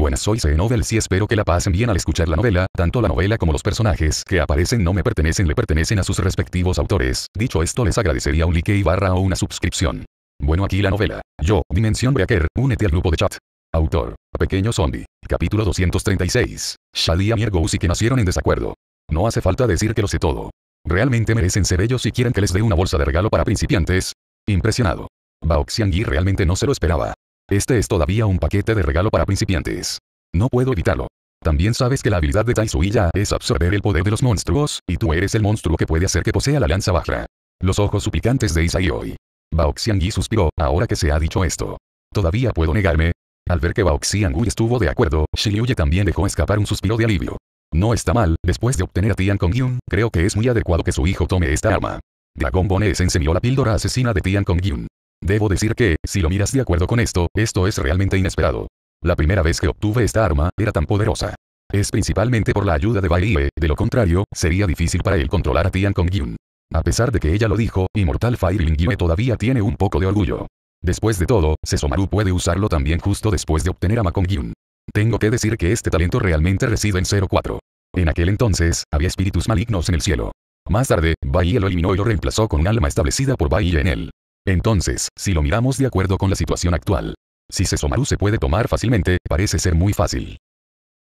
Buenas soy C-Novels y espero que la pasen bien al escuchar la novela, tanto la novela como los personajes que aparecen no me pertenecen le pertenecen a sus respectivos autores, dicho esto les agradecería un like y barra o una suscripción. Bueno aquí la novela. Yo, Dimensión Breaker, únete al grupo de chat. Autor. Pequeño Zombie. Capítulo 236. Shadia y que nacieron en desacuerdo. No hace falta decir que lo sé todo. Realmente merecen ser ellos si quieren que les dé una bolsa de regalo para principiantes. Impresionado. Bao Xiangyi realmente no se lo esperaba. Este es todavía un paquete de regalo para principiantes. No puedo evitarlo. También sabes que la habilidad de Tai ya es absorber el poder de los monstruos, y tú eres el monstruo que puede hacer que posea la lanza baja. Los ojos suplicantes de Isaioi. Bao Xiangyi suspiró, ahora que se ha dicho esto. Todavía puedo negarme. Al ver que Bao Xiangyi estuvo de acuerdo, Shiliuye también dejó escapar un suspiro de alivio. No está mal, después de obtener a Tian Kong-gyun, creo que es muy adecuado que su hijo tome esta arma. Dragon Bone enseñó la píldora asesina de Tian Kong-gyun. Debo decir que, si lo miras de acuerdo con esto, esto es realmente inesperado. La primera vez que obtuve esta arma, era tan poderosa. Es principalmente por la ayuda de Bai de lo contrario, sería difícil para él controlar a Tian Kong-gyun. A pesar de que ella lo dijo, Immortal Fire Yue todavía tiene un poco de orgullo. Después de todo, Sesomaru puede usarlo también justo después de obtener a Ma Kong-gyun. Tengo que decir que este talento realmente reside en 04. En aquel entonces, había espíritus malignos en el cielo. Más tarde, Bai lo eliminó y lo reemplazó con un alma establecida por Bai en él. Entonces, si lo miramos de acuerdo con la situación actual. Si Sesomaru se puede tomar fácilmente, parece ser muy fácil.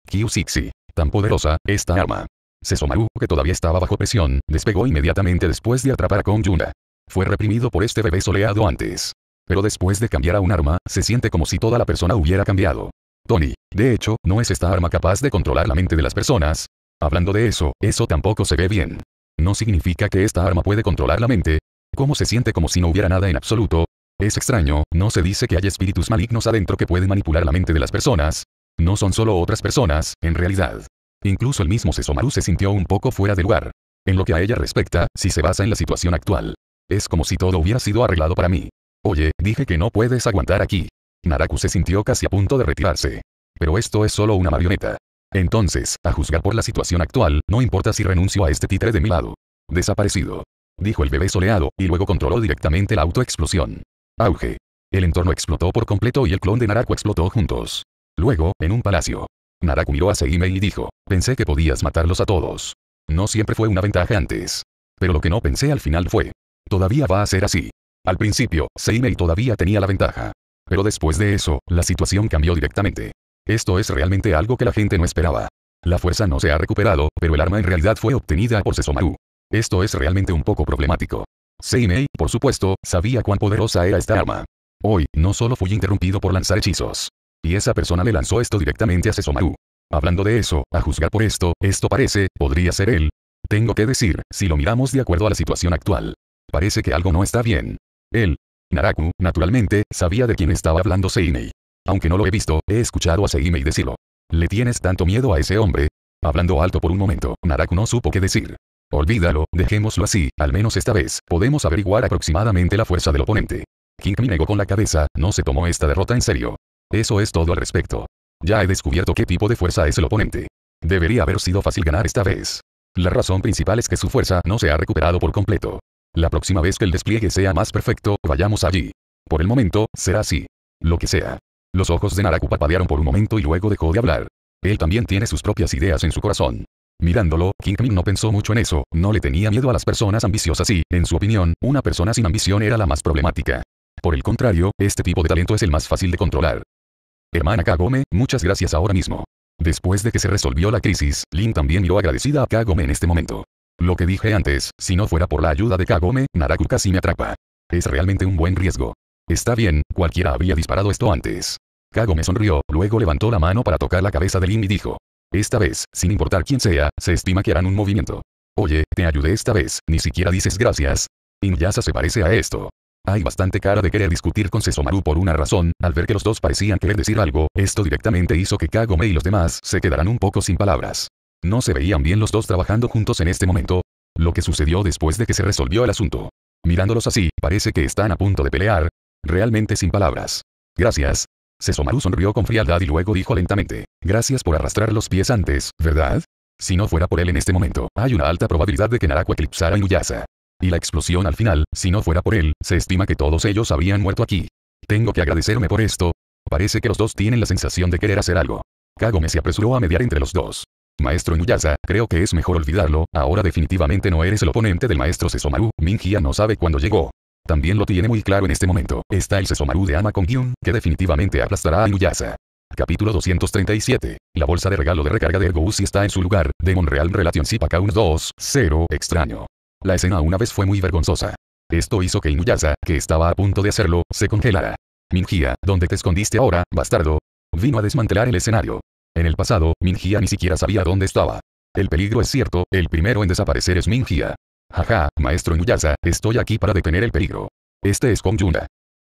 Kyusixi. Tan poderosa, esta arma. Sesomaru, que todavía estaba bajo presión, despegó inmediatamente después de atrapar a Kong Yuna. Fue reprimido por este bebé soleado antes. Pero después de cambiar a un arma, se siente como si toda la persona hubiera cambiado. Tony, de hecho, ¿no es esta arma capaz de controlar la mente de las personas? Hablando de eso, eso tampoco se ve bien. No significa que esta arma puede controlar la mente. ¿Cómo se siente como si no hubiera nada en absoluto? Es extraño, no se dice que hay espíritus malignos adentro que pueden manipular la mente de las personas. No son solo otras personas, en realidad. Incluso el mismo Sesomaru se sintió un poco fuera de lugar. En lo que a ella respecta, si se basa en la situación actual. Es como si todo hubiera sido arreglado para mí. Oye, dije que no puedes aguantar aquí. Naraku se sintió casi a punto de retirarse. Pero esto es solo una marioneta. Entonces, a juzgar por la situación actual, no importa si renuncio a este títere de mi lado. Desaparecido. Dijo el bebé soleado, y luego controló directamente la autoexplosión. Auge. El entorno explotó por completo y el clon de Naraku explotó juntos. Luego, en un palacio. Naraku miró a Seime y dijo, pensé que podías matarlos a todos. No siempre fue una ventaja antes. Pero lo que no pensé al final fue. Todavía va a ser así. Al principio, Seimei todavía tenía la ventaja. Pero después de eso, la situación cambió directamente. Esto es realmente algo que la gente no esperaba. La fuerza no se ha recuperado, pero el arma en realidad fue obtenida por Sesomaru. Esto es realmente un poco problemático. Seimei, por supuesto, sabía cuán poderosa era esta arma. Hoy, no solo fui interrumpido por lanzar hechizos. Y esa persona le lanzó esto directamente a Sesomaru. Hablando de eso, a juzgar por esto, esto parece, podría ser él. Tengo que decir, si lo miramos de acuerdo a la situación actual. Parece que algo no está bien. Él, Naraku, naturalmente, sabía de quién estaba hablando Seimei. Aunque no lo he visto, he escuchado a Seimei decirlo. ¿Le tienes tanto miedo a ese hombre? Hablando alto por un momento, Naraku no supo qué decir. Olvídalo, dejémoslo así, al menos esta vez, podemos averiguar aproximadamente la fuerza del oponente. Kingmi negó con la cabeza, no se tomó esta derrota en serio. Eso es todo al respecto. Ya he descubierto qué tipo de fuerza es el oponente. Debería haber sido fácil ganar esta vez. La razón principal es que su fuerza no se ha recuperado por completo. La próxima vez que el despliegue sea más perfecto, vayamos allí. Por el momento, será así. Lo que sea. Los ojos de Naraku parpadearon por un momento y luego dejó de hablar. Él también tiene sus propias ideas en su corazón. Mirándolo, Kingmin no pensó mucho en eso, no le tenía miedo a las personas ambiciosas y, en su opinión, una persona sin ambición era la más problemática. Por el contrario, este tipo de talento es el más fácil de controlar. Hermana Kagome, muchas gracias ahora mismo. Después de que se resolvió la crisis, Lin también miró agradecida a Kagome en este momento. Lo que dije antes, si no fuera por la ayuda de Kagome, Naraku casi me atrapa. Es realmente un buen riesgo. Está bien, cualquiera había disparado esto antes. Kagome sonrió, luego levantó la mano para tocar la cabeza de Lin y dijo. Esta vez, sin importar quién sea, se estima que harán un movimiento. Oye, te ayudé esta vez, ni siquiera dices gracias. Inyasa se parece a esto. Hay bastante cara de querer discutir con Sesomaru por una razón, al ver que los dos parecían querer decir algo, esto directamente hizo que Kagome y los demás se quedaran un poco sin palabras. No se veían bien los dos trabajando juntos en este momento. Lo que sucedió después de que se resolvió el asunto. Mirándolos así, parece que están a punto de pelear. Realmente sin palabras. Gracias. Sesomaru sonrió con frialdad y luego dijo lentamente. Gracias por arrastrar los pies antes, ¿verdad? Si no fuera por él en este momento, hay una alta probabilidad de que Naraku eclipsara a Inuyasa. Y la explosión al final, si no fuera por él, se estima que todos ellos habrían muerto aquí. Tengo que agradecerme por esto. Parece que los dos tienen la sensación de querer hacer algo. Kagome se apresuró a mediar entre los dos. Maestro Inuyasha, creo que es mejor olvidarlo, ahora definitivamente no eres el oponente del maestro Sesomaru, Mingia no sabe cuándo llegó. También lo tiene muy claro en este momento, está el Sesomaru de Ama con Gyun, que definitivamente aplastará a Inuyasha. Capítulo 237. La bolsa de regalo de recarga de Ergousi está en su lugar, de Monreal Relation Zipaka 1 2, 0, extraño. La escena una vez fue muy vergonzosa. Esto hizo que Inuyasha, que estaba a punto de hacerlo, se congelara. Mingia, ¿dónde te escondiste ahora, bastardo? Vino a desmantelar el escenario. En el pasado, Mingia ni siquiera sabía dónde estaba. El peligro es cierto, el primero en desaparecer es Mingia. Jaja, maestro Inuyasha, estoy aquí para detener el peligro. Este es Kong.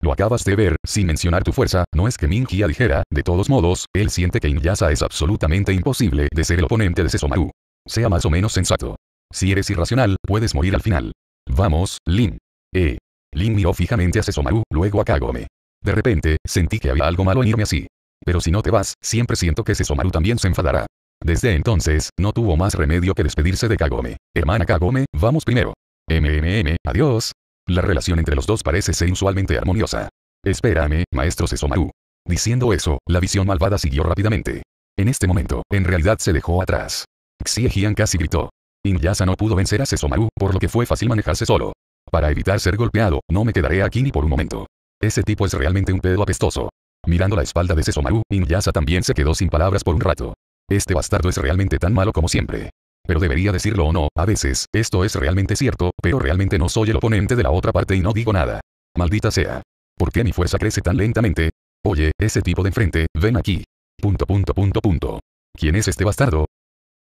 Lo acabas de ver, sin mencionar tu fuerza, no es que Mingia dijera, de todos modos, él siente que Inuyasha es absolutamente imposible de ser el oponente de Sesomaru. Sea más o menos sensato. Si eres irracional, puedes morir al final. Vamos, Lin. Eh. Lin miró fijamente a Sesomaru, luego a Kagome. De repente, sentí que había algo malo en irme así. Pero si no te vas, siempre siento que Sesomaru también se enfadará. Desde entonces, no tuvo más remedio que despedirse de Kagome. Hermana Kagome, vamos primero. MMM, adiós. La relación entre los dos parece ser inusualmente armoniosa. Espérame, maestro Sesomaru. Diciendo eso, la visión malvada siguió rápidamente. En este momento, en realidad se dejó atrás. Xie casi gritó. Inuyasha no pudo vencer a Sesomaru, por lo que fue fácil manejarse solo. Para evitar ser golpeado, no me quedaré aquí ni por un momento. Ese tipo es realmente un pedo apestoso. Mirando la espalda de Sesomaru, Inuyasha también se quedó sin palabras por un rato. Este bastardo es realmente tan malo como siempre. Pero debería decirlo o no, a veces, esto es realmente cierto, pero realmente no soy el oponente de la otra parte y no digo nada. Maldita sea. ¿Por qué mi fuerza crece tan lentamente? Oye, ese tipo de enfrente, ven aquí. Punto punto punto punto. ¿Quién es este bastardo?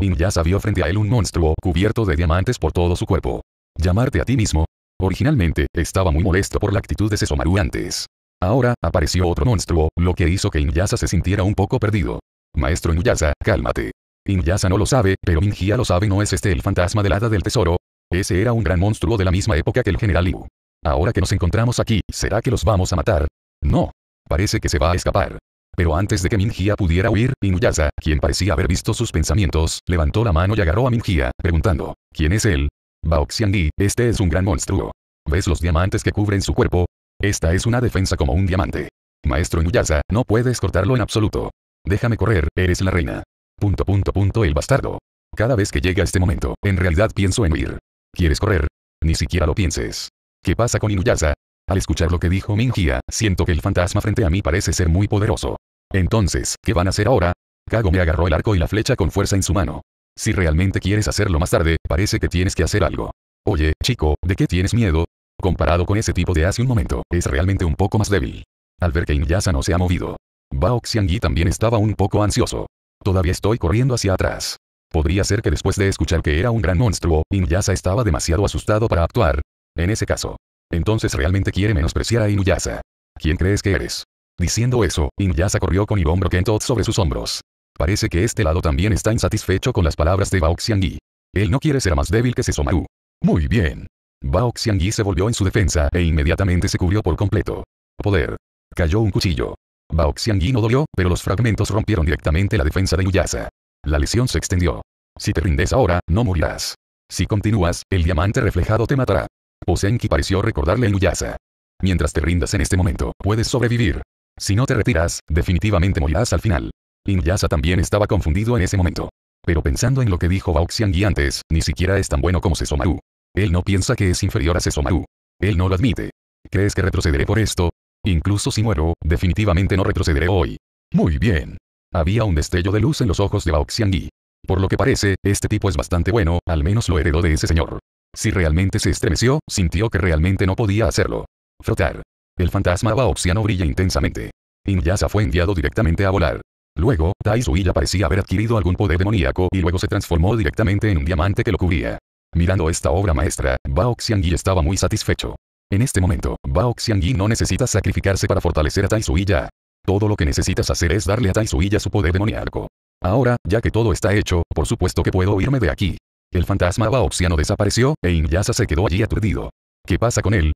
Inuyasha vio frente a él un monstruo cubierto de diamantes por todo su cuerpo. Llamarte a ti mismo. Originalmente, estaba muy molesto por la actitud de Sesomaru antes. Ahora, apareció otro monstruo, lo que hizo que Inuyasha se sintiera un poco perdido. Maestro Inuyasha, cálmate. Inuyasha no lo sabe, pero Mingia lo sabe no es este el fantasma del hada del tesoro. Ese era un gran monstruo de la misma época que el general Liu. Ahora que nos encontramos aquí, ¿será que los vamos a matar? No. Parece que se va a escapar. Pero antes de que Mingia pudiera huir, Inuyasha, quien parecía haber visto sus pensamientos, levantó la mano y agarró a Mingia, preguntando, ¿quién es él? Baoxiangui, este es un gran monstruo. ¿Ves los diamantes que cubren su cuerpo? Esta es una defensa como un diamante. Maestro Inuyasha, no puedes cortarlo en absoluto. Déjame correr, eres la reina. Punto punto punto el bastardo. Cada vez que llega este momento, en realidad pienso en huir. ¿Quieres correr? Ni siquiera lo pienses. ¿Qué pasa con Inuyasha? Al escuchar lo que dijo Mingia, siento que el fantasma frente a mí parece ser muy poderoso. Entonces, ¿qué van a hacer ahora? Kago me agarró el arco y la flecha con fuerza en su mano. Si realmente quieres hacerlo más tarde, parece que tienes que hacer algo. Oye, chico, ¿de qué tienes miedo? Comparado con ese tipo de hace un momento, es realmente un poco más débil. Al ver que Inuyasha no se ha movido. Bao Xiangyi también estaba un poco ansioso. Todavía estoy corriendo hacia atrás. Podría ser que después de escuchar que era un gran monstruo, Inuyasha estaba demasiado asustado para actuar. En ese caso. Entonces realmente quiere menospreciar a Inuyasha. ¿Quién crees que eres? Diciendo eso, Inuyasha corrió con Ibombo Kentot sobre sus hombros. Parece que este lado también está insatisfecho con las palabras de Bao Xiangyi. Él no quiere ser más débil que Sesomaru. Muy bien. Bao Xiangyi se volvió en su defensa e inmediatamente se cubrió por completo. Poder. Cayó un cuchillo. Bao Xiangyi no dolió, pero los fragmentos rompieron directamente la defensa de Inuyasha. La lesión se extendió. Si te rindes ahora, no morirás. Si continúas, el diamante reflejado te matará. Posenki pareció recordarle a Inuyasha. Mientras te rindas en este momento, puedes sobrevivir. Si no te retiras, definitivamente morirás al final. Inuyasha también estaba confundido en ese momento. Pero pensando en lo que dijo Bao Xiangyi antes, ni siquiera es tan bueno como Sesomaru. Él no piensa que es inferior a Sesomaru. Él no lo admite. ¿Crees que retrocederé por esto? Incluso si muero, definitivamente no retrocederé hoy. Muy bien. Había un destello de luz en los ojos de Bao Xiangyi. Por lo que parece, este tipo es bastante bueno, al menos lo heredó de ese señor. Si realmente se estremeció, sintió que realmente no podía hacerlo. Frotar. El fantasma Baoxiano brilla intensamente. Inuyasha fue enviado directamente a volar. Luego, Tai Suiya parecía haber adquirido algún poder demoníaco y luego se transformó directamente en un diamante que lo cubría. Mirando esta obra maestra, Bao Xiangyi estaba muy satisfecho. En este momento, Bao Xiangyi no necesita sacrificarse para fortalecer a Tai Suiya. Todo lo que necesitas hacer es darle a Tai Suiya su poder demoníaco. Ahora, ya que todo está hecho, por supuesto que puedo irme de aquí. El fantasma Baoxiano desapareció, e Inuyasha se quedó allí aturdido. ¿Qué pasa con él?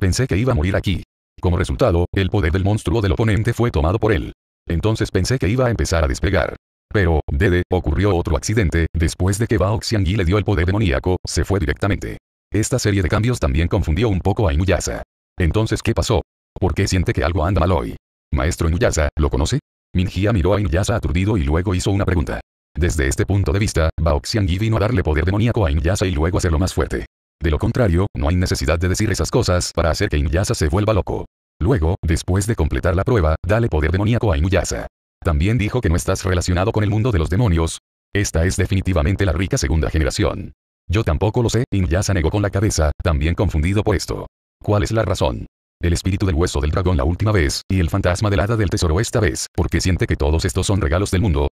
Pensé que iba a morir aquí. Como resultado, el poder del monstruo del oponente fue tomado por él. Entonces pensé que iba a empezar a despegar. Pero, Dede, ocurrió otro accidente, después de que Bao Xiangyi le dio el poder demoníaco, se fue directamente. Esta serie de cambios también confundió un poco a Inuyasha. Entonces, ¿qué pasó? ¿Por qué siente que algo anda mal hoy? Maestro Inuyasha, ¿lo conoce? Minjia miró a Inuyasha aturdido y luego hizo una pregunta. Desde este punto de vista, Baoxiangi vino a darle poder demoníaco a Inuyasha y luego hacerlo más fuerte. De lo contrario, no hay necesidad de decir esas cosas para hacer que Inuyasha se vuelva loco. Luego, después de completar la prueba, dale poder demoníaco a Inuyasha. También dijo que no estás relacionado con el mundo de los demonios. Esta es definitivamente la rica segunda generación. Yo tampoco lo sé, Inuyasha negó con la cabeza, también confundido por esto. ¿Cuál es la razón? El espíritu del hueso del dragón la última vez, y el fantasma del hada del tesoro esta vez, porque siente que todos estos son regalos del mundo.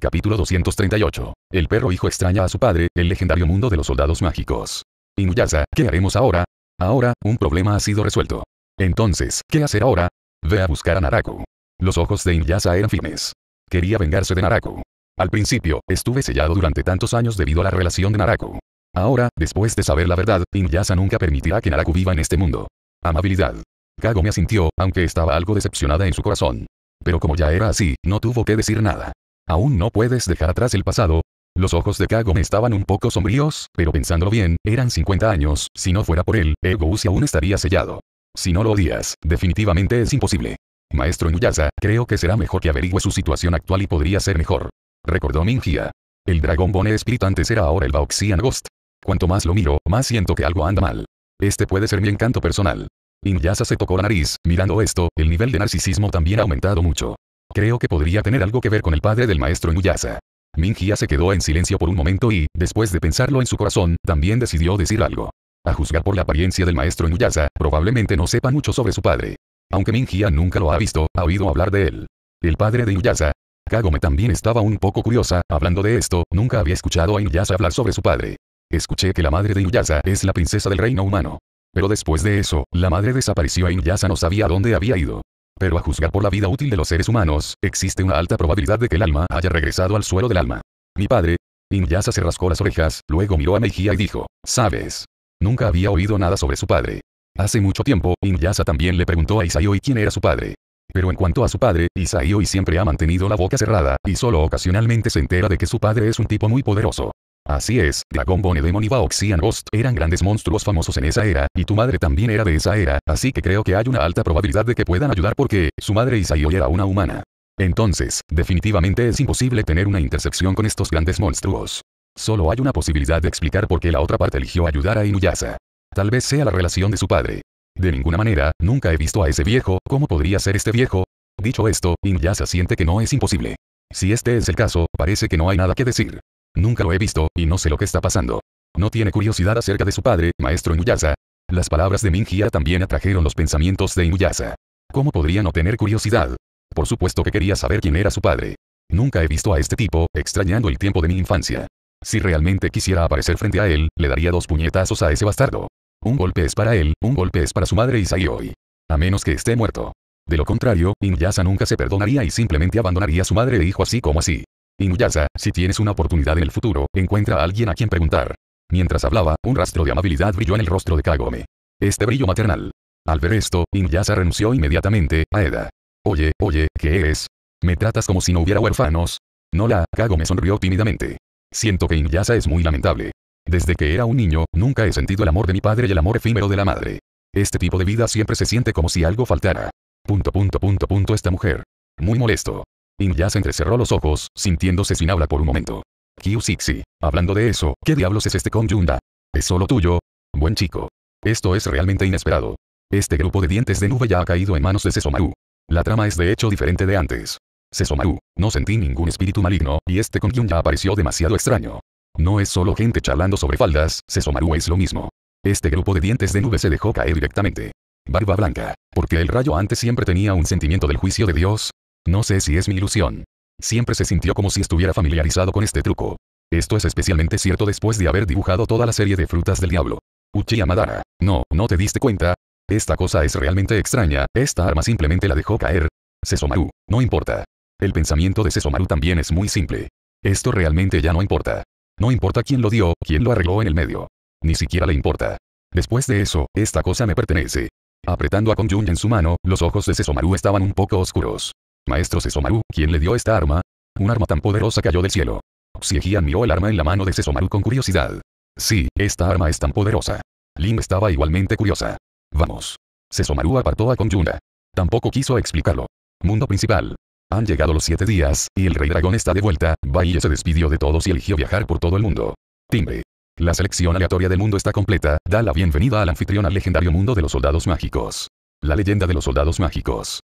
Capítulo 238. El perro hijo extraña a su padre, el legendario mundo de los soldados mágicos. Inuyasha, ¿qué haremos ahora? Ahora, un problema ha sido resuelto. Entonces, ¿qué hacer ahora? Ve a buscar a Naraku. Los ojos de Inuyasha eran firmes. Quería vengarse de Naraku. Al principio, estuve sellado durante tantos años debido a la relación de Naraku. Ahora, después de saber la verdad, Inuyasha nunca permitirá que Naraku viva en este mundo. Amabilidad. Kago me asintió, aunque estaba algo decepcionada en su corazón. Pero como ya era así, no tuvo que decir nada. Aún no puedes dejar atrás el pasado. Los ojos de Kagome estaban un poco sombríos, pero pensándolo bien, eran 50 años, si no fuera por él, Ego Uzi aún estaría sellado. Si no lo odias, definitivamente es imposible. Maestro Inuyasha, creo que será mejor que averigüe su situación actual y podría ser mejor. Recordó Minjia. El dragón Bone Split antes era ahora el Baoxian Ghost. Cuanto más lo miro, más siento que algo anda mal. Este puede ser mi encanto personal. Inuyasha se tocó la nariz, mirando esto, el nivel de narcisismo también ha aumentado mucho. Creo que podría tener algo que ver con el padre del maestro Inuyasha. Minjia se quedó en silencio por un momento y, después de pensarlo en su corazón, también decidió decir algo. A juzgar por la apariencia del maestro Inuyasha, probablemente no sepa mucho sobre su padre. Aunque Minjia nunca lo ha visto, ha oído hablar de él. El padre de Inuyasha. Kagome también estaba un poco curiosa, hablando de esto, nunca había escuchado a Inuyasha hablar sobre su padre. Escuché que la madre de Inuyasha es la princesa del reino humano. Pero después de eso, la madre desapareció e Inuyasha no sabía dónde había ido. Pero a juzgar por la vida útil de los seres humanos, existe una alta probabilidad de que el alma haya regresado al suelo del alma. Mi padre. Inuyasha se rascó las orejas, luego miró a Meijia y dijo, ¿sabes? Nunca había oído nada sobre su padre. Hace mucho tiempo, Inuyasha también le preguntó a Isaioi quién era su padre. Pero en cuanto a su padre, Isaioi siempre ha mantenido la boca cerrada, y solo ocasionalmente se entera de que su padre es un tipo muy poderoso. Así es, Dragon Bone Demon y Baoxian Ghost eran grandes monstruos famosos en esa era, y tu madre también era de esa era, así que creo que hay una alta probabilidad de que puedan ayudar porque, su madre Isaioi era una humana. Entonces, definitivamente es imposible tener una intersección con estos grandes monstruos. Solo hay una posibilidad de explicar por qué la otra parte eligió ayudar a Inuyasha. Tal vez sea la relación de su padre. De ninguna manera, nunca he visto a ese viejo, ¿cómo podría ser este viejo? Dicho esto, Inuyasha siente que no es imposible. Si este es el caso, parece que no hay nada que decir. Nunca lo he visto, y no sé lo que está pasando. No tiene curiosidad acerca de su padre, maestro Inuyasha. Las palabras de Minjia también atrajeron los pensamientos de Inuyasha. ¿Cómo podría no tener curiosidad? Por supuesto que quería saber quién era su padre. Nunca he visto a este tipo, extrañando el tiempo de mi infancia. Si realmente quisiera aparecer frente a él, le daría dos puñetazos a ese bastardo. Un golpe es para él, un golpe es para su madre Isaioi. A menos que esté muerto. De lo contrario, Inuyasha nunca se perdonaría y simplemente abandonaría a su madre e hijo así como así. Inuyasha, si tienes una oportunidad en el futuro, encuentra a alguien a quien preguntar. Mientras hablaba, un rastro de amabilidad brilló en el rostro de Kagome. Este brillo maternal. Al ver esto, Inuyasha renunció inmediatamente, a Eda. Oye, oye, ¿qué es? ¿Me tratas como si no hubiera huérfanos? No la, Kagome sonrió tímidamente. Siento que Inuyasha es muy lamentable. Desde que era un niño, nunca he sentido el amor de mi padre y el amor efímero de la madre. Este tipo de vida siempre se siente como si algo faltara. Punto punto punto punto esta mujer. Muy molesto. Inuyasha entrecerró los ojos, sintiéndose sin habla por un momento. Kyusixi, hablando de eso, ¿qué diablos es este con Yunda? ¿Es solo tuyo? Buen chico. Esto es realmente inesperado. Este grupo de dientes de nube ya ha caído en manos de Sesomaru. La trama es de hecho diferente de antes. Sesomaru, no sentí ningún espíritu maligno, y este con apareció demasiado extraño. No es solo gente charlando sobre faldas, Sesomaru es lo mismo. Este grupo de dientes de nube se dejó caer directamente. Barba blanca, porque el rayo antes siempre tenía un sentimiento del juicio de Dios, no sé si es mi ilusión. Siempre se sintió como si estuviera familiarizado con este truco. Esto es especialmente cierto después de haber dibujado toda la serie de frutas del diablo. Uchiha Madara. No, ¿no te diste cuenta? Esta cosa es realmente extraña, esta arma simplemente la dejó caer. Sesomaru, no importa. El pensamiento de Sesomaru también es muy simple. Esto realmente ya no importa. No importa quién lo dio, quién lo arregló en el medio. Ni siquiera le importa. Después de eso, esta cosa me pertenece. Apretando a Konjun en su mano, los ojos de Sesomaru estaban un poco oscuros. Maestro Sesomaru, ¿quién le dio esta arma? Un arma tan poderosa cayó del cielo. Xiejian miró el arma en la mano de Sesomaru con curiosidad. Sí, esta arma es tan poderosa. Lim estaba igualmente curiosa. Vamos. Sesomaru apartó a Konjunda. Tampoco quiso explicarlo. Mundo principal. Han llegado los siete días, y el rey dragón está de vuelta, Bahía se despidió de todos y eligió viajar por todo el mundo. Timbre. La selección aleatoria del mundo está completa, da la bienvenida al anfitrión al legendario mundo de los soldados mágicos. La leyenda de los soldados mágicos.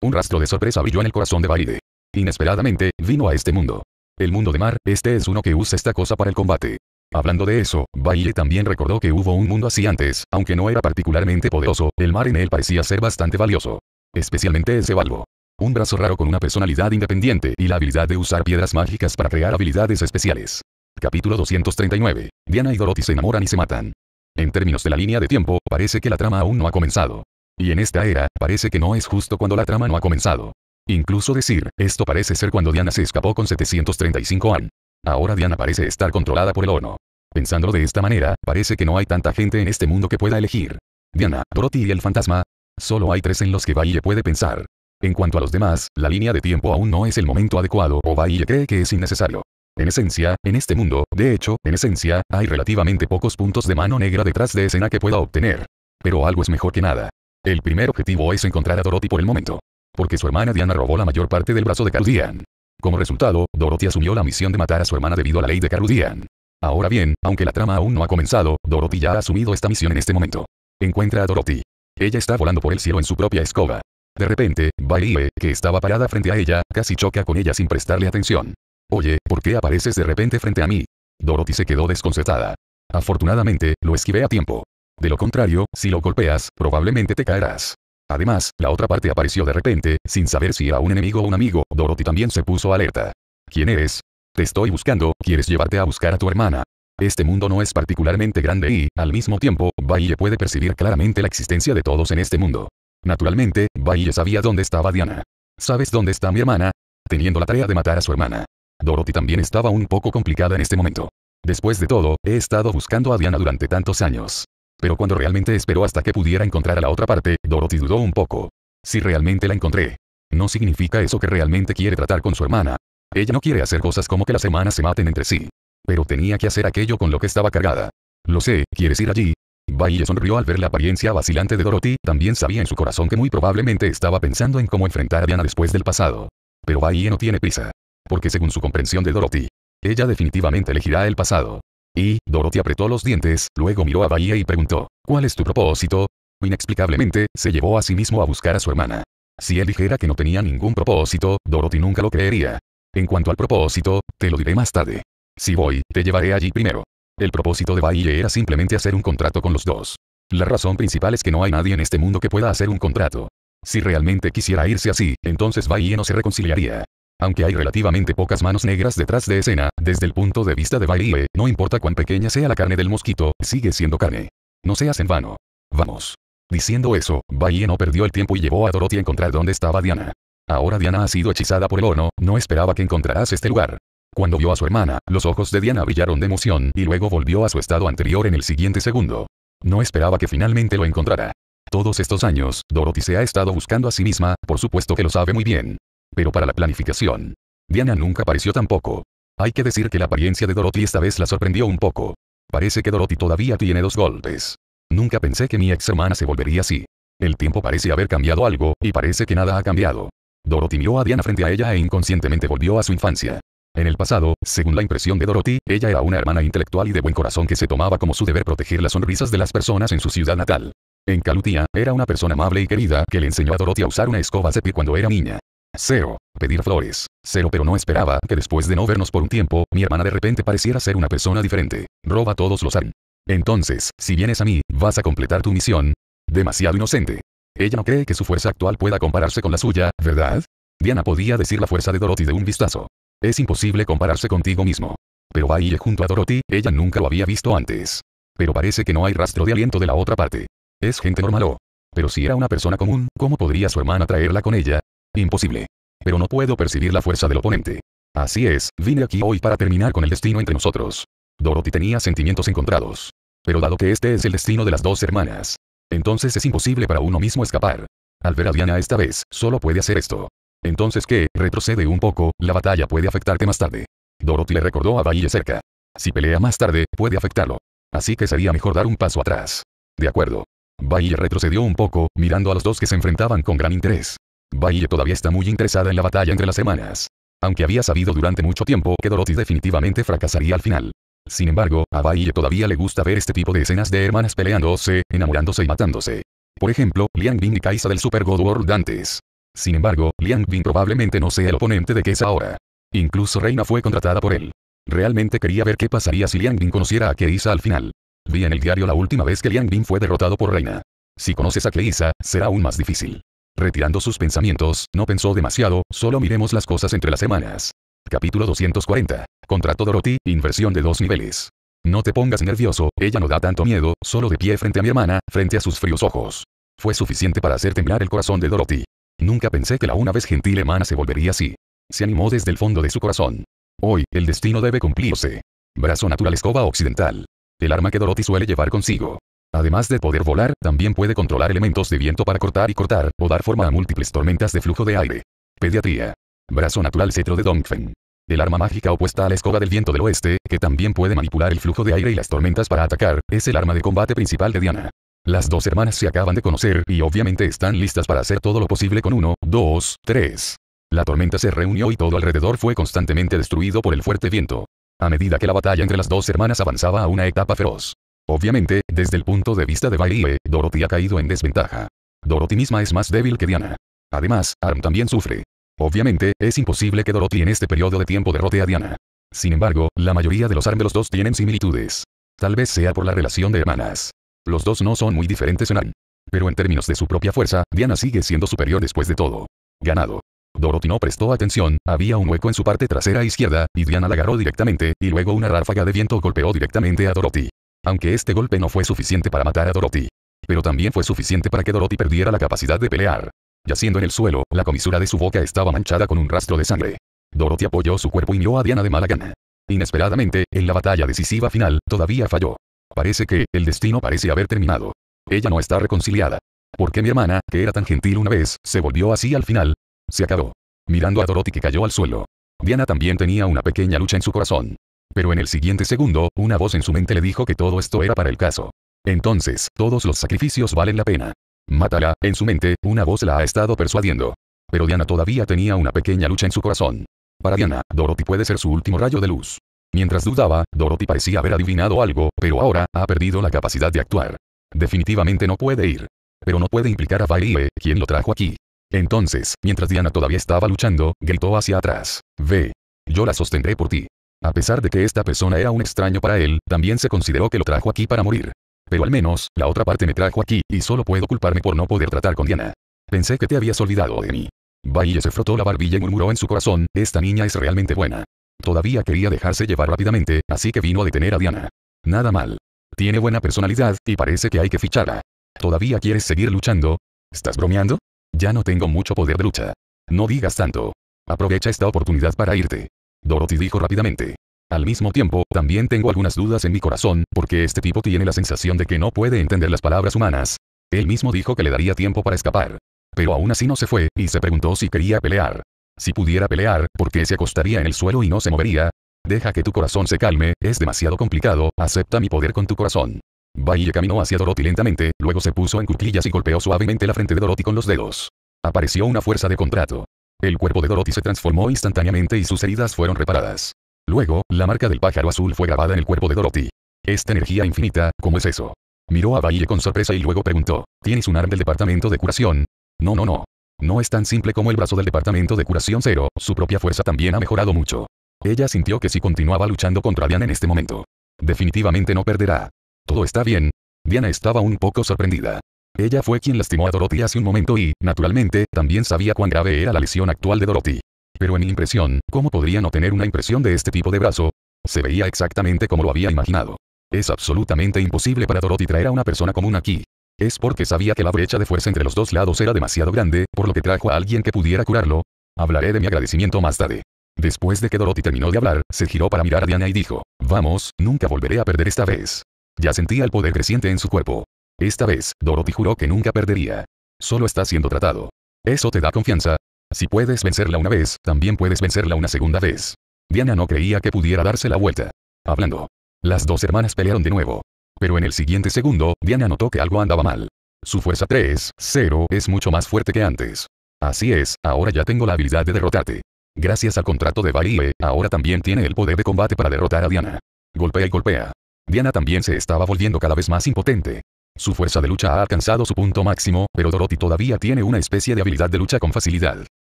Un rastro de sorpresa brilló en el corazón de Baide. Inesperadamente, vino a este mundo. El mundo de mar, este es uno que usa esta cosa para el combate. Hablando de eso, Baile también recordó que hubo un mundo así antes, aunque no era particularmente poderoso, el mar en él parecía ser bastante valioso. Especialmente ese valvo. Un brazo raro con una personalidad independiente y la habilidad de usar piedras mágicas para crear habilidades especiales. Capítulo 239. Diana y Dorothy se enamoran y se matan. En términos de la línea de tiempo, parece que la trama aún no ha comenzado. Y en esta era, parece que no es justo cuando la trama no ha comenzado. Incluso decir, esto parece ser cuando Diana se escapó con 735 an. Ahora Diana parece estar controlada por el Ono. Pensándolo de esta manera, parece que no hay tanta gente en este mundo que pueda elegir. Diana, Dorothy y el fantasma. Solo hay tres en los que Baille puede pensar. En cuanto a los demás, la línea de tiempo aún no es el momento adecuado o Baille cree que es innecesario. En esencia, en este mundo, de hecho, en esencia, hay relativamente pocos puntos de mano negra detrás de escena que pueda obtener. Pero algo es mejor que nada. El primer objetivo es encontrar a Dorothy por el momento. Porque su hermana Diana robó la mayor parte del brazo de Carudian. Como resultado, Dorothy asumió la misión de matar a su hermana debido a la ley de Carudian. Ahora bien, aunque la trama aún no ha comenzado, Dorothy ya ha asumido esta misión en este momento. Encuentra a Dorothy. Ella está volando por el cielo en su propia escoba. De repente, Bailey, que estaba parada frente a ella, casi choca con ella sin prestarle atención. Oye, ¿por qué apareces de repente frente a mí? Dorothy se quedó desconcertada. Afortunadamente, lo esquivé a tiempo. De lo contrario, si lo golpeas, probablemente te caerás. Además, la otra parte apareció de repente, sin saber si era un enemigo o un amigo, Dorothy también se puso alerta. ¿Quién eres? Te estoy buscando, quieres llevarte a buscar a tu hermana. Este mundo no es particularmente grande y, al mismo tiempo, Baille puede percibir claramente la existencia de todos en este mundo. Naturalmente, Baille sabía dónde estaba Diana. ¿Sabes dónde está mi hermana? Teniendo la tarea de matar a su hermana. Dorothy también estaba un poco complicada en este momento. Después de todo, he estado buscando a Diana durante tantos años. Pero cuando realmente esperó hasta que pudiera encontrar a la otra parte, Dorothy dudó un poco. Si realmente la encontré. No significa eso que realmente quiere tratar con su hermana. Ella no quiere hacer cosas como que las hermanas se maten entre sí. Pero tenía que hacer aquello con lo que estaba cargada. Lo sé, ¿quieres ir allí? Baile sonrió al ver la apariencia vacilante de Dorothy, también sabía en su corazón que muy probablemente estaba pensando en cómo enfrentar a Diana después del pasado. Pero Baile no tiene prisa. Porque según su comprensión de Dorothy, ella definitivamente elegirá el pasado. Y, Dorothy apretó los dientes, luego miró a Bahía y preguntó, ¿cuál es tu propósito? Inexplicablemente, se llevó a sí mismo a buscar a su hermana. Si él dijera que no tenía ningún propósito, Dorothy nunca lo creería. En cuanto al propósito, te lo diré más tarde. Si voy, te llevaré allí primero. El propósito de Bahía era simplemente hacer un contrato con los dos. La razón principal es que no hay nadie en este mundo que pueda hacer un contrato. Si realmente quisiera irse así, entonces Bahía no se reconciliaría. Aunque hay relativamente pocas manos negras detrás de escena, desde el punto de vista de Bailey, no importa cuán pequeña sea la carne del mosquito, sigue siendo carne. No seas en vano. Vamos. Diciendo eso, Bailey no perdió el tiempo y llevó a Dorothy a encontrar dónde estaba Diana. Ahora Diana ha sido hechizada por el horno, no esperaba que encontraras este lugar. Cuando vio a su hermana, los ojos de Diana brillaron de emoción y luego volvió a su estado anterior en el siguiente segundo. No esperaba que finalmente lo encontrara. Todos estos años, Dorothy se ha estado buscando a sí misma, por supuesto que lo sabe muy bien. Pero para la planificación. Diana nunca apareció tampoco. Hay que decir que la apariencia de Dorothy esta vez la sorprendió un poco. Parece que Dorothy todavía tiene dos golpes. Nunca pensé que mi ex hermana se volvería así. El tiempo parece haber cambiado algo, y parece que nada ha cambiado. Dorothy miró a Diana frente a ella e inconscientemente volvió a su infancia. En el pasado, según la impresión de Dorothy, ella era una hermana intelectual y de buen corazón que se tomaba como su deber proteger las sonrisas de las personas en su ciudad natal. En Calutia, era una persona amable y querida que le enseñó a Dorothy a usar una escoba Zepi cuando era niña. Cero. Pedir flores. Cero pero no esperaba que después de no vernos por un tiempo, mi hermana de repente pareciera ser una persona diferente. Roba todos los han. Entonces, si vienes a mí, vas a completar tu misión. Demasiado inocente. Ella no cree que su fuerza actual pueda compararse con la suya, ¿verdad? Diana podía decir la fuerza de Dorothy de un vistazo. Es imposible compararse contigo mismo. Pero ahí junto a Dorothy, ella nunca lo había visto antes. Pero parece que no hay rastro de aliento de la otra parte. Es gente normal o. Pero si era una persona común, ¿cómo podría su hermana traerla con ella? Imposible. Pero no puedo percibir la fuerza del oponente. Así es, vine aquí hoy para terminar con el destino entre nosotros. Dorothy tenía sentimientos encontrados. Pero dado que este es el destino de las dos hermanas, entonces es imposible para uno mismo escapar. Al ver a Diana esta vez, solo puede hacer esto. Entonces que, retrocede un poco, la batalla puede afectarte más tarde. Dorothy le recordó a Baile cerca. Si pelea más tarde, puede afectarlo. Así que sería mejor dar un paso atrás. De acuerdo. Baile retrocedió un poco, mirando a los dos que se enfrentaban con gran interés. Baille todavía está muy interesada en la batalla entre las hermanas. Aunque había sabido durante mucho tiempo que Dorothy definitivamente fracasaría al final. Sin embargo, a Baille todavía le gusta ver este tipo de escenas de hermanas peleándose, enamorándose y matándose. Por ejemplo, Liang Bin y Kaisa del Super God World antes. Sin embargo, Liang Bin probablemente no sea el oponente de que es ahora. Incluso Reina fue contratada por él. Realmente quería ver qué pasaría si Liang Bin conociera a Keisa al final. Vi en el diario la última vez que Liang Bin fue derrotado por Reina. Si conoces a Keisa, será aún más difícil. Retirando sus pensamientos, no pensó demasiado, solo miremos las cosas entre las semanas. Capítulo 240. Contrato Dorothy, inversión de dos niveles. No te pongas nervioso, ella no da tanto miedo, solo de pie frente a mi hermana, frente a sus fríos ojos. Fue suficiente para hacer temblar el corazón de Dorothy. Nunca pensé que la una vez gentil hermana se volvería así. Se animó desde el fondo de su corazón. Hoy, el destino debe cumplirse. Brazo natural escoba occidental. El arma que Dorothy suele llevar consigo. Además de poder volar, también puede controlar elementos de viento para cortar y cortar, o dar forma a múltiples tormentas de flujo de aire. Pediatría. Brazo natural cetro de Dongfeng. El arma mágica opuesta a la escoba del viento del oeste, que también puede manipular el flujo de aire y las tormentas para atacar, es el arma de combate principal de Diana. Las dos hermanas se acaban de conocer y obviamente están listas para hacer todo lo posible con uno, dos, tres. La tormenta se reunió y todo alrededor fue constantemente destruido por el fuerte viento. A medida que la batalla entre las dos hermanas avanzaba a una etapa feroz. Obviamente, desde el punto de vista de Bailey, Dorothy ha caído en desventaja. Dorothy misma es más débil que Diana. Además, Arm también sufre. Obviamente, es imposible que Dorothy en este periodo de tiempo derrote a Diana. Sin embargo, la mayoría de los ARM de los dos tienen similitudes. Tal vez sea por la relación de hermanas. Los dos no son muy diferentes en ARM. Pero en términos de su propia fuerza, Diana sigue siendo superior después de todo. Ganado. Dorothy no prestó atención, había un hueco en su parte trasera izquierda, y Diana la agarró directamente, y luego una ráfaga de viento golpeó directamente a Dorothy. Aunque este golpe no fue suficiente para matar a Dorothy. Pero también fue suficiente para que Dorothy perdiera la capacidad de pelear. Yaciendo en el suelo, la comisura de su boca estaba manchada con un rastro de sangre. Dorothy apoyó su cuerpo y miró a Diana de mala gana. Inesperadamente, en la batalla decisiva final, todavía falló. Parece que, el destino parece haber terminado. Ella no está reconciliada. ¿Por qué mi hermana, que era tan gentil una vez, se volvió así al final? Se acabó. Mirando a Dorothy que cayó al suelo. Diana también tenía una pequeña lucha en su corazón. Pero en el siguiente segundo, una voz en su mente le dijo que todo esto era para el caso. Entonces, todos los sacrificios valen la pena. Mátala, en su mente, una voz la ha estado persuadiendo. Pero Diana todavía tenía una pequeña lucha en su corazón. Para Diana, Dorothy puede ser su último rayo de luz. Mientras dudaba, Dorothy parecía haber adivinado algo, pero ahora, ha perdido la capacidad de actuar. Definitivamente no puede ir. Pero no puede implicar a Bailey, quien lo trajo aquí. Entonces, mientras Diana todavía estaba luchando, gritó hacia atrás. Ve. Yo la sostendré por ti. A pesar de que esta persona era un extraño para él, también se consideró que lo trajo aquí para morir. Pero al menos, la otra parte me trajo aquí, y solo puedo culparme por no poder tratar con Diana. Pensé que te habías olvidado de mí. Baille se frotó la barbilla y murmuró en su corazón, esta niña es realmente buena. Todavía quería dejarse llevar rápidamente, así que vino a detener a Diana. Nada mal. Tiene buena personalidad, y parece que hay que ficharla. ¿Todavía quieres seguir luchando? ¿Estás bromeando? Ya no tengo mucho poder de lucha. No digas tanto. Aprovecha esta oportunidad para irte. Dorothy dijo rápidamente. Al mismo tiempo, también tengo algunas dudas en mi corazón, porque este tipo tiene la sensación de que no puede entender las palabras humanas. Él mismo dijo que le daría tiempo para escapar. Pero aún así no se fue, y se preguntó si quería pelear. Si pudiera pelear, ¿por qué se acostaría en el suelo y no se movería? Deja que tu corazón se calme, es demasiado complicado, acepta mi poder con tu corazón. Baille caminó hacia Dorothy lentamente, luego se puso en cuclillas y golpeó suavemente la frente de Dorothy con los dedos. Apareció una fuerza de contrato. El cuerpo de Dorothy se transformó instantáneamente y sus heridas fueron reparadas. Luego, la marca del pájaro azul fue grabada en el cuerpo de Dorothy. Esta energía infinita, ¿cómo es eso? Miró a Baile con sorpresa y luego preguntó, ¿tienes un arma del departamento de curación? No, no, no. No es tan simple como el brazo del departamento de curación cero, su propia fuerza también ha mejorado mucho. Ella sintió que si continuaba luchando contra Diana en este momento, definitivamente no perderá. Todo está bien. Diana estaba un poco sorprendida. Ella fue quien lastimó a Dorothy hace un momento y, naturalmente, también sabía cuán grave era la lesión actual de Dorothy. Pero en mi impresión, ¿cómo podría no tener una impresión de este tipo de brazo? Se veía exactamente como lo había imaginado. Es absolutamente imposible para Dorothy traer a una persona común aquí. Es porque sabía que la brecha de fuerza entre los dos lados era demasiado grande, por lo que trajo a alguien que pudiera curarlo. Hablaré de mi agradecimiento más tarde. Después de que Dorothy terminó de hablar, se giró para mirar a Diana y dijo, Vamos, nunca volveré a perder esta vez. Ya sentía el poder creciente en su cuerpo. Esta vez, Dorothy juró que nunca perdería. Solo está siendo tratado. Eso te da confianza, si puedes vencerla una vez, también puedes vencerla una segunda vez. Diana no creía que pudiera darse la vuelta. Hablando. Las dos hermanas pelearon de nuevo. Pero en el siguiente segundo, Diana notó que algo andaba mal. Su fuerza 3, 0 es mucho más fuerte que antes. Así es, ahora ya tengo la habilidad de derrotarte. Gracias al contrato de Baile, ahora también tiene el poder de combate para derrotar a Diana. Golpea y golpea. Diana también se estaba volviendo cada vez más impotente. Su fuerza de lucha ha alcanzado su punto máximo, pero Dorothy todavía tiene una especie de habilidad de lucha con facilidad.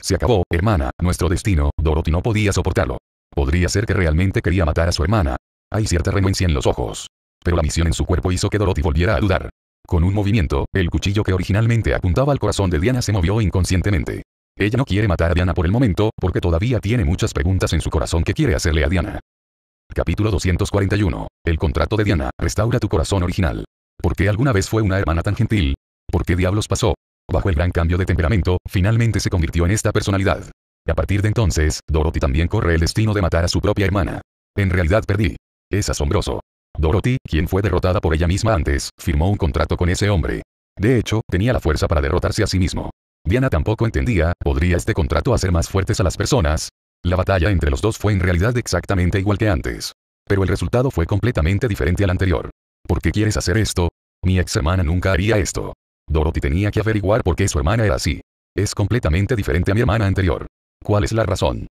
Se acabó, hermana, nuestro destino, Dorothy no podía soportarlo. Podría ser que realmente quería matar a su hermana. Hay cierta renuencia en los ojos. Pero la misión en su cuerpo hizo que Dorothy volviera a dudar. Con un movimiento, el cuchillo que originalmente apuntaba al corazón de Diana se movió inconscientemente. Ella no quiere matar a Diana por el momento, porque todavía tiene muchas preguntas en su corazón que quiere hacerle a Diana. Capítulo 241. El contrato de Diana, restaura tu corazón original. ¿Por qué alguna vez fue una hermana tan gentil? ¿Por qué diablos pasó? Bajo el gran cambio de temperamento, finalmente se convirtió en esta personalidad. A partir de entonces, Dorothy también corre el destino de matar a su propia hermana. En realidad perdí. Es asombroso. Dorothy, quien fue derrotada por ella misma antes, firmó un contrato con ese hombre. De hecho, tenía la fuerza para derrotarse a sí mismo. Diana tampoco entendía, ¿podría este contrato hacer más fuertes a las personas? La batalla entre los dos fue en realidad exactamente igual que antes. Pero el resultado fue completamente diferente al anterior. ¿Por qué quieres hacer esto? Mi ex hermana nunca haría esto. Dorothy tenía que averiguar por qué su hermana era así. Es completamente diferente a mi hermana anterior. ¿Cuál es la razón?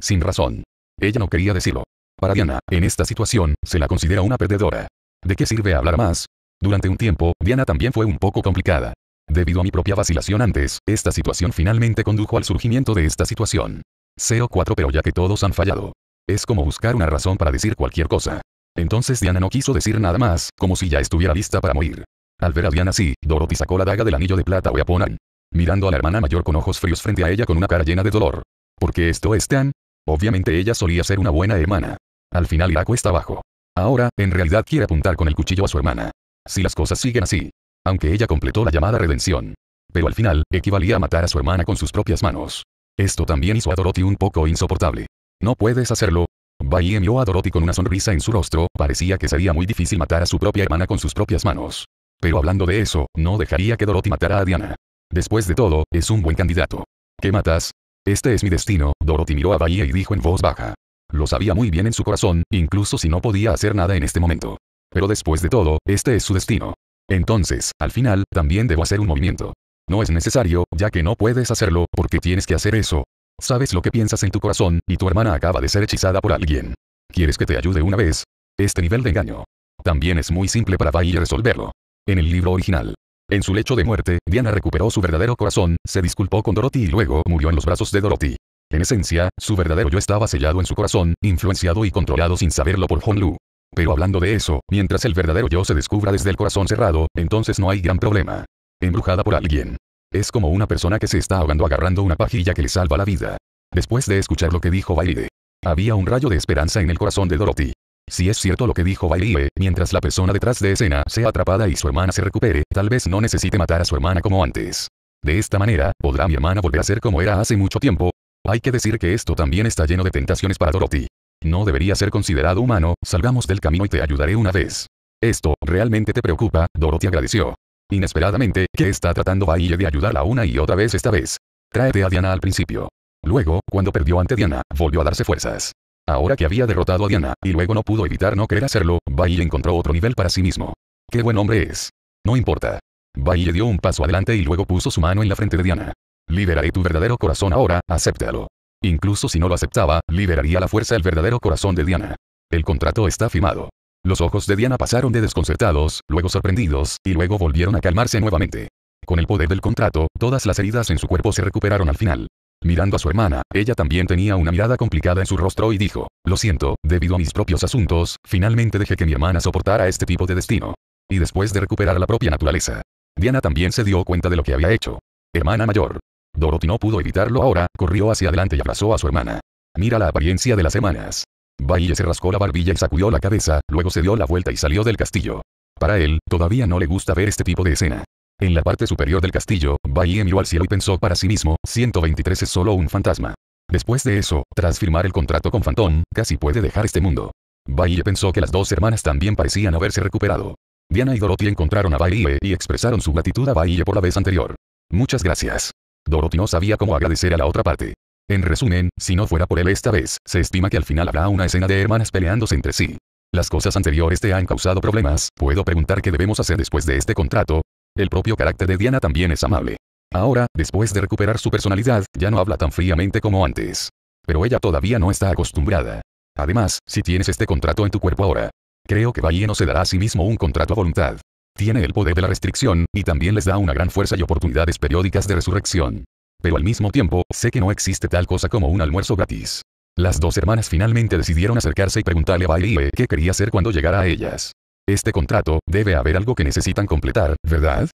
Sin razón. Ella no quería decirlo. Para Diana, en esta situación, se la considera una perdedora. ¿De qué sirve hablar más? Durante un tiempo, Diana también fue un poco complicada. Debido a mi propia vacilación antes, esta situación finalmente condujo al surgimiento de esta situación. CO4 pero ya que todos han fallado. Es como buscar una razón para decir cualquier cosa. Entonces Diana no quiso decir nada más, como si ya estuviera lista para morir. Al ver a Diana así, Dorothy sacó la daga del anillo de plata Weaponan. Mirando a la hermana mayor con ojos fríos frente a ella con una cara llena de dolor. ¿Por qué esto es tan? Obviamente ella solía ser una buena hermana. Al final irá cuesta abajo. Ahora, en realidad quiere apuntar con el cuchillo a su hermana. Si las cosas siguen así, aunque ella completó la llamada redención. Pero al final, equivalía a matar a su hermana con sus propias manos. Esto también hizo a Dorothy un poco insoportable. No puedes hacerlo. Bai envió a Dorothy con una sonrisa en su rostro, parecía que sería muy difícil matar a su propia hermana con sus propias manos. Pero hablando de eso, no dejaría que Dorothy matara a Diana. Después de todo, es un buen candidato. ¿Qué matas? Este es mi destino, Dorothy miró a Bahía y dijo en voz baja. Lo sabía muy bien en su corazón, incluso si no podía hacer nada en este momento. Pero después de todo, este es su destino. Entonces, al final, también debo hacer un movimiento. No es necesario, ya que no puedes hacerlo, porque tienes que hacer eso. Sabes lo que piensas en tu corazón, y tu hermana acaba de ser hechizada por alguien. ¿Quieres que te ayude una vez? Este nivel de engaño. También es muy simple para Bai resolverlo. En el libro original. En su lecho de muerte, Diana recuperó su verdadero corazón, se disculpó con Dorothy y luego murió en los brazos de Dorothy. En esencia, su verdadero yo estaba sellado en su corazón, influenciado y controlado sin saberlo por Honlu. Pero hablando de eso, mientras el verdadero yo se descubra desde el corazón cerrado, entonces no hay gran problema. Embrujada por alguien. Es como una persona que se está ahogando agarrando una pajilla que le salva la vida. Después de escuchar lo que dijo Baile. Había un rayo de esperanza en el corazón de Dorothy. Si es cierto lo que dijo Baile, mientras la persona detrás de escena sea atrapada y su hermana se recupere, tal vez no necesite matar a su hermana como antes. De esta manera, ¿podrá mi hermana volver a ser como era hace mucho tiempo? Hay que decir que esto también está lleno de tentaciones para Dorothy. No debería ser considerado humano, salgamos del camino y te ayudaré una vez. Esto, ¿realmente te preocupa? Dorothy agradeció. Inesperadamente, ¿qué está tratando Baile de ayudarla una y otra vez esta vez? Tráete a Diana al principio. Luego, cuando perdió ante Diana, volvió a darse fuerzas. Ahora que había derrotado a Diana, y luego no pudo evitar no querer hacerlo, Baile encontró otro nivel para sí mismo. ¡Qué buen hombre es! No importa. Baile dio un paso adelante y luego puso su mano en la frente de Diana. Liberaré tu verdadero corazón ahora, acéptalo. Incluso si no lo aceptaba, liberaría la fuerza el verdadero corazón de Diana. El contrato está firmado. Los ojos de Diana pasaron de desconcertados, luego sorprendidos, y luego volvieron a calmarse nuevamente. Con el poder del contrato, todas las heridas en su cuerpo se recuperaron al final. Mirando a su hermana, ella también tenía una mirada complicada en su rostro y dijo, lo siento, debido a mis propios asuntos, finalmente dejé que mi hermana soportara este tipo de destino. Y después de recuperar la propia naturaleza. Diana también se dio cuenta de lo que había hecho. Hermana mayor, Dorothy no pudo evitarlo ahora, corrió hacia adelante y abrazó a su hermana. Mira la apariencia de las hermanas. Baile se rascó la barbilla y sacudió la cabeza, luego se dio la vuelta y salió del castillo. Para él, todavía no le gusta ver este tipo de escena. En la parte superior del castillo, Baile miró al cielo y pensó para sí mismo, 123 es solo un fantasma. Después de eso, tras firmar el contrato con Phantom, casi puede dejar este mundo. Baile pensó que las dos hermanas también parecían haberse recuperado. Diana y Dorothy encontraron a Baile y expresaron su gratitud a Baile por la vez anterior. Muchas gracias. Dorothy no sabía cómo agradecer a la otra parte. En resumen, si no fuera por él esta vez, se estima que al final habrá una escena de hermanas peleándose entre sí. Las cosas anteriores te han causado problemas, puedo preguntar qué debemos hacer después de este contrato. El propio carácter de Diana también es amable. Ahora, después de recuperar su personalidad, ya no habla tan fríamente como antes. Pero ella todavía no está acostumbrada. Además, si tienes este contrato en tu cuerpo ahora, creo que Baie no se dará a sí mismo un contrato a voluntad. Tiene el poder de la restricción, y también les da una gran fuerza y oportunidades periódicas de resurrección. Pero al mismo tiempo, sé que no existe tal cosa como un almuerzo gratis. Las dos hermanas finalmente decidieron acercarse y preguntarle a Baie qué quería hacer cuando llegara a ellas. Este contrato, debe haber algo que necesitan completar, ¿verdad?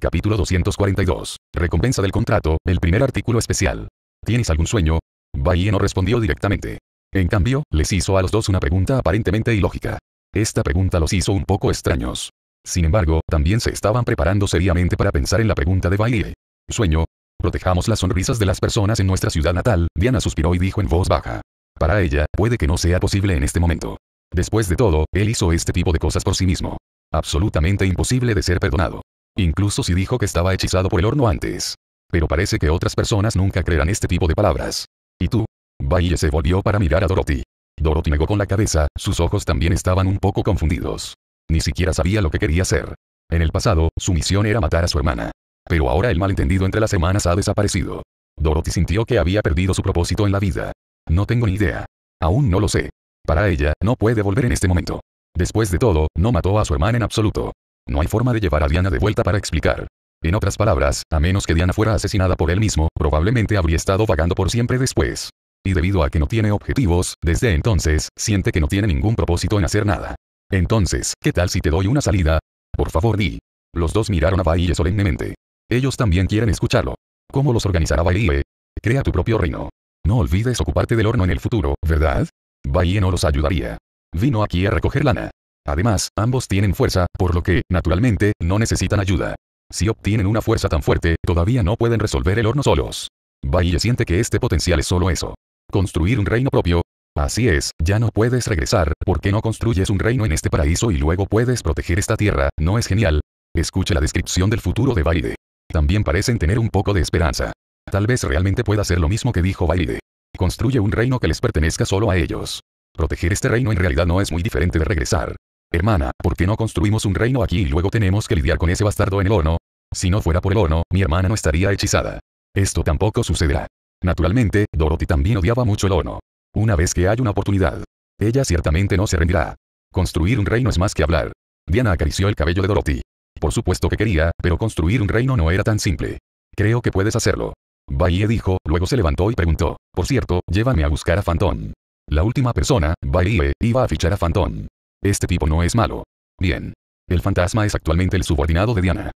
Capítulo 242. Recompensa del contrato, el primer artículo especial. ¿Tienes algún sueño? Baie no respondió directamente. En cambio, les hizo a los dos una pregunta aparentemente ilógica. Esta pregunta los hizo un poco extraños. Sin embargo, también se estaban preparando seriamente para pensar en la pregunta de Baie. Sueño, Protejamos las sonrisas de las personas en nuestra ciudad natal, Diana suspiró y dijo en voz baja. Para ella, puede que no sea posible en este momento. Después de todo, él hizo este tipo de cosas por sí mismo. Absolutamente imposible de ser perdonado. Incluso si dijo que estaba hechizado por el horno antes. Pero parece que otras personas nunca creerán este tipo de palabras. ¿Y tú? Baye se volvió para mirar a Dorothy. Dorothy negó con la cabeza, sus ojos también estaban un poco confundidos. Ni siquiera sabía lo que quería hacer. En el pasado, su misión era matar a su hermana. Pero ahora el malentendido entre las semanas ha desaparecido. Dorothy sintió que había perdido su propósito en la vida. No tengo ni idea. Aún no lo sé. Para ella, no puede volver en este momento. Después de todo, no mató a su hermana en absoluto. No hay forma de llevar a Diana de vuelta para explicar. En otras palabras, a menos que Diana fuera asesinada por él mismo, probablemente habría estado vagando por siempre después. Y debido a que no tiene objetivos, desde entonces, siente que no tiene ningún propósito en hacer nada. Entonces, ¿qué tal si te doy una salida? Por favor, di. Los dos miraron a Baille solemnemente. Ellos también quieren escucharlo. ¿Cómo los organizará Baie? Crea tu propio reino. No olvides ocuparte del horno en el futuro, ¿verdad? Baie no los ayudaría. Vino aquí a recoger lana. Además, ambos tienen fuerza, por lo que, naturalmente, no necesitan ayuda. Si obtienen una fuerza tan fuerte, todavía no pueden resolver el horno solos. Baie siente que este potencial es solo eso. Construir un reino propio. Así es, ya no puedes regresar, ¿por qué no construyes un reino en este paraíso y luego puedes proteger esta tierra? ¿No es genial? Escuche la descripción del futuro de Baide. También parecen tener un poco de esperanza. Tal vez realmente pueda hacer lo mismo que dijo Baile. Construye un reino que les pertenezca solo a ellos. Proteger este reino en realidad no es muy diferente de regresar. Hermana, ¿por qué no construimos un reino aquí y luego tenemos que lidiar con ese bastardo en el horno? Si no fuera por el horno, mi hermana no estaría hechizada. Esto tampoco sucederá. Naturalmente, Dorothy también odiaba mucho el horno. Una vez que hay una oportunidad, ella ciertamente no se rendirá. Construir un reino es más que hablar. Diana acarició el cabello de Dorothy. Por supuesto que quería, pero construir un reino no era tan simple. Creo que puedes hacerlo. Baye dijo, luego se levantó y preguntó, por cierto, llévame a buscar a Phantom. La última persona, Baye, iba a fichar a Phantom. Este tipo no es malo. Bien. El fantasma es actualmente el subordinado de Diana.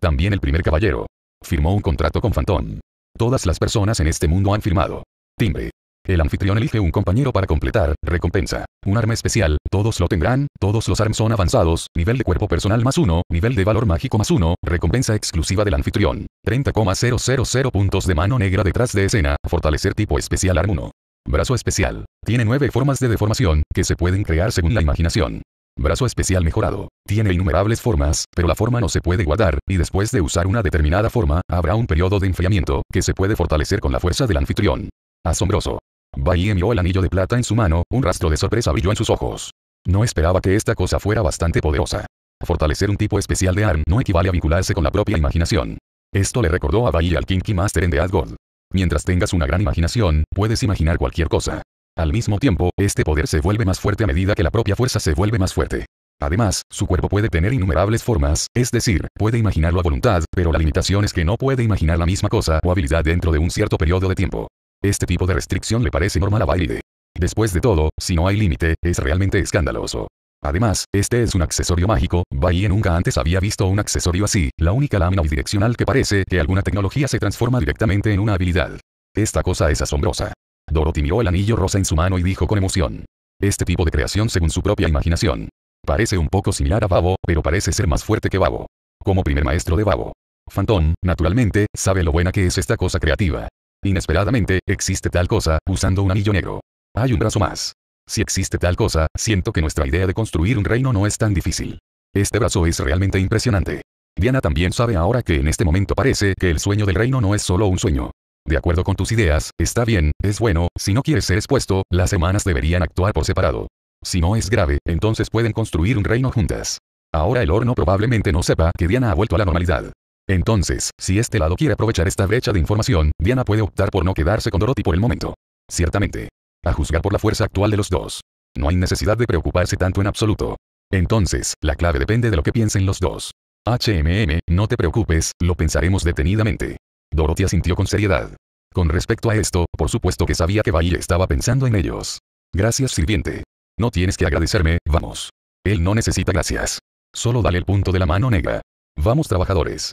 También el primer caballero. Firmó un contrato con Phantom. Todas las personas en este mundo han firmado. Timbre. El anfitrión elige un compañero para completar, recompensa. Un arma especial, todos lo tendrán, todos los arms son avanzados, nivel de cuerpo personal más uno, nivel de valor mágico más uno, recompensa exclusiva del anfitrión. 30,000 puntos de mano negra detrás de escena, fortalecer tipo especial arm 1. Brazo especial. Tiene nueve formas de deformación, que se pueden crear según la imaginación. Brazo especial mejorado. Tiene innumerables formas, pero la forma no se puede guardar, y después de usar una determinada forma, habrá un periodo de enfriamiento, que se puede fortalecer con la fuerza del anfitrión. Asombroso. Bai envió el anillo de plata en su mano, un rastro de sorpresa brilló en sus ojos. No esperaba que esta cosa fuera bastante poderosa. Fortalecer un tipo especial de ARM no equivale a vincularse con la propia imaginación. Esto le recordó a Bai al Kinky Master en The God. Mientras tengas una gran imaginación, puedes imaginar cualquier cosa. Al mismo tiempo, este poder se vuelve más fuerte a medida que la propia fuerza se vuelve más fuerte. Además, su cuerpo puede tener innumerables formas, es decir, puede imaginarlo a voluntad, pero la limitación es que no puede imaginar la misma cosa o habilidad dentro de un cierto periodo de tiempo. Este tipo de restricción le parece normal a Bailey. Después de todo, si no hay límite, es realmente escandaloso. Además, este es un accesorio mágico, Bailey nunca antes había visto un accesorio así, la única lámina bidireccional que parece que alguna tecnología se transforma directamente en una habilidad. Esta cosa es asombrosa. Dorothy miró el anillo rosa en su mano y dijo con emoción. Este tipo de creación según su propia imaginación. Parece un poco similar a Babo, pero parece ser más fuerte que Babo. Como primer maestro de Babo. Phantom, naturalmente, sabe lo buena que es esta cosa creativa. Inesperadamente, existe tal cosa, usando un anillo negro. Hay un brazo más. Si existe tal cosa, siento que nuestra idea de construir un reino no es tan difícil. Este brazo es realmente impresionante. Diana también sabe ahora que en este momento parece que el sueño del reino no es solo un sueño. De acuerdo con tus ideas, está bien, es bueno, si no quieres ser expuesto, las semanas deberían actuar por separado. Si no es grave, entonces pueden construir un reino juntas. Ahora el horno probablemente no sepa que Diana ha vuelto a la normalidad. Entonces, si este lado quiere aprovechar esta brecha de información, Diana puede optar por no quedarse con Dorothy por el momento. Ciertamente. A juzgar por la fuerza actual de los dos. No hay necesidad de preocuparse tanto en absoluto. Entonces, la clave depende de lo que piensen los dos. HMM, no te preocupes, lo pensaremos detenidamente. Dorothy asintió con seriedad. Con respecto a esto, por supuesto que sabía que Bailey estaba pensando en ellos. Gracias sirviente. No tienes que agradecerme, vamos. Él no necesita gracias. Solo dale el punto de la mano negra. Vamos trabajadores.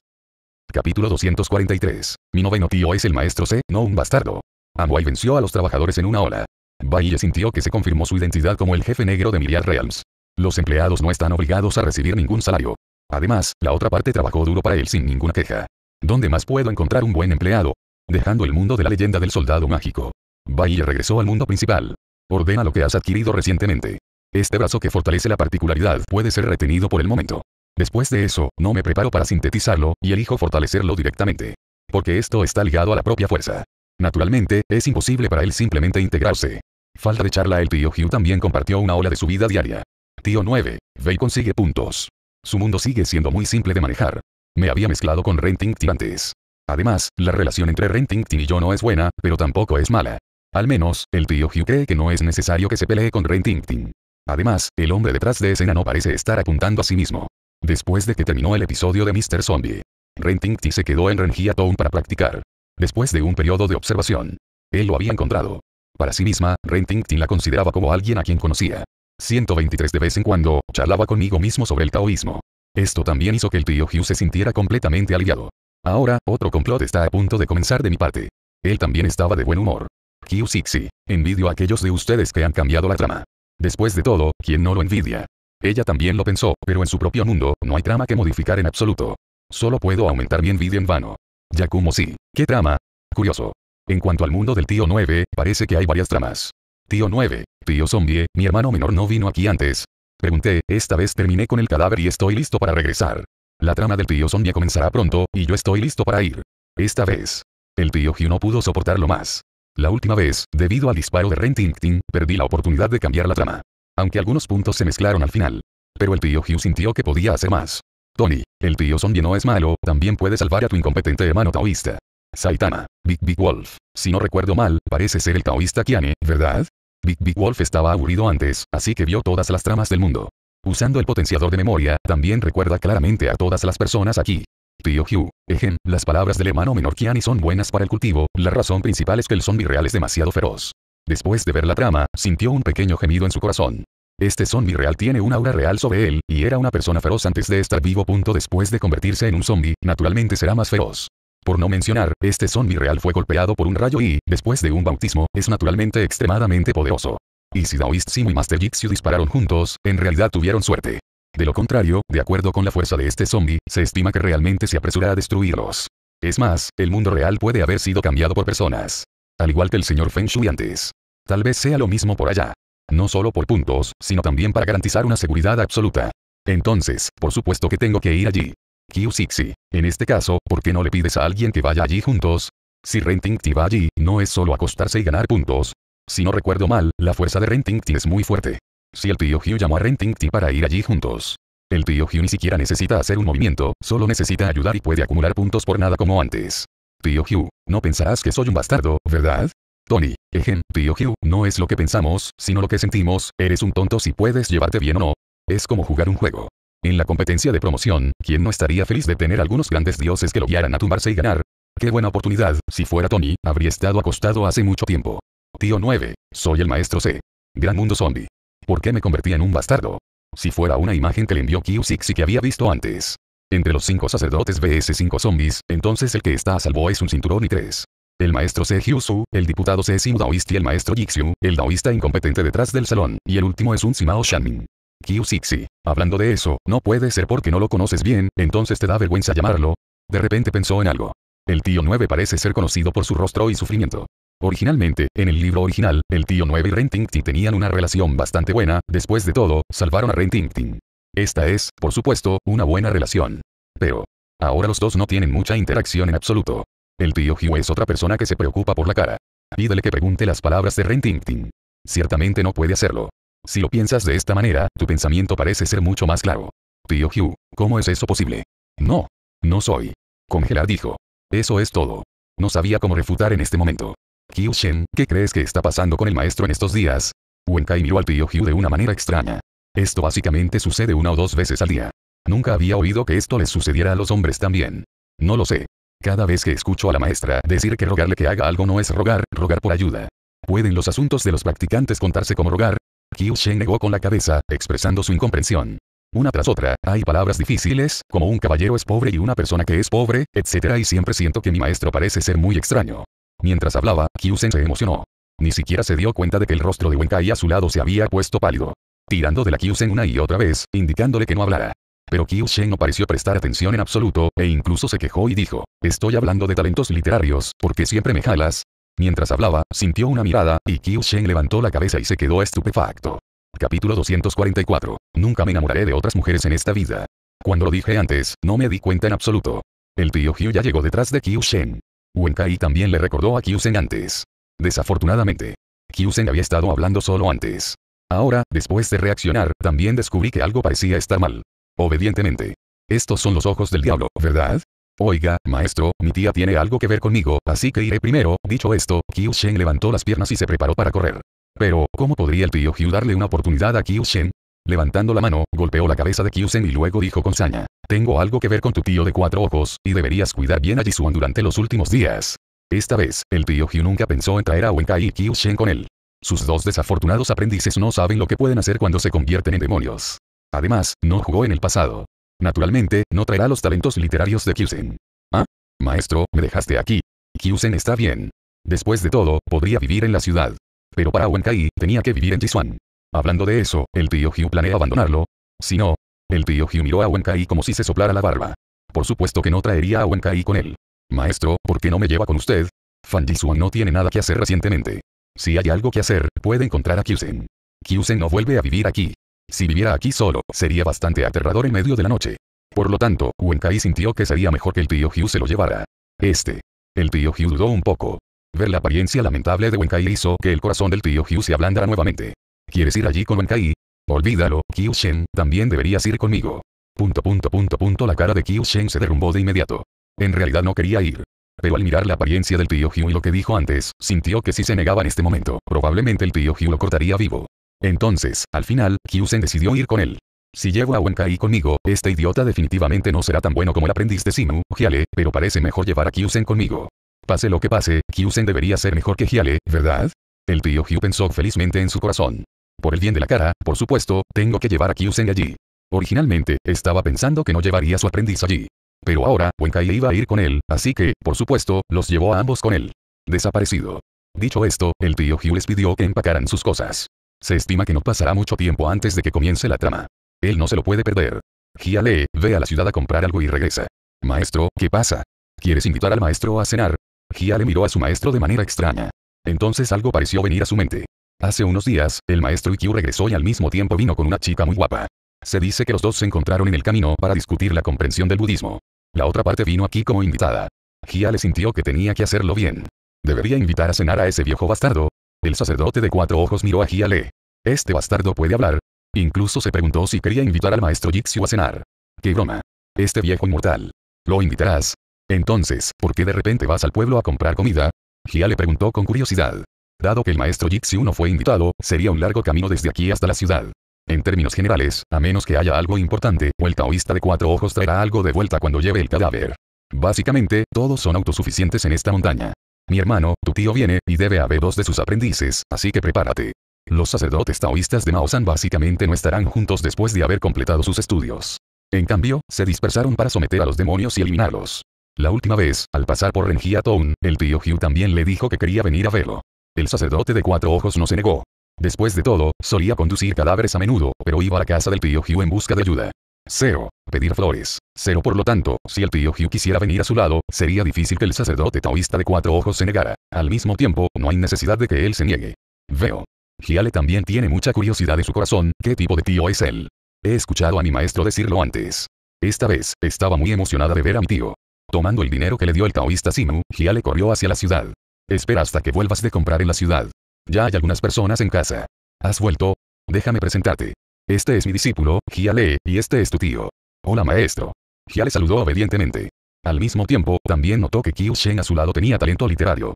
Capítulo 243. Mi noveno tío es el maestro C, no un bastardo. Amway venció a los trabajadores en una ola. Bailey sintió que se confirmó su identidad como el jefe negro de Milliard Realms. Los empleados no están obligados a recibir ningún salario. Además, la otra parte trabajó duro para él sin ninguna queja. ¿Dónde más puedo encontrar un buen empleado? Dejando el mundo de la leyenda del soldado mágico. Bailey regresó al mundo principal. Ordena lo que has adquirido recientemente. Este brazo que fortalece la particularidad puede ser retenido por el momento. Después de eso, no me preparo para sintetizarlo, y elijo fortalecerlo directamente. Porque esto está ligado a la propia fuerza. Naturalmente, es imposible para él simplemente integrarse. Falta de charla el tío Hugh también compartió una ola de su vida diaria. Tío 9, ve consigue puntos. Su mundo sigue siendo muy simple de manejar. Me había mezclado con Rentington antes. Además, la relación entre Rentington y yo no es buena, pero tampoco es mala. Al menos, el tío Hugh cree que no es necesario que se pelee con Rentington. Además, el hombre detrás de escena no parece estar apuntando a sí mismo. Después de que terminó el episodio de Mr. Zombie, Rentington se quedó en Rengia Town para practicar. Después de un periodo de observación, él lo había encontrado. Para sí misma, Rentington la consideraba como alguien a quien conocía. 123 de vez en cuando, charlaba conmigo mismo sobre el taoísmo. Esto también hizo que el tío Hugh se sintiera completamente aliviado. Ahora, otro complot está a punto de comenzar de mi parte. Él también estaba de buen humor. Hugh Sixi, envidio a aquellos de ustedes que han cambiado la trama. Después de todo, ¿quién no lo envidia? Ella también lo pensó, pero en su propio mundo, no hay trama que modificar en absoluto. Solo puedo aumentar mi envidia en vano. Yakumo sí. ¿Qué trama? Curioso. En cuanto al mundo del tío 9, parece que hay varias tramas. Tío 9, tío zombie, mi hermano menor no vino aquí antes. Pregunté, esta vez terminé con el cadáver y estoy listo para regresar. La trama del tío zombie comenzará pronto, y yo estoy listo para ir. Esta vez. El tío Hugh no pudo soportarlo más. La última vez, debido al disparo de Rentington, perdí la oportunidad de cambiar la trama. Aunque algunos puntos se mezclaron al final. Pero el tío Hugh sintió que podía hacer más. Tony, el tío zombie no es malo, también puede salvar a tu incompetente hermano taoísta. Saitama, Big Big Wolf. Si no recuerdo mal, parece ser el taoísta Kiane, ¿verdad? Big Big Wolf estaba aburrido antes, así que vio todas las tramas del mundo. Usando el potenciador de memoria, también recuerda claramente a todas las personas aquí. Tío Hugh, ejem, las palabras del hermano menor Kiani son buenas para el cultivo, la razón principal es que el zombie real es demasiado feroz. Después de ver la trama, sintió un pequeño gemido en su corazón. Este zombie real tiene una aura real sobre él, y era una persona feroz antes de estar vivo. Punto después de convertirse en un zombie, naturalmente será más feroz. Por no mencionar, este zombie real fue golpeado por un rayo y, después de un bautismo, es naturalmente extremadamente poderoso. Y si Daoist Sim y Master Jitsu dispararon juntos, en realidad tuvieron suerte. De lo contrario, de acuerdo con la fuerza de este zombie, se estima que realmente se apresura a destruirlos. Es más, el mundo real puede haber sido cambiado por personas. Al igual que el señor Feng Shui antes. Tal vez sea lo mismo por allá. No solo por puntos, sino también para garantizar una seguridad absoluta. Entonces, por supuesto que tengo que ir allí. Q6. En este caso, ¿por qué no le pides a alguien que vaya allí juntos? Si Renting va allí, no es solo acostarse y ganar puntos. Si no recuerdo mal, la fuerza de Renting es muy fuerte. Si el tío Hugh llamó a Rentington para ir allí juntos. El tío Hugh ni siquiera necesita hacer un movimiento, solo necesita ayudar y puede acumular puntos por nada como antes. Tío Hugh, no pensarás que soy un bastardo, ¿verdad? Tony, ejem, tío Hugh, no es lo que pensamos, sino lo que sentimos, eres un tonto si puedes llevarte bien o no. Es como jugar un juego. En la competencia de promoción, ¿quién no estaría feliz de tener algunos grandes dioses que lo guiaran a tumbarse y ganar? Qué buena oportunidad, si fuera Tony, habría estado acostado hace mucho tiempo. Tío 9, soy el maestro C. Gran mundo zombie. ¿Por qué me convertí en un bastardo? Si fuera una imagen que le envió Q6 y que había visto antes. Entre los cinco sacerdotes vs 5 zombies, entonces el que está a salvo es un cinturón y tres. El maestro Se Hyusu, el diputado Se Simu Daoist y el maestro Jixiu, el daoísta incompetente detrás del salón, y el último es un Simao Shanmin. Q6. Hablando de eso, no puede ser porque no lo conoces bien, entonces te da vergüenza llamarlo. De repente pensó en algo. El tío 9 parece ser conocido por su rostro y sufrimiento. Originalmente, en el libro original, el tío 9 y Rentington tenían una relación bastante buena, después de todo, salvaron a Rentington. Esta es, por supuesto, una buena relación. Pero, ahora los dos no tienen mucha interacción en absoluto. El tío Hugh es otra persona que se preocupa por la cara. Pídele que pregunte las palabras de Rentington. Ciertamente no puede hacerlo. Si lo piensas de esta manera, tu pensamiento parece ser mucho más claro. Tío Hugh, ¿cómo es eso posible? No. No soy. Congelar dijo. Eso es todo. No sabía cómo refutar en este momento. Kyu Shen, ¿qué crees que está pasando con el maestro en estos días? Wenkai miró al tío Hugh de una manera extraña. Esto básicamente sucede una o dos veces al día. Nunca había oído que esto les sucediera a los hombres también. No lo sé. Cada vez que escucho a la maestra decir que rogarle que haga algo no es rogar, rogar por ayuda. ¿Pueden los asuntos de los practicantes contarse como rogar? Kyu Shen negó con la cabeza, expresando su incomprensión. Una tras otra, hay palabras difíciles, como un caballero es pobre y una persona que es pobre, etc. y siempre siento que mi maestro parece ser muy extraño. Mientras hablaba, Kyusen se emocionó. Ni siquiera se dio cuenta de que el rostro de Wenkai a su lado se había puesto pálido. Tirando de la una y otra vez, indicándole que no hablara. Pero Kyusen no pareció prestar atención en absoluto, e incluso se quejó y dijo, estoy hablando de talentos literarios, porque siempre me jalas. Mientras hablaba, sintió una mirada, y Kyusen levantó la cabeza y se quedó estupefacto. Capítulo 244. Nunca me enamoraré de otras mujeres en esta vida. Cuando lo dije antes, no me di cuenta en absoluto. El tío Hugh ya llegó detrás de Kyusen. Wenkai también le recordó a Kyusen antes. Desafortunadamente. Kyusen había estado hablando solo antes. Ahora, después de reaccionar, también descubrí que algo parecía estar mal. Obedientemente. Estos son los ojos del diablo, ¿verdad? Oiga, maestro, mi tía tiene algo que ver conmigo, así que iré primero. Dicho esto, Kyushen levantó las piernas y se preparó para correr. Pero, ¿cómo podría el tío Hugh darle una oportunidad a Kyushen? Levantando la mano, golpeó la cabeza de Kyusen y luego dijo con saña. Tengo algo que ver con tu tío de cuatro ojos, y deberías cuidar bien a Jisuan durante los últimos días. Esta vez, el tío Hugh nunca pensó en traer a Wenkai y Kyushen con él. Sus dos desafortunados aprendices no saben lo que pueden hacer cuando se convierten en demonios. Además, no jugó en el pasado. Naturalmente, no traerá los talentos literarios de Kyusen. Ah, maestro, me dejaste aquí. Kyusen está bien. Después de todo, podría vivir en la ciudad. Pero para Wenkai, tenía que vivir en Jisuan. Hablando de eso, el tío Hugh planea abandonarlo. Si no, el tío Hugh miró a Wenkai como si se soplara la barba. Por supuesto que no traería a Wenkai con él. Maestro, ¿por qué no me lleva con usted? Fan Jisuan no tiene nada que hacer recientemente. Si hay algo que hacer, puede encontrar a Kyusen. Kyusen no vuelve a vivir aquí. Si viviera aquí solo, sería bastante aterrador en medio de la noche. Por lo tanto, Wenkai sintió que sería mejor que el tío Hugh se lo llevara. Este. El tío Hugh dudó un poco. Ver la apariencia lamentable de Wenkai hizo que el corazón del tío Hugh se ablandara nuevamente. ¿Quieres ir allí con Wenkai? Olvídalo, Shen, también deberías ir conmigo. Punto punto punto punto la cara de Shen se derrumbó de inmediato. En realidad no quería ir. Pero al mirar la apariencia del tío Hugh y lo que dijo antes, sintió que si se negaba en este momento, probablemente el tío Hugh lo cortaría vivo. Entonces, al final, Kyusen decidió ir con él. Si llevo a Wenkai conmigo, este idiota definitivamente no será tan bueno como el aprendiz de Simu, Hyale, pero parece mejor llevar a Kyusen conmigo. Pase lo que pase, Kyusen debería ser mejor que Hyale, ¿verdad? El tío Hugh pensó felizmente en su corazón. Por el bien de la cara, por supuesto, tengo que llevar a Kyusen allí. Originalmente, estaba pensando que no llevaría a su aprendiz allí. Pero ahora, Wenkai iba a ir con él, así que, por supuesto, los llevó a ambos con él. Desaparecido. Dicho esto, el tío Hugh les pidió que empacaran sus cosas. Se estima que no pasará mucho tiempo antes de que comience la trama. Él no se lo puede perder. Lee, ve a la ciudad a comprar algo y regresa. Maestro, ¿qué pasa? ¿Quieres invitar al maestro a cenar? le miró a su maestro de manera extraña. Entonces algo pareció venir a su mente. Hace unos días, el maestro Ikkyu regresó y al mismo tiempo vino con una chica muy guapa. Se dice que los dos se encontraron en el camino para discutir la comprensión del budismo. La otra parte vino aquí como invitada. le sintió que tenía que hacerlo bien. Debería invitar a cenar a ese viejo bastardo, el sacerdote de cuatro ojos miró a Hiale. Este bastardo puede hablar. Incluso se preguntó si quería invitar al maestro Jitsu a cenar. ¡Qué broma! Este viejo inmortal. ¿Lo invitarás? Entonces, ¿por qué de repente vas al pueblo a comprar comida? le preguntó con curiosidad. Dado que el maestro Jitsu no fue invitado, sería un largo camino desde aquí hasta la ciudad. En términos generales, a menos que haya algo importante, o el taoísta de cuatro ojos traerá algo de vuelta cuando lleve el cadáver. Básicamente, todos son autosuficientes en esta montaña. Mi hermano, tu tío viene, y debe haber dos de sus aprendices, así que prepárate. Los sacerdotes taoístas de Maosan básicamente no estarán juntos después de haber completado sus estudios. En cambio, se dispersaron para someter a los demonios y eliminarlos. La última vez, al pasar por Renjia Town, el tío Hugh también le dijo que quería venir a verlo. El sacerdote de cuatro ojos no se negó. Después de todo, solía conducir cadáveres a menudo, pero iba a la casa del tío Hugh en busca de ayuda. Cero. Pedir flores. Cero por lo tanto, si el tío Hugh quisiera venir a su lado, sería difícil que el sacerdote taoísta de cuatro ojos se negara. Al mismo tiempo, no hay necesidad de que él se niegue. Veo. Giale también tiene mucha curiosidad de su corazón, ¿qué tipo de tío es él? He escuchado a mi maestro decirlo antes. Esta vez, estaba muy emocionada de ver a mi tío. Tomando el dinero que le dio el taoísta Simu, Giale corrió hacia la ciudad. Espera hasta que vuelvas de comprar en la ciudad. Ya hay algunas personas en casa. ¿Has vuelto? Déjame presentarte. Este es mi discípulo, Giale, y este es tu tío. Hola maestro. le saludó obedientemente. Al mismo tiempo, también notó que Kyu Shen a su lado tenía talento literario.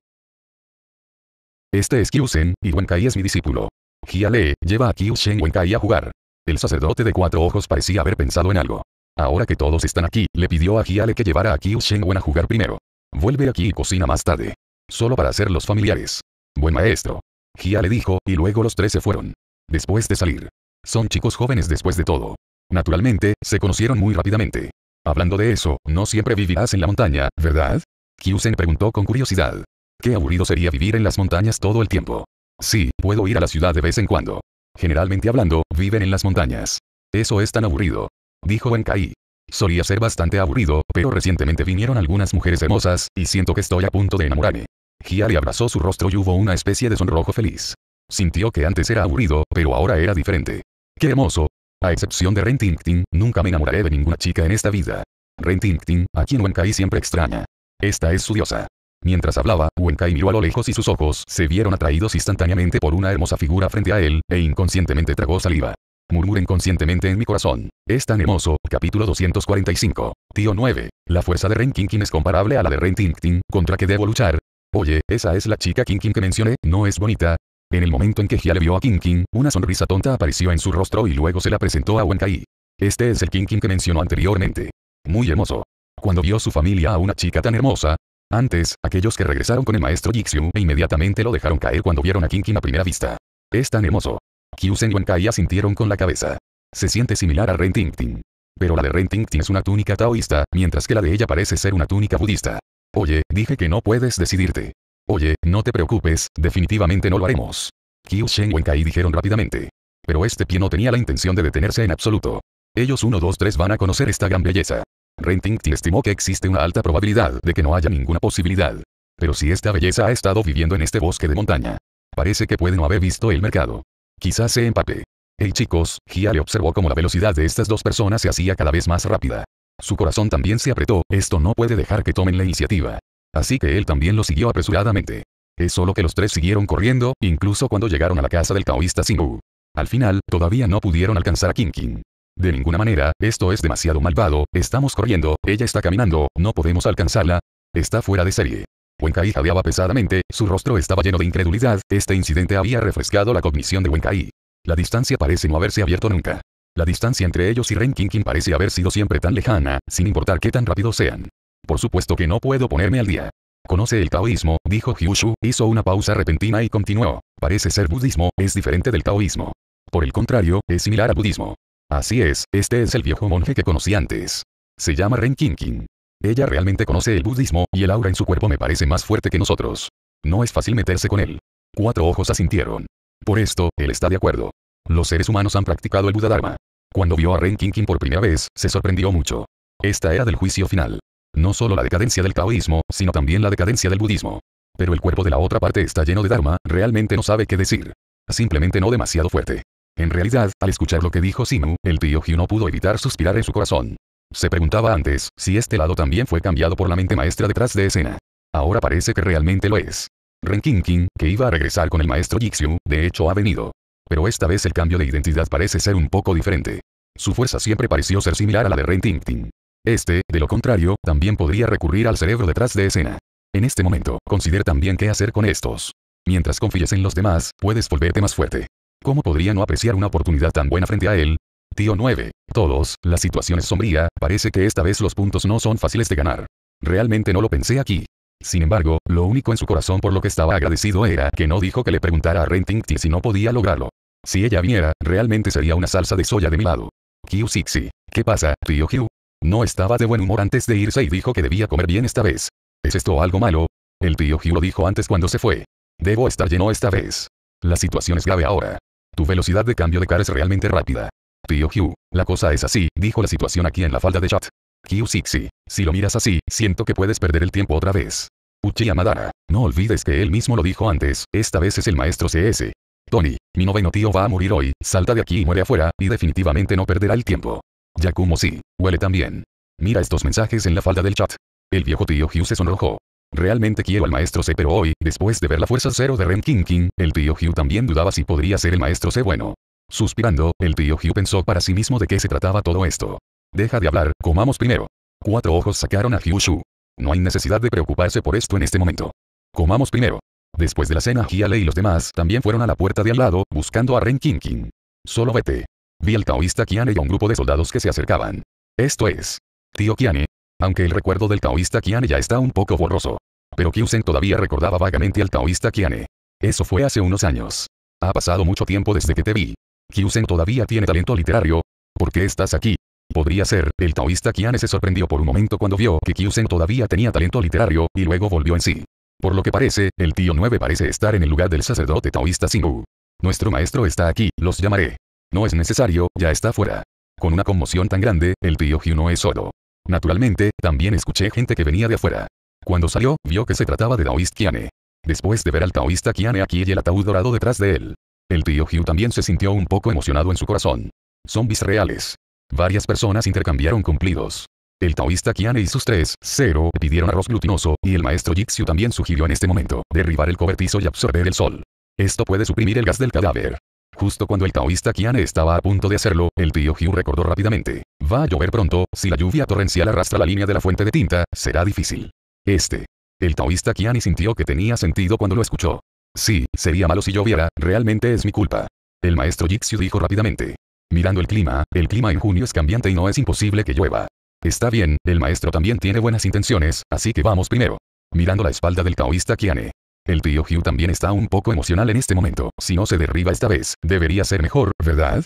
Este es Kyu Shen, y Wenkai es mi discípulo. Jia Le, lleva a Kyu Shen Wenkai a jugar. El sacerdote de cuatro ojos parecía haber pensado en algo. Ahora que todos están aquí, le pidió a Jia Le que llevara a Kyu Shen Wen a jugar primero. Vuelve aquí y cocina más tarde. Solo para hacerlos familiares. Buen maestro. Gia le dijo, y luego los tres se fueron. Después de salir. Son chicos jóvenes después de todo. Naturalmente, se conocieron muy rápidamente. Hablando de eso, no siempre vivirás en la montaña, ¿verdad? Kyusen preguntó con curiosidad. Qué aburrido sería vivir en las montañas todo el tiempo. Sí, puedo ir a la ciudad de vez en cuando. Generalmente hablando, viven en las montañas. Eso es tan aburrido. Dijo Enkai. Solía ser bastante aburrido, pero recientemente vinieron algunas mujeres hermosas, y siento que estoy a punto de enamorarme. Le abrazó su rostro y hubo una especie de sonrojo feliz. Sintió que antes era aburrido, pero ahora era diferente. ¡Qué hermoso! A excepción de Ren Ting nunca me enamoraré de ninguna chica en esta vida. Ren Ting a quien Wenkai siempre extraña. Esta es su diosa. Mientras hablaba, Wenkai miró a lo lejos y sus ojos se vieron atraídos instantáneamente por una hermosa figura frente a él, e inconscientemente tragó saliva. Murmuré inconscientemente en mi corazón. Es tan hermoso, capítulo 245. Tío 9. La fuerza de Ren King es comparable a la de Ren Ting ¿contra qué debo luchar? Oye, esa es la chica King King que mencioné, ¿no es bonita? En el momento en que Hia le vio a King King, una sonrisa tonta apareció en su rostro y luego se la presentó a Wenkai. Este es el King King que mencionó anteriormente. Muy hermoso. Cuando vio su familia a una chica tan hermosa, antes, aquellos que regresaron con el maestro Jixiu e inmediatamente lo dejaron caer cuando vieron a King King a primera vista. Es tan hermoso. Kyusen y Wenkai asintieron con la cabeza. Se siente similar a Ren Ting Ting. Pero la de Ren Ting Ting es una túnica taoísta, mientras que la de ella parece ser una túnica budista. Oye, dije que no puedes decidirte. Oye, no te preocupes, definitivamente no lo haremos. Kyu Shen Wenkai dijeron rápidamente. Pero este pie no tenía la intención de detenerse en absoluto. Ellos 1 2 3 van a conocer esta gran belleza. Ren Ting estimó que existe una alta probabilidad de que no haya ninguna posibilidad. Pero si esta belleza ha estado viviendo en este bosque de montaña. Parece que puede no haber visto el mercado. Quizás se empape. Hey chicos, Gia le observó cómo la velocidad de estas dos personas se hacía cada vez más rápida. Su corazón también se apretó, esto no puede dejar que tomen la iniciativa. Así que él también lo siguió apresuradamente. Es solo que los tres siguieron corriendo, incluso cuando llegaron a la casa del taoísta Singu. Al final, todavía no pudieron alcanzar a King. De ninguna manera, esto es demasiado malvado, estamos corriendo, ella está caminando, no podemos alcanzarla. Está fuera de serie. Wenkai jadeaba pesadamente, su rostro estaba lleno de incredulidad, este incidente había refrescado la cognición de Wenkai. La distancia parece no haberse abierto nunca. La distancia entre ellos y Ren King parece haber sido siempre tan lejana, sin importar qué tan rápido sean. Por supuesto que no puedo ponerme al día. Conoce el taoísmo, dijo Hyushu, hizo una pausa repentina y continuó. Parece ser budismo, es diferente del taoísmo. Por el contrario, es similar al budismo. Así es, este es el viejo monje que conocí antes. Se llama Ren King Ella realmente conoce el budismo, y el aura en su cuerpo me parece más fuerte que nosotros. No es fácil meterse con él. Cuatro ojos asintieron. Por esto, él está de acuerdo. Los seres humanos han practicado el Buda Dharma. Cuando vio a Ren King por primera vez, se sorprendió mucho. Esta era del juicio final. No solo la decadencia del taoísmo, sino también la decadencia del budismo. Pero el cuerpo de la otra parte está lleno de Dharma, realmente no sabe qué decir. Simplemente no demasiado fuerte. En realidad, al escuchar lo que dijo Sinu, el tío Hugh no pudo evitar suspirar en su corazón. Se preguntaba antes, si este lado también fue cambiado por la mente maestra detrás de escena. Ahora parece que realmente lo es. Ren King, que iba a regresar con el maestro Jixiu, de hecho ha venido. Pero esta vez el cambio de identidad parece ser un poco diferente. Su fuerza siempre pareció ser similar a la de Ren Ting Ting. Este, de lo contrario, también podría recurrir al cerebro detrás de escena. En este momento, considera también qué hacer con estos. Mientras confíes en los demás, puedes volverte más fuerte. ¿Cómo podría no apreciar una oportunidad tan buena frente a él? Tío 9. Todos, la situación es sombría, parece que esta vez los puntos no son fáciles de ganar. Realmente no lo pensé aquí. Sin embargo, lo único en su corazón por lo que estaba agradecido era que no dijo que le preguntara a Renting si no podía lograrlo. Si ella viniera, realmente sería una salsa de soya de mi lado. Kyu Sixi. ¿Qué pasa, tío Hugh? No estaba de buen humor antes de irse y dijo que debía comer bien esta vez. ¿Es esto algo malo? El tío Hugh lo dijo antes cuando se fue. Debo estar lleno esta vez. La situación es grave ahora. Tu velocidad de cambio de cara es realmente rápida. Tío Hugh, la cosa es así, dijo la situación aquí en la falda de chat. Kyu Sixi. Si lo miras así, siento que puedes perder el tiempo otra vez. Uchiha Madara. No olvides que él mismo lo dijo antes, esta vez es el maestro CS. Tony, mi noveno tío va a morir hoy, salta de aquí y muere afuera, y definitivamente no perderá el tiempo. Yakumo sí, huele también. Mira estos mensajes en la falda del chat. El viejo tío Hugh se sonrojó. Realmente quiero al maestro C pero hoy, después de ver la fuerza cero de Ren King King, el tío Hugh también dudaba si podría ser el maestro C bueno. Suspirando, el tío Hugh pensó para sí mismo de qué se trataba todo esto. Deja de hablar, comamos primero. Cuatro ojos sacaron a Hyushu. No hay necesidad de preocuparse por esto en este momento. Comamos primero. Después de la cena Hiale y los demás también fueron a la puerta de al lado, buscando a Ren King. Solo vete. Vi al taoísta Kiane y a un grupo de soldados que se acercaban. Esto es. Tío Kiane. Aunque el recuerdo del taoísta Kiane ya está un poco borroso. Pero Kyusen todavía recordaba vagamente al taoísta Kiane. Eso fue hace unos años. Ha pasado mucho tiempo desde que te vi. Kyusen todavía tiene talento literario. ¿Por qué estás aquí? Podría ser, el taoísta Kiane se sorprendió por un momento cuando vio que Kyusen todavía tenía talento literario, y luego volvió en sí. Por lo que parece, el tío 9 parece estar en el lugar del sacerdote taoísta Singu. Nuestro maestro está aquí, los llamaré. No es necesario, ya está fuera. Con una conmoción tan grande, el tío Hugh no es solo. Naturalmente, también escuché gente que venía de afuera. Cuando salió, vio que se trataba de Taoist Kiane. Después de ver al taoísta Kiane aquí y el ataúd dorado detrás de él. El tío Hugh también se sintió un poco emocionado en su corazón. Zombies reales. Varias personas intercambiaron cumplidos. El taoísta Kiane y sus tres, cero, pidieron arroz glutinoso, y el maestro Jixu también sugirió en este momento, derribar el cobertizo y absorber el sol. Esto puede suprimir el gas del cadáver. Justo cuando el taoísta Kiane estaba a punto de hacerlo, el tío Hugh recordó rápidamente. Va a llover pronto, si la lluvia torrencial arrastra la línea de la fuente de tinta, será difícil. Este. El taoísta Kiane sintió que tenía sentido cuando lo escuchó. Sí, sería malo si lloviera, realmente es mi culpa. El maestro Jixu dijo rápidamente. Mirando el clima, el clima en junio es cambiante y no es imposible que llueva. Está bien, el maestro también tiene buenas intenciones, así que vamos primero. Mirando la espalda del taoísta Kiane. El tío Hugh también está un poco emocional en este momento, si no se derriba esta vez, debería ser mejor, ¿verdad?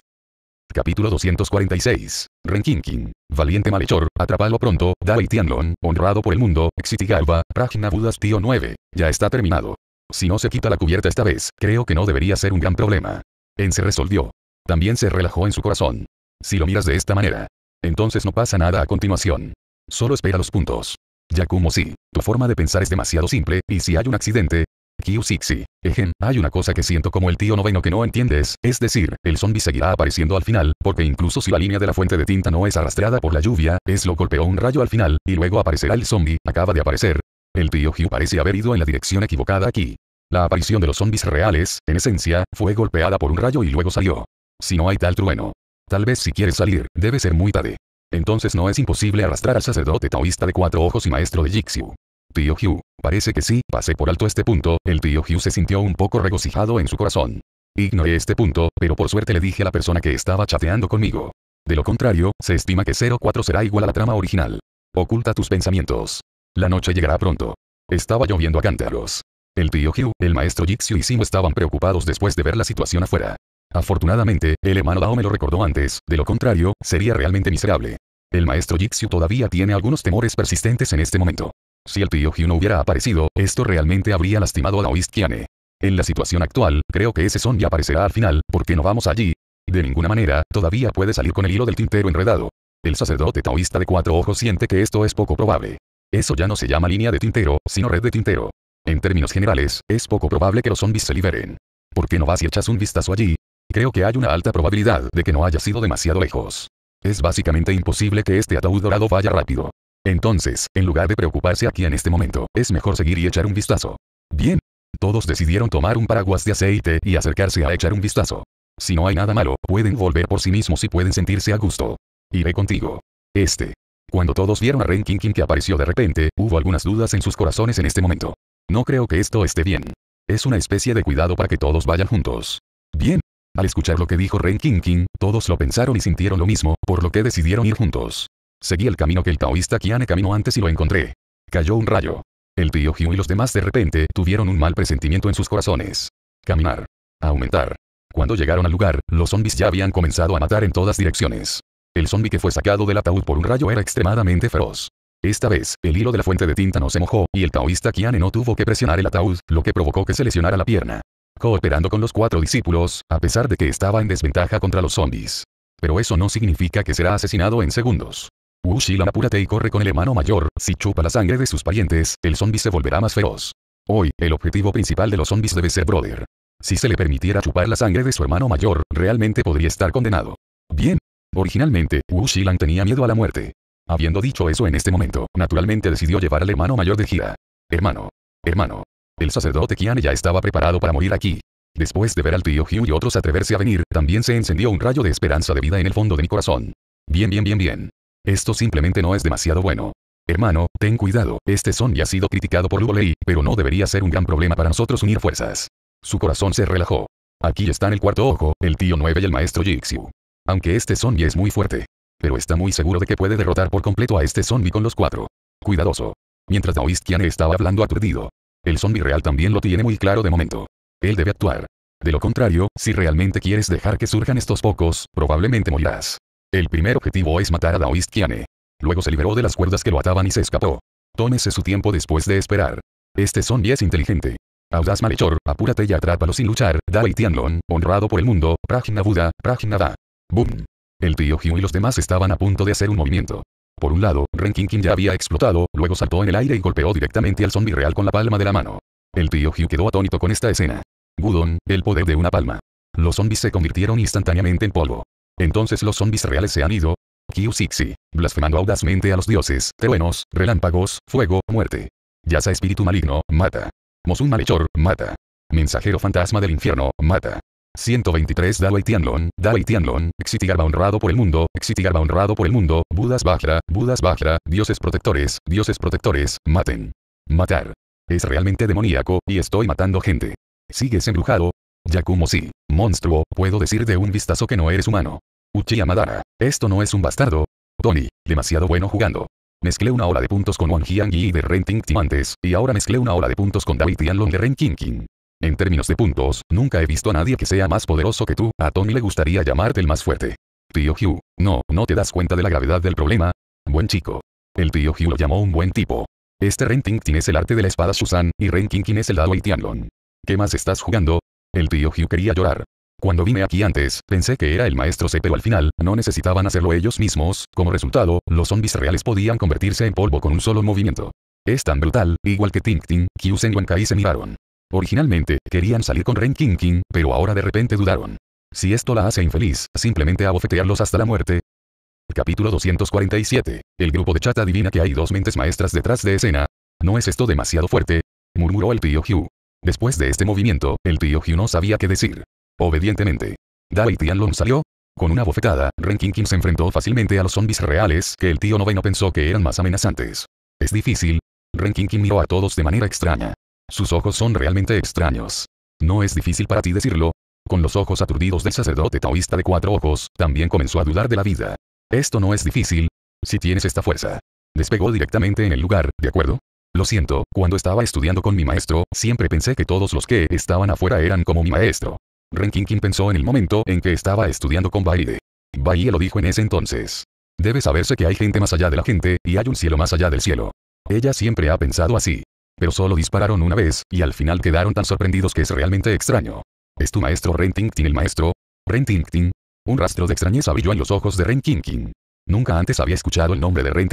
Capítulo 246. Renkinkin. Valiente malhechor, atrapalo pronto, Dai Tianlon, honrado por el mundo, Exitigalba, Prajna Budas tío 9. Ya está terminado. Si no se quita la cubierta esta vez, creo que no debería ser un gran problema. En se resolvió. También se relajó en su corazón. Si lo miras de esta manera, entonces no pasa nada a continuación. Solo espera los puntos. Yakumo sí, tu forma de pensar es demasiado simple, y si hay un accidente, Kyusixi. Ejem, hay una cosa que siento como el tío noveno que no entiendes, es decir, el zombie seguirá apareciendo al final, porque incluso si la línea de la fuente de tinta no es arrastrada por la lluvia, es lo golpeó un rayo al final, y luego aparecerá el zombie, acaba de aparecer. El tío Hugh parece haber ido en la dirección equivocada aquí. La aparición de los zombies reales, en esencia, fue golpeada por un rayo y luego salió. Si no hay tal trueno. Tal vez si quieres salir, debe ser muy tarde. Entonces no es imposible arrastrar al sacerdote taoísta de cuatro ojos y maestro de Jixiu. Tío Hugh, parece que sí, pasé por alto este punto, el tío Hugh se sintió un poco regocijado en su corazón. Ignoré este punto, pero por suerte le dije a la persona que estaba chateando conmigo. De lo contrario, se estima que 04 será igual a la trama original. Oculta tus pensamientos. La noche llegará pronto. Estaba lloviendo a cántaros. El tío Hugh, el maestro Jixiu y Simo estaban preocupados después de ver la situación afuera. Afortunadamente, el hermano Dao me lo recordó antes, de lo contrario, sería realmente miserable. El maestro Jixiu todavía tiene algunos temores persistentes en este momento. Si el tío no hubiera aparecido, esto realmente habría lastimado a Daoist Kiane. En la situación actual, creo que ese ya aparecerá al final, ¿por qué no vamos allí? De ninguna manera, todavía puede salir con el hilo del tintero enredado. El sacerdote taoísta de cuatro ojos siente que esto es poco probable. Eso ya no se llama línea de tintero, sino red de tintero. En términos generales, es poco probable que los zombies se liberen. ¿Por qué no vas y echas un vistazo allí? Creo que hay una alta probabilidad de que no haya sido demasiado lejos. Es básicamente imposible que este ataúd dorado vaya rápido. Entonces, en lugar de preocuparse aquí en este momento, es mejor seguir y echar un vistazo. Bien. Todos decidieron tomar un paraguas de aceite y acercarse a echar un vistazo. Si no hay nada malo, pueden volver por sí mismos y pueden sentirse a gusto. Iré contigo. Este. Cuando todos vieron a Ren King que apareció de repente, hubo algunas dudas en sus corazones en este momento. No creo que esto esté bien. Es una especie de cuidado para que todos vayan juntos. Bien, al escuchar lo que dijo Ren King, todos lo pensaron y sintieron lo mismo, por lo que decidieron ir juntos. Seguí el camino que el taoísta Kiane caminó antes y lo encontré. Cayó un rayo. El tío Hugh y los demás de repente tuvieron un mal presentimiento en sus corazones. Caminar. Aumentar. Cuando llegaron al lugar, los zombies ya habían comenzado a matar en todas direcciones. El zombie que fue sacado del ataúd por un rayo era extremadamente feroz. Esta vez, el hilo de la fuente de tinta no se mojó, y el taoísta Kiane no tuvo que presionar el ataúd, lo que provocó que se lesionara la pierna cooperando con los cuatro discípulos, a pesar de que estaba en desventaja contra los zombies. Pero eso no significa que será asesinado en segundos. Wu Shilan apúrate y corre con el hermano mayor, si chupa la sangre de sus parientes, el zombie se volverá más feroz. Hoy, el objetivo principal de los zombies debe ser Brother. Si se le permitiera chupar la sangre de su hermano mayor, realmente podría estar condenado. Bien. Originalmente, Wu Shilan tenía miedo a la muerte. Habiendo dicho eso en este momento, naturalmente decidió llevar al hermano mayor de gira. Hermano. Hermano. El sacerdote Kiane ya estaba preparado para morir aquí. Después de ver al tío Hugh y otros atreverse a venir, también se encendió un rayo de esperanza de vida en el fondo de mi corazón. Bien, bien, bien, bien. Esto simplemente no es demasiado bueno. Hermano, ten cuidado, este son ya ha sido criticado por Lei, pero no debería ser un gran problema para nosotros unir fuerzas. Su corazón se relajó. Aquí está en el cuarto ojo, el tío 9 y el maestro Jixiu. Aunque este zombie es muy fuerte. Pero está muy seguro de que puede derrotar por completo a este zombie con los cuatro. Cuidadoso. Mientras Daoist Kiane estaba hablando aturdido. El zombie real también lo tiene muy claro de momento. Él debe actuar. De lo contrario, si realmente quieres dejar que surjan estos pocos, probablemente morirás. El primer objetivo es matar a Daoist Kiane. Luego se liberó de las cuerdas que lo ataban y se escapó. Tómese su tiempo después de esperar. Este zombie es inteligente. Audaz malhechor, apúrate y atrápalo sin luchar, Dai Tianlong, honrado por el mundo, Prajna Buda, Prajna Da. Boom. El tío Hugh y los demás estaban a punto de hacer un movimiento. Por un lado, Ren King ya había explotado, luego saltó en el aire y golpeó directamente al zombie real con la palma de la mano. El tío Hugh quedó atónito con esta escena. Gudon, el poder de una palma. Los zombies se convirtieron instantáneamente en polvo. Entonces los zombies reales se han ido. Kyusixi, blasfemando audazmente a los dioses, truenos, relámpagos, fuego, muerte. Yasa espíritu maligno, mata. Mosun malhechor, mata. Mensajero fantasma del infierno, mata. 123 Dawei Tianlong, Dawei Tianlong, Exitigarba honrado por el mundo, Exitigarba honrado por el mundo, Budas Vajra, Budas Vajra, dioses protectores, dioses protectores, maten. Matar. Es realmente demoníaco, y estoy matando gente. Sigues embrujado. Yakumo sí. Monstruo, puedo decir de un vistazo que no eres humano. Uchiha Madara. Esto no es un bastardo. Tony, demasiado bueno jugando. Mezclé una ola de puntos con Wang Jiangyi de Ren Ting antes, y ahora mezclé una ola de puntos con David Tianlong de Ren King King. En términos de puntos, nunca he visto a nadie que sea más poderoso que tú, a Tony le gustaría llamarte el más fuerte. Tío Hugh, no, ¿no te das cuenta de la gravedad del problema? Buen chico. El tío Hugh lo llamó un buen tipo. Este Ren Ting es el arte de la espada Shusan, y Ren King es el dado Tianlong. ¿Qué más estás jugando? El tío Hugh quería llorar. Cuando vine aquí antes, pensé que era el maestro C pero al final, no necesitaban hacerlo ellos mismos, como resultado, los zombies reales podían convertirse en polvo con un solo movimiento. Es tan brutal, igual que Ting, Kyusen y se miraron. Originalmente, querían salir con Ren King King, pero ahora de repente dudaron. Si esto la hace infeliz, simplemente abofetearlos hasta la muerte. Capítulo 247. El grupo de chat adivina que hay dos mentes maestras detrás de escena. ¿No es esto demasiado fuerte? murmuró el tío Hugh. Después de este movimiento, el tío Hugh no sabía qué decir. Obedientemente. Dai Tianlong salió. Con una bofetada, Ren King King se enfrentó fácilmente a los zombies reales que el tío noveno pensó que eran más amenazantes. Es difícil. Ren King King miró a todos de manera extraña. Sus ojos son realmente extraños. No es difícil para ti decirlo. Con los ojos aturdidos del sacerdote taoísta de cuatro ojos, también comenzó a dudar de la vida. Esto no es difícil. Si tienes esta fuerza. Despegó directamente en el lugar, ¿de acuerdo? Lo siento, cuando estaba estudiando con mi maestro, siempre pensé que todos los que estaban afuera eran como mi maestro. Ren King pensó en el momento en que estaba estudiando con Baide. Baie lo dijo en ese entonces. Debe saberse que hay gente más allá de la gente, y hay un cielo más allá del cielo. Ella siempre ha pensado así. Pero solo dispararon una vez, y al final quedaron tan sorprendidos que es realmente extraño. ¿Es tu maestro Ren el maestro? Ren Un rastro de extrañeza brilló en los ojos de Ren Nunca antes había escuchado el nombre de Ren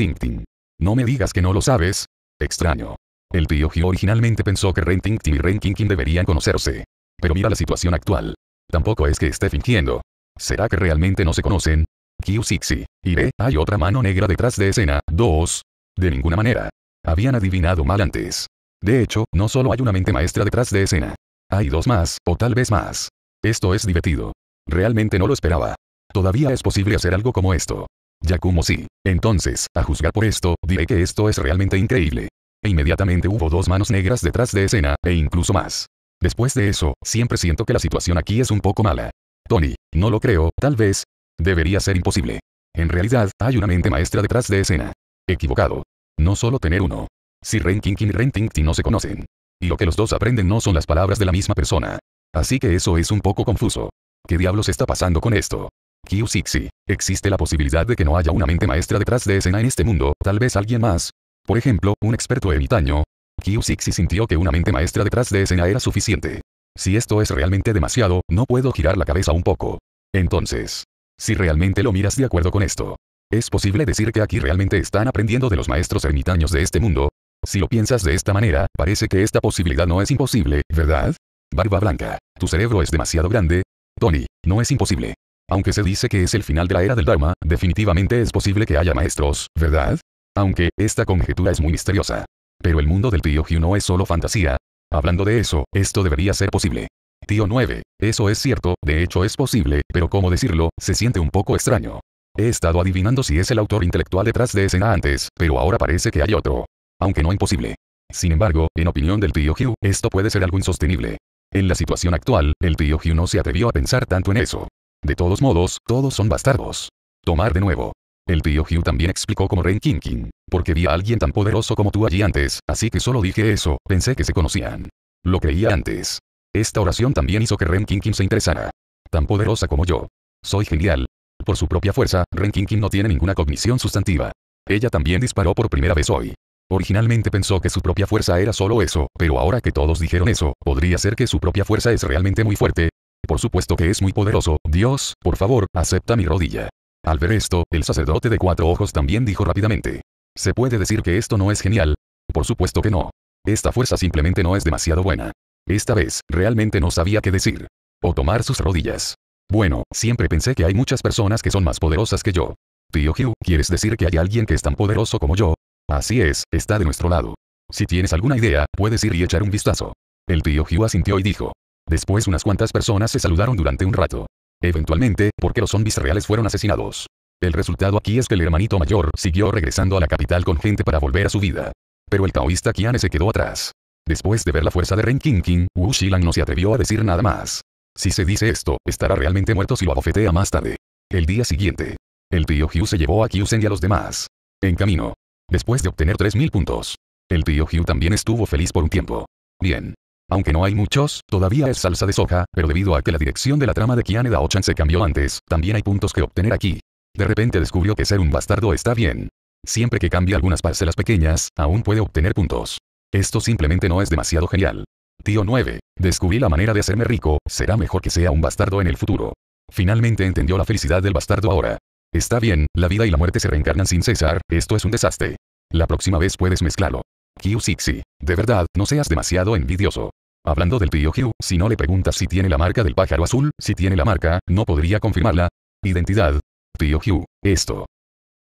No me digas que no lo sabes. Extraño. El tío Hyo originalmente pensó que Ren y Ren deberían conocerse. Pero mira la situación actual. Tampoco es que esté fingiendo. ¿Será que realmente no se conocen? Q Sixi. Iré, hay otra mano negra detrás de escena. 2. De ninguna manera. Habían adivinado mal antes. De hecho, no solo hay una mente maestra detrás de escena. Hay dos más, o tal vez más. Esto es divertido. Realmente no lo esperaba. Todavía es posible hacer algo como esto. Yakumo sí. Entonces, a juzgar por esto, diré que esto es realmente increíble. E inmediatamente hubo dos manos negras detrás de escena, e incluso más. Después de eso, siempre siento que la situación aquí es un poco mala. Tony, no lo creo, tal vez. Debería ser imposible. En realidad, hay una mente maestra detrás de escena. Equivocado. No solo tener uno. Si Ren King y Ren no se conocen. Y lo que los dos aprenden no son las palabras de la misma persona. Así que eso es un poco confuso. ¿Qué diablos está pasando con esto? q Sixi, existe la posibilidad de que no haya una mente maestra detrás de escena en este mundo, tal vez alguien más. Por ejemplo, un experto ermitaño. q Sixi sintió que una mente maestra detrás de escena era suficiente. Si esto es realmente demasiado, no puedo girar la cabeza un poco. Entonces, si realmente lo miras de acuerdo con esto, es posible decir que aquí realmente están aprendiendo de los maestros ermitaños de este mundo. Si lo piensas de esta manera, parece que esta posibilidad no es imposible, ¿verdad? Barba Blanca, tu cerebro es demasiado grande. Tony, no es imposible. Aunque se dice que es el final de la era del Dharma, definitivamente es posible que haya maestros, ¿verdad? Aunque, esta conjetura es muy misteriosa. Pero el mundo del tío Hugh no es solo fantasía. Hablando de eso, esto debería ser posible. Tío 9, eso es cierto, de hecho es posible, pero cómo decirlo, se siente un poco extraño. He estado adivinando si es el autor intelectual detrás de escena antes, pero ahora parece que hay otro. Aunque no imposible. Sin embargo, en opinión del tío Hugh, esto puede ser algo insostenible. En la situación actual, el tío Hugh no se atrevió a pensar tanto en eso. De todos modos, todos son bastardos. Tomar de nuevo. El tío Hugh también explicó como Ren King porque vi a alguien tan poderoso como tú allí antes, así que solo dije eso, pensé que se conocían. Lo creía antes. Esta oración también hizo que Ren King se interesara. Tan poderosa como yo. Soy genial. Por su propia fuerza, Ren King no tiene ninguna cognición sustantiva. Ella también disparó por primera vez hoy. Originalmente pensó que su propia fuerza era solo eso, pero ahora que todos dijeron eso, podría ser que su propia fuerza es realmente muy fuerte. Por supuesto que es muy poderoso, Dios, por favor, acepta mi rodilla. Al ver esto, el sacerdote de cuatro ojos también dijo rápidamente. ¿Se puede decir que esto no es genial? Por supuesto que no. Esta fuerza simplemente no es demasiado buena. Esta vez, realmente no sabía qué decir. O tomar sus rodillas. Bueno, siempre pensé que hay muchas personas que son más poderosas que yo. Tío Hugh, ¿quieres decir que hay alguien que es tan poderoso como yo? Así es, está de nuestro lado. Si tienes alguna idea, puedes ir y echar un vistazo. El tío Hugh asintió y dijo. Después unas cuantas personas se saludaron durante un rato. Eventualmente, porque los zombies reales fueron asesinados. El resultado aquí es que el hermanito mayor siguió regresando a la capital con gente para volver a su vida. Pero el taoísta Kiane se quedó atrás. Después de ver la fuerza de Ren King King, Wu Shilang no se atrevió a decir nada más. Si se dice esto, estará realmente muerto si lo abofetea más tarde. El día siguiente. El tío Hugh se llevó a Kyusen y a los demás. En camino. Después de obtener 3.000 puntos. El tío Hugh también estuvo feliz por un tiempo. Bien. Aunque no hay muchos, todavía es salsa de soja, pero debido a que la dirección de la trama de Kiane Daochan se cambió antes, también hay puntos que obtener aquí. De repente descubrió que ser un bastardo está bien. Siempre que cambie algunas parcelas pequeñas, aún puede obtener puntos. Esto simplemente no es demasiado genial. Tío 9. Descubrí la manera de hacerme rico, será mejor que sea un bastardo en el futuro. Finalmente entendió la felicidad del bastardo ahora. Está bien, la vida y la muerte se reencarnan sin cesar, esto es un desastre. La próxima vez puedes mezclarlo. Q6. De verdad, no seas demasiado envidioso. Hablando del tío Hugh, si no le preguntas si tiene la marca del pájaro azul, si tiene la marca, no podría confirmarla. Identidad. Tío Hugh, esto.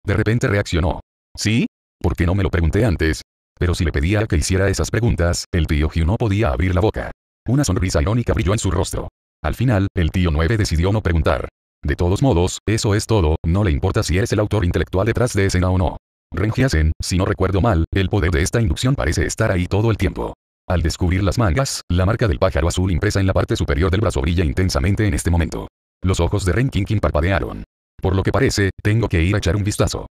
De repente reaccionó. ¿Sí? ¿Por qué no me lo pregunté antes? Pero si le pedía que hiciera esas preguntas, el tío Hugh no podía abrir la boca. Una sonrisa irónica brilló en su rostro. Al final, el tío 9 decidió no preguntar. De todos modos, eso es todo, no le importa si eres el autor intelectual detrás de escena o no. Ren si no recuerdo mal, el poder de esta inducción parece estar ahí todo el tiempo. Al descubrir las mangas, la marca del pájaro azul impresa en la parte superior del brazo brilla intensamente en este momento. Los ojos de Ren Kinkin parpadearon. Por lo que parece, tengo que ir a echar un vistazo.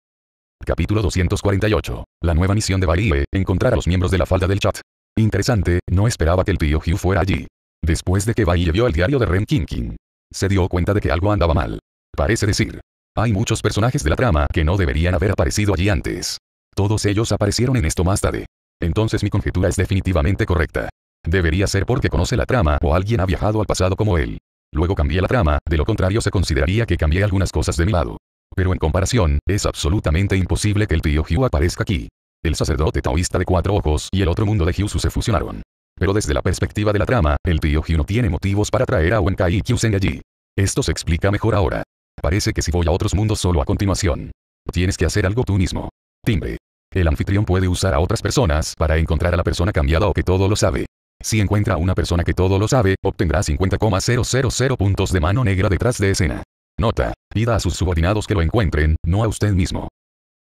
Capítulo 248. La nueva misión de Barie, encontrar a los miembros de la falda del chat. Interesante, no esperaba que el tío Hugh fuera allí. Después de que Baie vio el diario de Ren Kinkin, se dio cuenta de que algo andaba mal. Parece decir, hay muchos personajes de la trama que no deberían haber aparecido allí antes. Todos ellos aparecieron en esto más tarde. Entonces mi conjetura es definitivamente correcta. Debería ser porque conoce la trama o alguien ha viajado al pasado como él. Luego cambié la trama, de lo contrario se consideraría que cambié algunas cosas de mi lado. Pero en comparación, es absolutamente imposible que el tío Hugh aparezca aquí. El sacerdote taoísta de cuatro ojos y el otro mundo de Hyusu se fusionaron. Pero desde la perspectiva de la trama, el tío Hugh no tiene motivos para traer a Wenkai y Kyusen allí. Esto se explica mejor ahora. Parece que si voy a otros mundos solo a continuación. Tienes que hacer algo tú mismo. Timbre. El anfitrión puede usar a otras personas para encontrar a la persona cambiada o que todo lo sabe. Si encuentra a una persona que todo lo sabe, obtendrá 50,000 puntos de mano negra detrás de escena. Nota. Pida a sus subordinados que lo encuentren, no a usted mismo.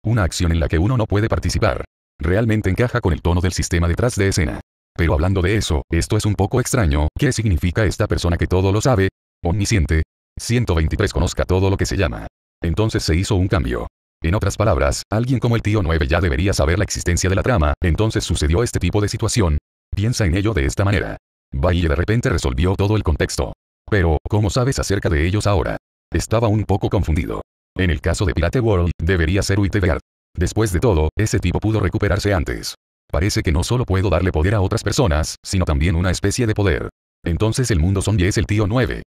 Una acción en la que uno no puede participar. Realmente encaja con el tono del sistema detrás de escena. Pero hablando de eso, esto es un poco extraño, ¿qué significa esta persona que todo lo sabe? Omnisciente. 123 conozca todo lo que se llama. Entonces se hizo un cambio. En otras palabras, alguien como el tío 9 ya debería saber la existencia de la trama, entonces sucedió este tipo de situación. Piensa en ello de esta manera. Bailey de repente resolvió todo el contexto. Pero, ¿cómo sabes acerca de ellos ahora? Estaba un poco confundido. En el caso de Pirate World, debería ser Uitebeard. Después de todo, ese tipo pudo recuperarse antes. Parece que no solo puedo darle poder a otras personas, sino también una especie de poder. Entonces el mundo zombie es el tío 9.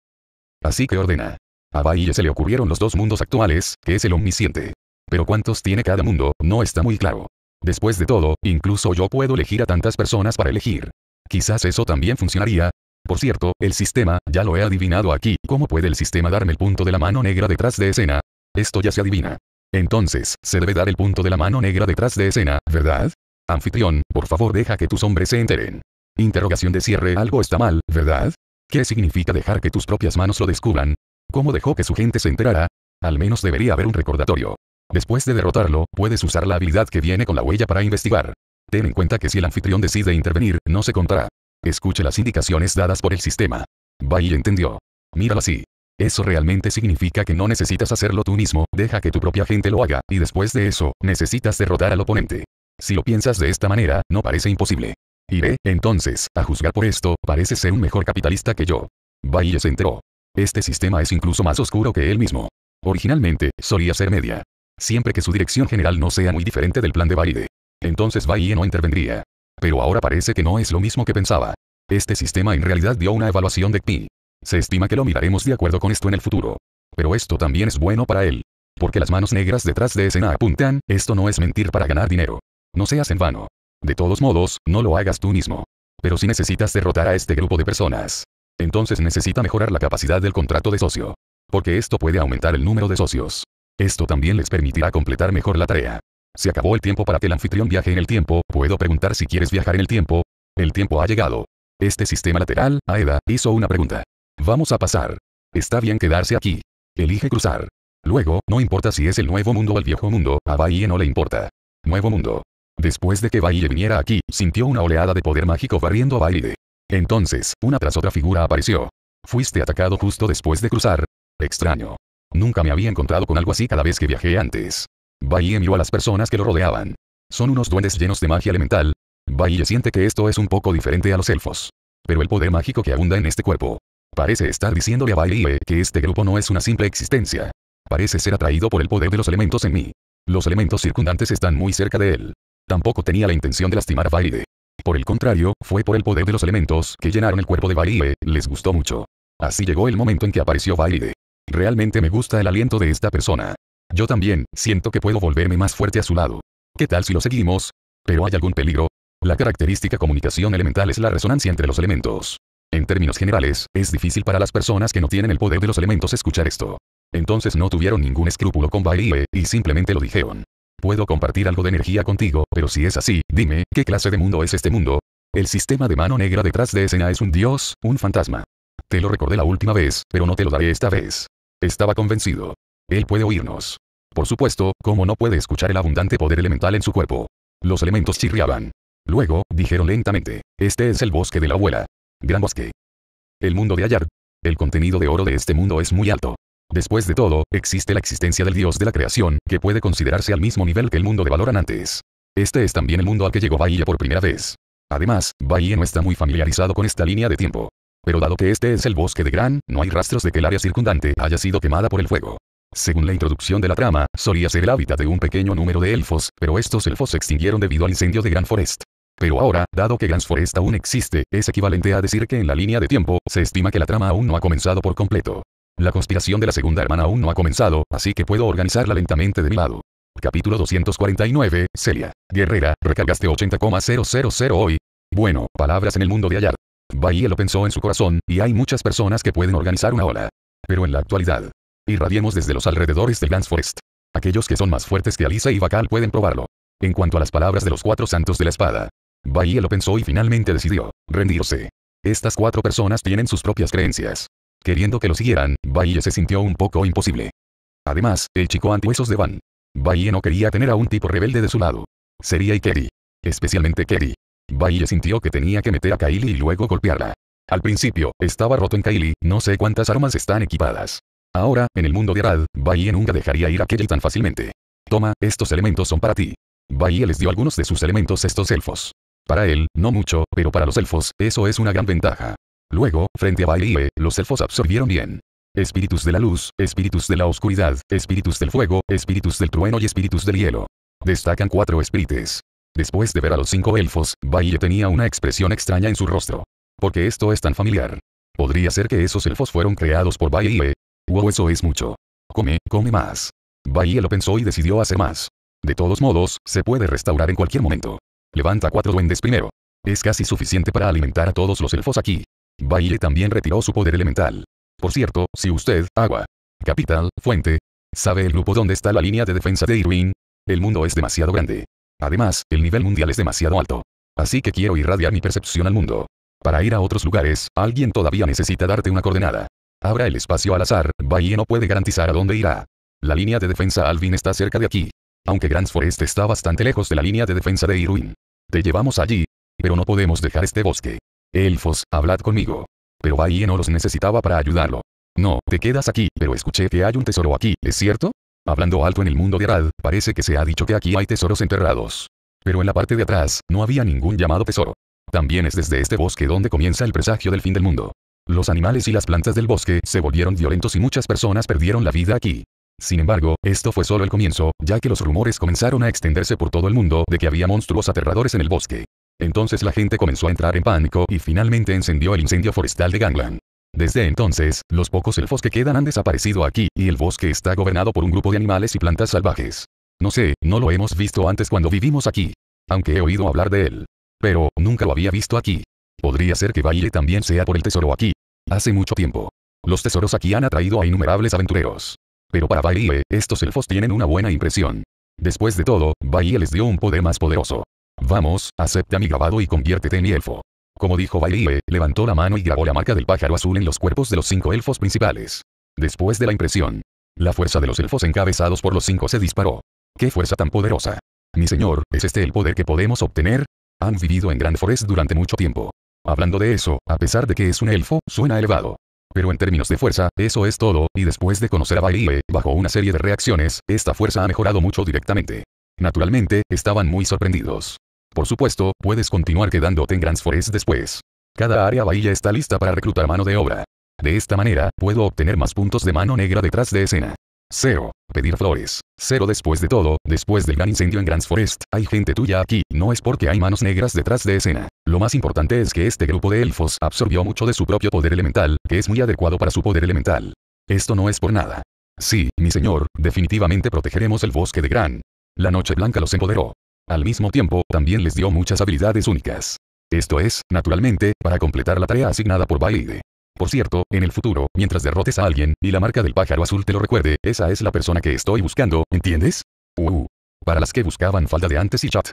Así que ordena. A Bailey se le ocurrieron los dos mundos actuales, que es el omnisciente. Pero cuántos tiene cada mundo, no está muy claro. Después de todo, incluso yo puedo elegir a tantas personas para elegir. Quizás eso también funcionaría. Por cierto, el sistema, ya lo he adivinado aquí, ¿cómo puede el sistema darme el punto de la mano negra detrás de escena? Esto ya se adivina. Entonces, se debe dar el punto de la mano negra detrás de escena, ¿verdad? Anfitrión, por favor deja que tus hombres se enteren. Interrogación de cierre, algo está mal, ¿verdad? ¿Qué significa dejar que tus propias manos lo descubran? ¿Cómo dejó que su gente se enterara? Al menos debería haber un recordatorio. Después de derrotarlo, puedes usar la habilidad que viene con la huella para investigar. Ten en cuenta que si el anfitrión decide intervenir, no se contará. Escuche las indicaciones dadas por el sistema. Bai entendió. Míralo así. Eso realmente significa que no necesitas hacerlo tú mismo, deja que tu propia gente lo haga, y después de eso, necesitas derrotar al oponente. Si lo piensas de esta manera, no parece imposible. Iré, entonces, a juzgar por esto, parece ser un mejor capitalista que yo. Bai se enteró. Este sistema es incluso más oscuro que él mismo. Originalmente, solía ser media. Siempre que su dirección general no sea muy diferente del plan de Baide. Entonces Baie no intervendría. Pero ahora parece que no es lo mismo que pensaba. Este sistema en realidad dio una evaluación de Pi. Se estima que lo miraremos de acuerdo con esto en el futuro. Pero esto también es bueno para él. Porque las manos negras detrás de escena apuntan, esto no es mentir para ganar dinero. No seas en vano. De todos modos, no lo hagas tú mismo. Pero si necesitas derrotar a este grupo de personas. Entonces necesita mejorar la capacidad del contrato de socio. Porque esto puede aumentar el número de socios. Esto también les permitirá completar mejor la tarea. Se acabó el tiempo para que el anfitrión viaje en el tiempo, puedo preguntar si quieres viajar en el tiempo. El tiempo ha llegado. Este sistema lateral, Aeda, hizo una pregunta. Vamos a pasar. Está bien quedarse aquí. Elige cruzar. Luego, no importa si es el nuevo mundo o el viejo mundo, a Baie no le importa. Nuevo mundo. Después de que Baile viniera aquí, sintió una oleada de poder mágico barriendo a Baile. Entonces, una tras otra figura apareció. Fuiste atacado justo después de cruzar. Extraño. Nunca me había encontrado con algo así cada vez que viajé antes. Baile miró a las personas que lo rodeaban. Son unos duendes llenos de magia elemental. Baile siente que esto es un poco diferente a los elfos. Pero el poder mágico que abunda en este cuerpo, Parece estar diciéndole a Bailey que este grupo no es una simple existencia. Parece ser atraído por el poder de los elementos en mí. Los elementos circundantes están muy cerca de él. Tampoco tenía la intención de lastimar a Bailey. Por el contrario, fue por el poder de los elementos que llenaron el cuerpo de Bailey, les gustó mucho. Así llegó el momento en que apareció Bailey. Realmente me gusta el aliento de esta persona. Yo también, siento que puedo volverme más fuerte a su lado. ¿Qué tal si lo seguimos? ¿Pero hay algún peligro? La característica comunicación elemental es la resonancia entre los elementos. En términos generales, es difícil para las personas que no tienen el poder de los elementos escuchar esto. Entonces no tuvieron ningún escrúpulo con Baile y simplemente lo dijeron. Puedo compartir algo de energía contigo, pero si es así, dime, ¿qué clase de mundo es este mundo? El sistema de mano negra detrás de escena es un dios, un fantasma. Te lo recordé la última vez, pero no te lo daré esta vez. Estaba convencido. Él puede oírnos. Por supuesto, como no puede escuchar el abundante poder elemental en su cuerpo. Los elementos chirriaban. Luego, dijeron lentamente, este es el bosque de la abuela. Gran bosque. El mundo de Ayar. El contenido de oro de este mundo es muy alto. Después de todo, existe la existencia del dios de la creación, que puede considerarse al mismo nivel que el mundo de Valoran antes. Este es también el mundo al que llegó Bahía por primera vez. Además, Bahía no está muy familiarizado con esta línea de tiempo. Pero dado que este es el bosque de Gran, no hay rastros de que el área circundante haya sido quemada por el fuego. Según la introducción de la trama, solía ser el hábitat de un pequeño número de elfos, pero estos elfos se extinguieron debido al incendio de Gran Forest. Pero ahora, dado que Grans Forest aún existe, es equivalente a decir que en la línea de tiempo, se estima que la trama aún no ha comenzado por completo. La conspiración de la segunda hermana aún no ha comenzado, así que puedo organizarla lentamente de mi lado. Capítulo 249, Celia. Guerrera, recargaste 80,000 hoy. Bueno, palabras en el mundo de Ayar. Bahía lo pensó en su corazón, y hay muchas personas que pueden organizar una ola. Pero en la actualidad. Irradiemos desde los alrededores de Grans Forest. Aquellos que son más fuertes que Alisa y Bakal pueden probarlo. En cuanto a las palabras de los cuatro santos de la espada, Bahía lo pensó y finalmente decidió rendirse. Estas cuatro personas tienen sus propias creencias. Queriendo que lo siguieran, Bahía se sintió un poco imposible. Además, el chico antihuesos de Van. Bahía no quería tener a un tipo rebelde de su lado. Sería y Kerry. Especialmente Kerry. Bahía sintió que tenía que meter a Kylie y luego golpearla. Al principio, estaba roto en Kylie, no sé cuántas armas están equipadas. Ahora, en el mundo de Arad, Bahía nunca dejaría ir a Kerry tan fácilmente. Toma, estos elementos son para ti. Bahía les dio algunos de sus elementos a estos elfos. Para él, no mucho, pero para los elfos, eso es una gran ventaja. Luego, frente a Baile, los elfos absorbieron bien. Espíritus de la luz, espíritus de la oscuridad, espíritus del fuego, espíritus del trueno y espíritus del hielo. Destacan cuatro espíritus. Después de ver a los cinco elfos, Baile tenía una expresión extraña en su rostro. Porque esto es tan familiar. Podría ser que esos elfos fueron creados por Baile. Wow, eso es mucho. Come, come más. Baile lo pensó y decidió hacer más. De todos modos, se puede restaurar en cualquier momento. Levanta cuatro duendes primero. Es casi suficiente para alimentar a todos los elfos aquí. Baile también retiró su poder elemental. Por cierto, si usted, agua, capital, fuente, sabe el grupo dónde está la línea de defensa de Irwin, el mundo es demasiado grande. Además, el nivel mundial es demasiado alto. Así que quiero irradiar mi percepción al mundo. Para ir a otros lugares, alguien todavía necesita darte una coordenada. Abra el espacio al azar, Baile no puede garantizar a dónde irá. La línea de defensa Alvin está cerca de aquí. Aunque Grand Forest está bastante lejos de la línea de defensa de Irwin. Te llevamos allí. Pero no podemos dejar este bosque. Elfos, hablad conmigo. Pero Bahie no los necesitaba para ayudarlo. No, te quedas aquí, pero escuché que hay un tesoro aquí, ¿es cierto? Hablando alto en el mundo de Arad, parece que se ha dicho que aquí hay tesoros enterrados. Pero en la parte de atrás, no había ningún llamado tesoro. También es desde este bosque donde comienza el presagio del fin del mundo. Los animales y las plantas del bosque se volvieron violentos y muchas personas perdieron la vida aquí. Sin embargo, esto fue solo el comienzo, ya que los rumores comenzaron a extenderse por todo el mundo de que había monstruos aterradores en el bosque. Entonces la gente comenzó a entrar en pánico y finalmente encendió el incendio forestal de Gangland. Desde entonces, los pocos elfos que quedan han desaparecido aquí, y el bosque está gobernado por un grupo de animales y plantas salvajes. No sé, no lo hemos visto antes cuando vivimos aquí. Aunque he oído hablar de él. Pero, nunca lo había visto aquí. Podría ser que Baile también sea por el tesoro aquí. Hace mucho tiempo. Los tesoros aquí han atraído a innumerables aventureros. Pero para Baile, estos elfos tienen una buena impresión. Después de todo, Baile les dio un poder más poderoso. Vamos, acepta mi grabado y conviértete en mi elfo. Como dijo Baile, levantó la mano y grabó la marca del pájaro azul en los cuerpos de los cinco elfos principales. Después de la impresión, la fuerza de los elfos encabezados por los cinco se disparó. ¡Qué fuerza tan poderosa! Mi señor, ¿es este el poder que podemos obtener? Han vivido en Grand Forest durante mucho tiempo. Hablando de eso, a pesar de que es un elfo, suena elevado. Pero en términos de fuerza, eso es todo, y después de conocer a Baile, bajo una serie de reacciones, esta fuerza ha mejorado mucho directamente. Naturalmente, estaban muy sorprendidos. Por supuesto, puedes continuar quedándote en Grand Forest después. Cada área bahía está lista para reclutar mano de obra. De esta manera, puedo obtener más puntos de mano negra detrás de escena. 0. Pedir flores. 0 después de todo, después del gran incendio en Grand Forest, hay gente tuya aquí, no es porque hay manos negras detrás de escena. Lo más importante es que este grupo de elfos absorbió mucho de su propio poder elemental, que es muy adecuado para su poder elemental. Esto no es por nada. Sí, mi señor, definitivamente protegeremos el bosque de Gran. La noche blanca los empoderó. Al mismo tiempo, también les dio muchas habilidades únicas. Esto es, naturalmente, para completar la tarea asignada por Baide. Por cierto, en el futuro, mientras derrotes a alguien, y la marca del pájaro azul te lo recuerde, esa es la persona que estoy buscando, ¿entiendes? Uh. Para las que buscaban falda de antes y chat.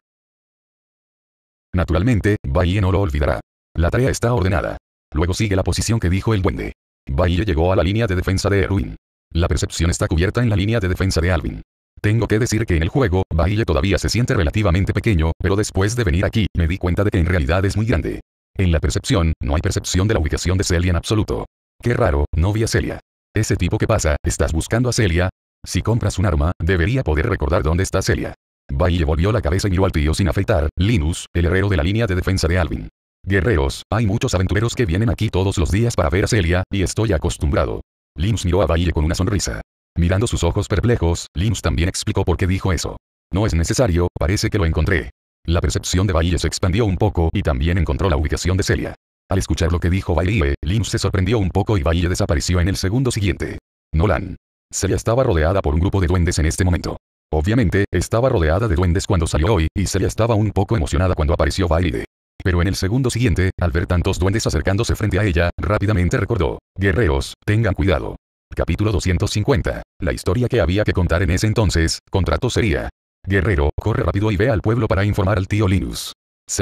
Naturalmente, Baie no lo olvidará. La tarea está ordenada. Luego sigue la posición que dijo el duende. Baie llegó a la línea de defensa de Erwin. La percepción está cubierta en la línea de defensa de Alvin. Tengo que decir que en el juego, Baile todavía se siente relativamente pequeño, pero después de venir aquí, me di cuenta de que en realidad es muy grande. En la percepción, no hay percepción de la ubicación de Celia en absoluto. Qué raro, no vi a Celia. Ese tipo que pasa, ¿estás buscando a Celia? Si compras un arma, debería poder recordar dónde está Celia. Baile volvió la cabeza y miró al tío sin afeitar, Linus, el herrero de la línea de defensa de Alvin. Guerreros, hay muchos aventureros que vienen aquí todos los días para ver a Celia, y estoy acostumbrado. Linus miró a Baile con una sonrisa. Mirando sus ojos perplejos, Linus también explicó por qué dijo eso. No es necesario, parece que lo encontré. La percepción de Baile se expandió un poco y también encontró la ubicación de Celia. Al escuchar lo que dijo Baile, Linus se sorprendió un poco y Baile desapareció en el segundo siguiente. Nolan. Celia estaba rodeada por un grupo de duendes en este momento. Obviamente, estaba rodeada de duendes cuando salió hoy, y Celia estaba un poco emocionada cuando apareció Baile. Pero en el segundo siguiente, al ver tantos duendes acercándose frente a ella, rápidamente recordó, guerreros, tengan cuidado. Capítulo 250. La historia que había que contar en ese entonces, contrato sería. Guerrero, corre rápido y ve al pueblo para informar al tío Linus.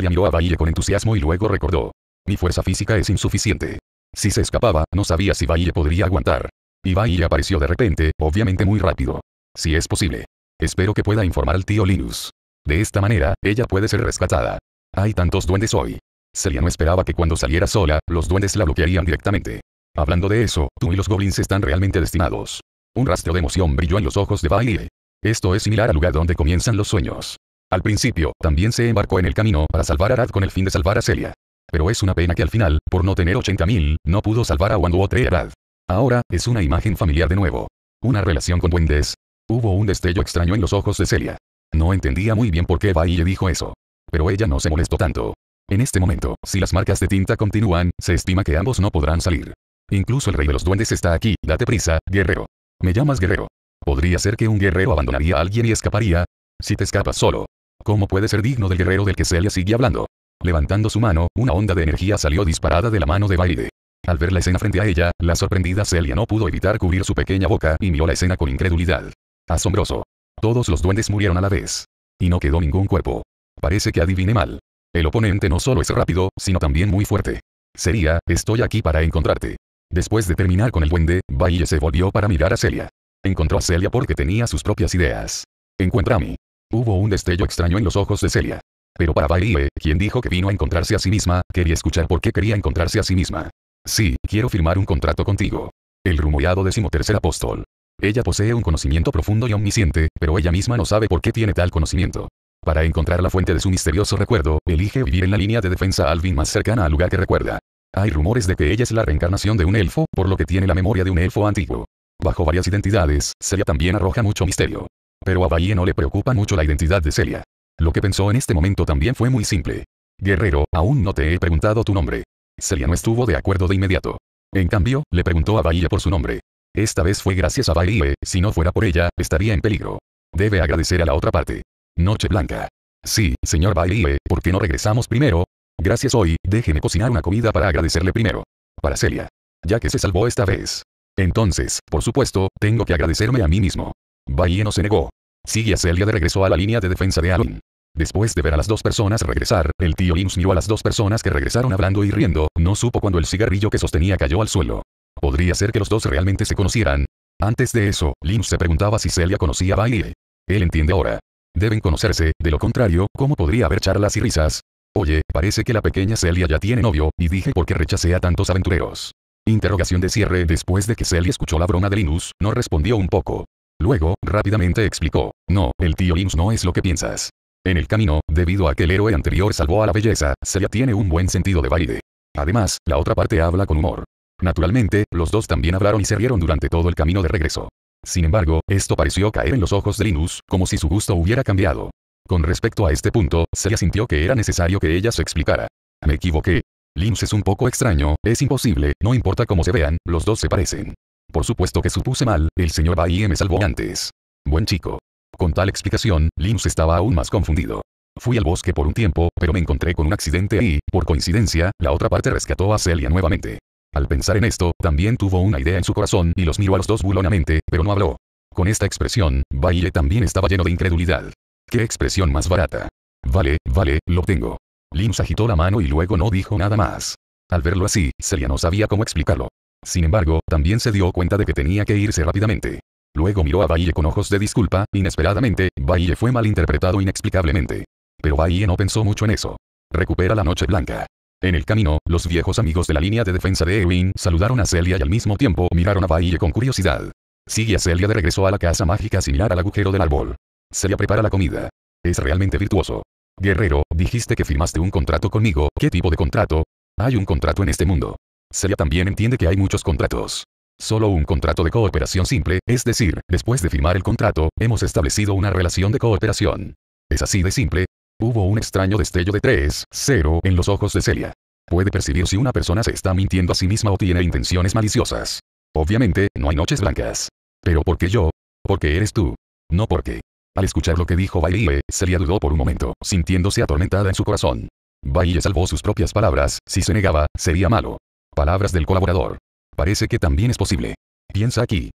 Le miró a Baile con entusiasmo y luego recordó. Mi fuerza física es insuficiente. Si se escapaba, no sabía si Baile podría aguantar. Y Baile apareció de repente, obviamente muy rápido. Si es posible. Espero que pueda informar al tío Linus. De esta manera, ella puede ser rescatada. Hay tantos duendes hoy. Celia no esperaba que cuando saliera sola, los duendes la bloquearían directamente. Hablando de eso, tú y los goblins están realmente destinados. Un rastro de emoción brilló en los ojos de Bailey. Esto es similar al lugar donde comienzan los sueños. Al principio, también se embarcó en el camino para salvar a Arad con el fin de salvar a Celia. Pero es una pena que al final, por no tener 80.000, no pudo salvar a Wanduotre y Arad. Ahora, es una imagen familiar de nuevo. Una relación con duendes. Hubo un destello extraño en los ojos de Celia. No entendía muy bien por qué Bailey dijo eso. Pero ella no se molestó tanto. En este momento, si las marcas de tinta continúan, se estima que ambos no podrán salir. Incluso el rey de los duendes está aquí, date prisa, guerrero. Me llamas guerrero. Podría ser que un guerrero abandonaría a alguien y escaparía. Si te escapas solo. ¿Cómo puede ser digno del guerrero del que Celia sigue hablando? Levantando su mano, una onda de energía salió disparada de la mano de Baile. Al ver la escena frente a ella, la sorprendida Celia no pudo evitar cubrir su pequeña boca y miró la escena con incredulidad. Asombroso. Todos los duendes murieron a la vez. Y no quedó ningún cuerpo. Parece que adiviné mal. El oponente no solo es rápido, sino también muy fuerte. Sería, estoy aquí para encontrarte. Después de terminar con el duende, Baile se volvió para mirar a Celia. Encontró a Celia porque tenía sus propias ideas. Encuentra a mí. Hubo un destello extraño en los ojos de Celia. Pero para Bailey, quien dijo que vino a encontrarse a sí misma, quería escuchar por qué quería encontrarse a sí misma. Sí, quiero firmar un contrato contigo. El rumoreado decimotercer apóstol. Ella posee un conocimiento profundo y omnisciente, pero ella misma no sabe por qué tiene tal conocimiento. Para encontrar la fuente de su misterioso recuerdo, elige vivir en la línea de defensa Alvin más cercana al lugar que recuerda. Hay rumores de que ella es la reencarnación de un elfo, por lo que tiene la memoria de un elfo antiguo. Bajo varias identidades, Celia también arroja mucho misterio. Pero a Bahía no le preocupa mucho la identidad de Celia. Lo que pensó en este momento también fue muy simple. Guerrero, aún no te he preguntado tu nombre. Celia no estuvo de acuerdo de inmediato. En cambio, le preguntó a Bahía por su nombre. Esta vez fue gracias a Bahía, si no fuera por ella, estaría en peligro. Debe agradecer a la otra parte. Noche Blanca. Sí, señor Bahía, ¿por qué no regresamos primero? Gracias hoy, déjeme cocinar una comida para agradecerle primero. Para Celia. Ya que se salvó esta vez. Entonces, por supuesto, tengo que agradecerme a mí mismo. Bahía no se negó. Sigue a Celia de regreso a la línea de defensa de Alvin. Después de ver a las dos personas regresar, el tío Linus miró a las dos personas que regresaron hablando y riendo, no supo cuando el cigarrillo que sostenía cayó al suelo. Podría ser que los dos realmente se conocieran. Antes de eso, Linus se preguntaba si Celia conocía a Bailey. Él entiende ahora. Deben conocerse, de lo contrario, ¿cómo podría haber charlas y risas? Oye, parece que la pequeña Celia ya tiene novio, y dije por qué rechacé a tantos aventureros. Interrogación de cierre después de que Celia escuchó la broma de Linus, no respondió un poco. Luego, rápidamente explicó, no, el tío Linus no es lo que piensas. En el camino, debido a que el héroe anterior salvó a la belleza, Celia tiene un buen sentido de baile. Además, la otra parte habla con humor. Naturalmente, los dos también hablaron y se rieron durante todo el camino de regreso. Sin embargo, esto pareció caer en los ojos de Linus, como si su gusto hubiera cambiado. Con respecto a este punto, Celia sintió que era necesario que ella se explicara. Me equivoqué. Linus es un poco extraño, es imposible, no importa cómo se vean, los dos se parecen. Por supuesto que supuse mal, el señor Baie me salvó antes. Buen chico. Con tal explicación, Linus estaba aún más confundido. Fui al bosque por un tiempo, pero me encontré con un accidente y, por coincidencia, la otra parte rescató a Celia nuevamente. Al pensar en esto, también tuvo una idea en su corazón y los miró a los dos bulonamente, pero no habló. Con esta expresión, Baile también estaba lleno de incredulidad. ¡Qué expresión más barata! Vale, vale, lo tengo. Linus agitó la mano y luego no dijo nada más. Al verlo así, Celia no sabía cómo explicarlo. Sin embargo, también se dio cuenta de que tenía que irse rápidamente. Luego miró a Baille con ojos de disculpa, inesperadamente, Baille fue malinterpretado inexplicablemente. Pero Baille no pensó mucho en eso. Recupera la noche blanca. En el camino, los viejos amigos de la línea de defensa de Ewing saludaron a Celia y al mismo tiempo miraron a Baille con curiosidad. Sigue a Celia de regreso a la casa mágica similar al agujero del árbol. Celia prepara la comida. Es realmente virtuoso. Guerrero, dijiste que firmaste un contrato conmigo, ¿qué tipo de contrato? Hay un contrato en este mundo. Celia también entiende que hay muchos contratos. Solo un contrato de cooperación simple, es decir, después de firmar el contrato, hemos establecido una relación de cooperación. Es así de simple. Hubo un extraño destello de 3-0 en los ojos de Celia. Puede percibir si una persona se está mintiendo a sí misma o tiene intenciones maliciosas. Obviamente, no hay noches blancas. Pero ¿por qué yo? Porque eres tú. No porque. Al escuchar lo que dijo Bailey, Celia dudó por un momento, sintiéndose atormentada en su corazón. Bailey salvó sus propias palabras, si se negaba, sería malo. Palabras del colaborador. Parece que también es posible. Piensa aquí.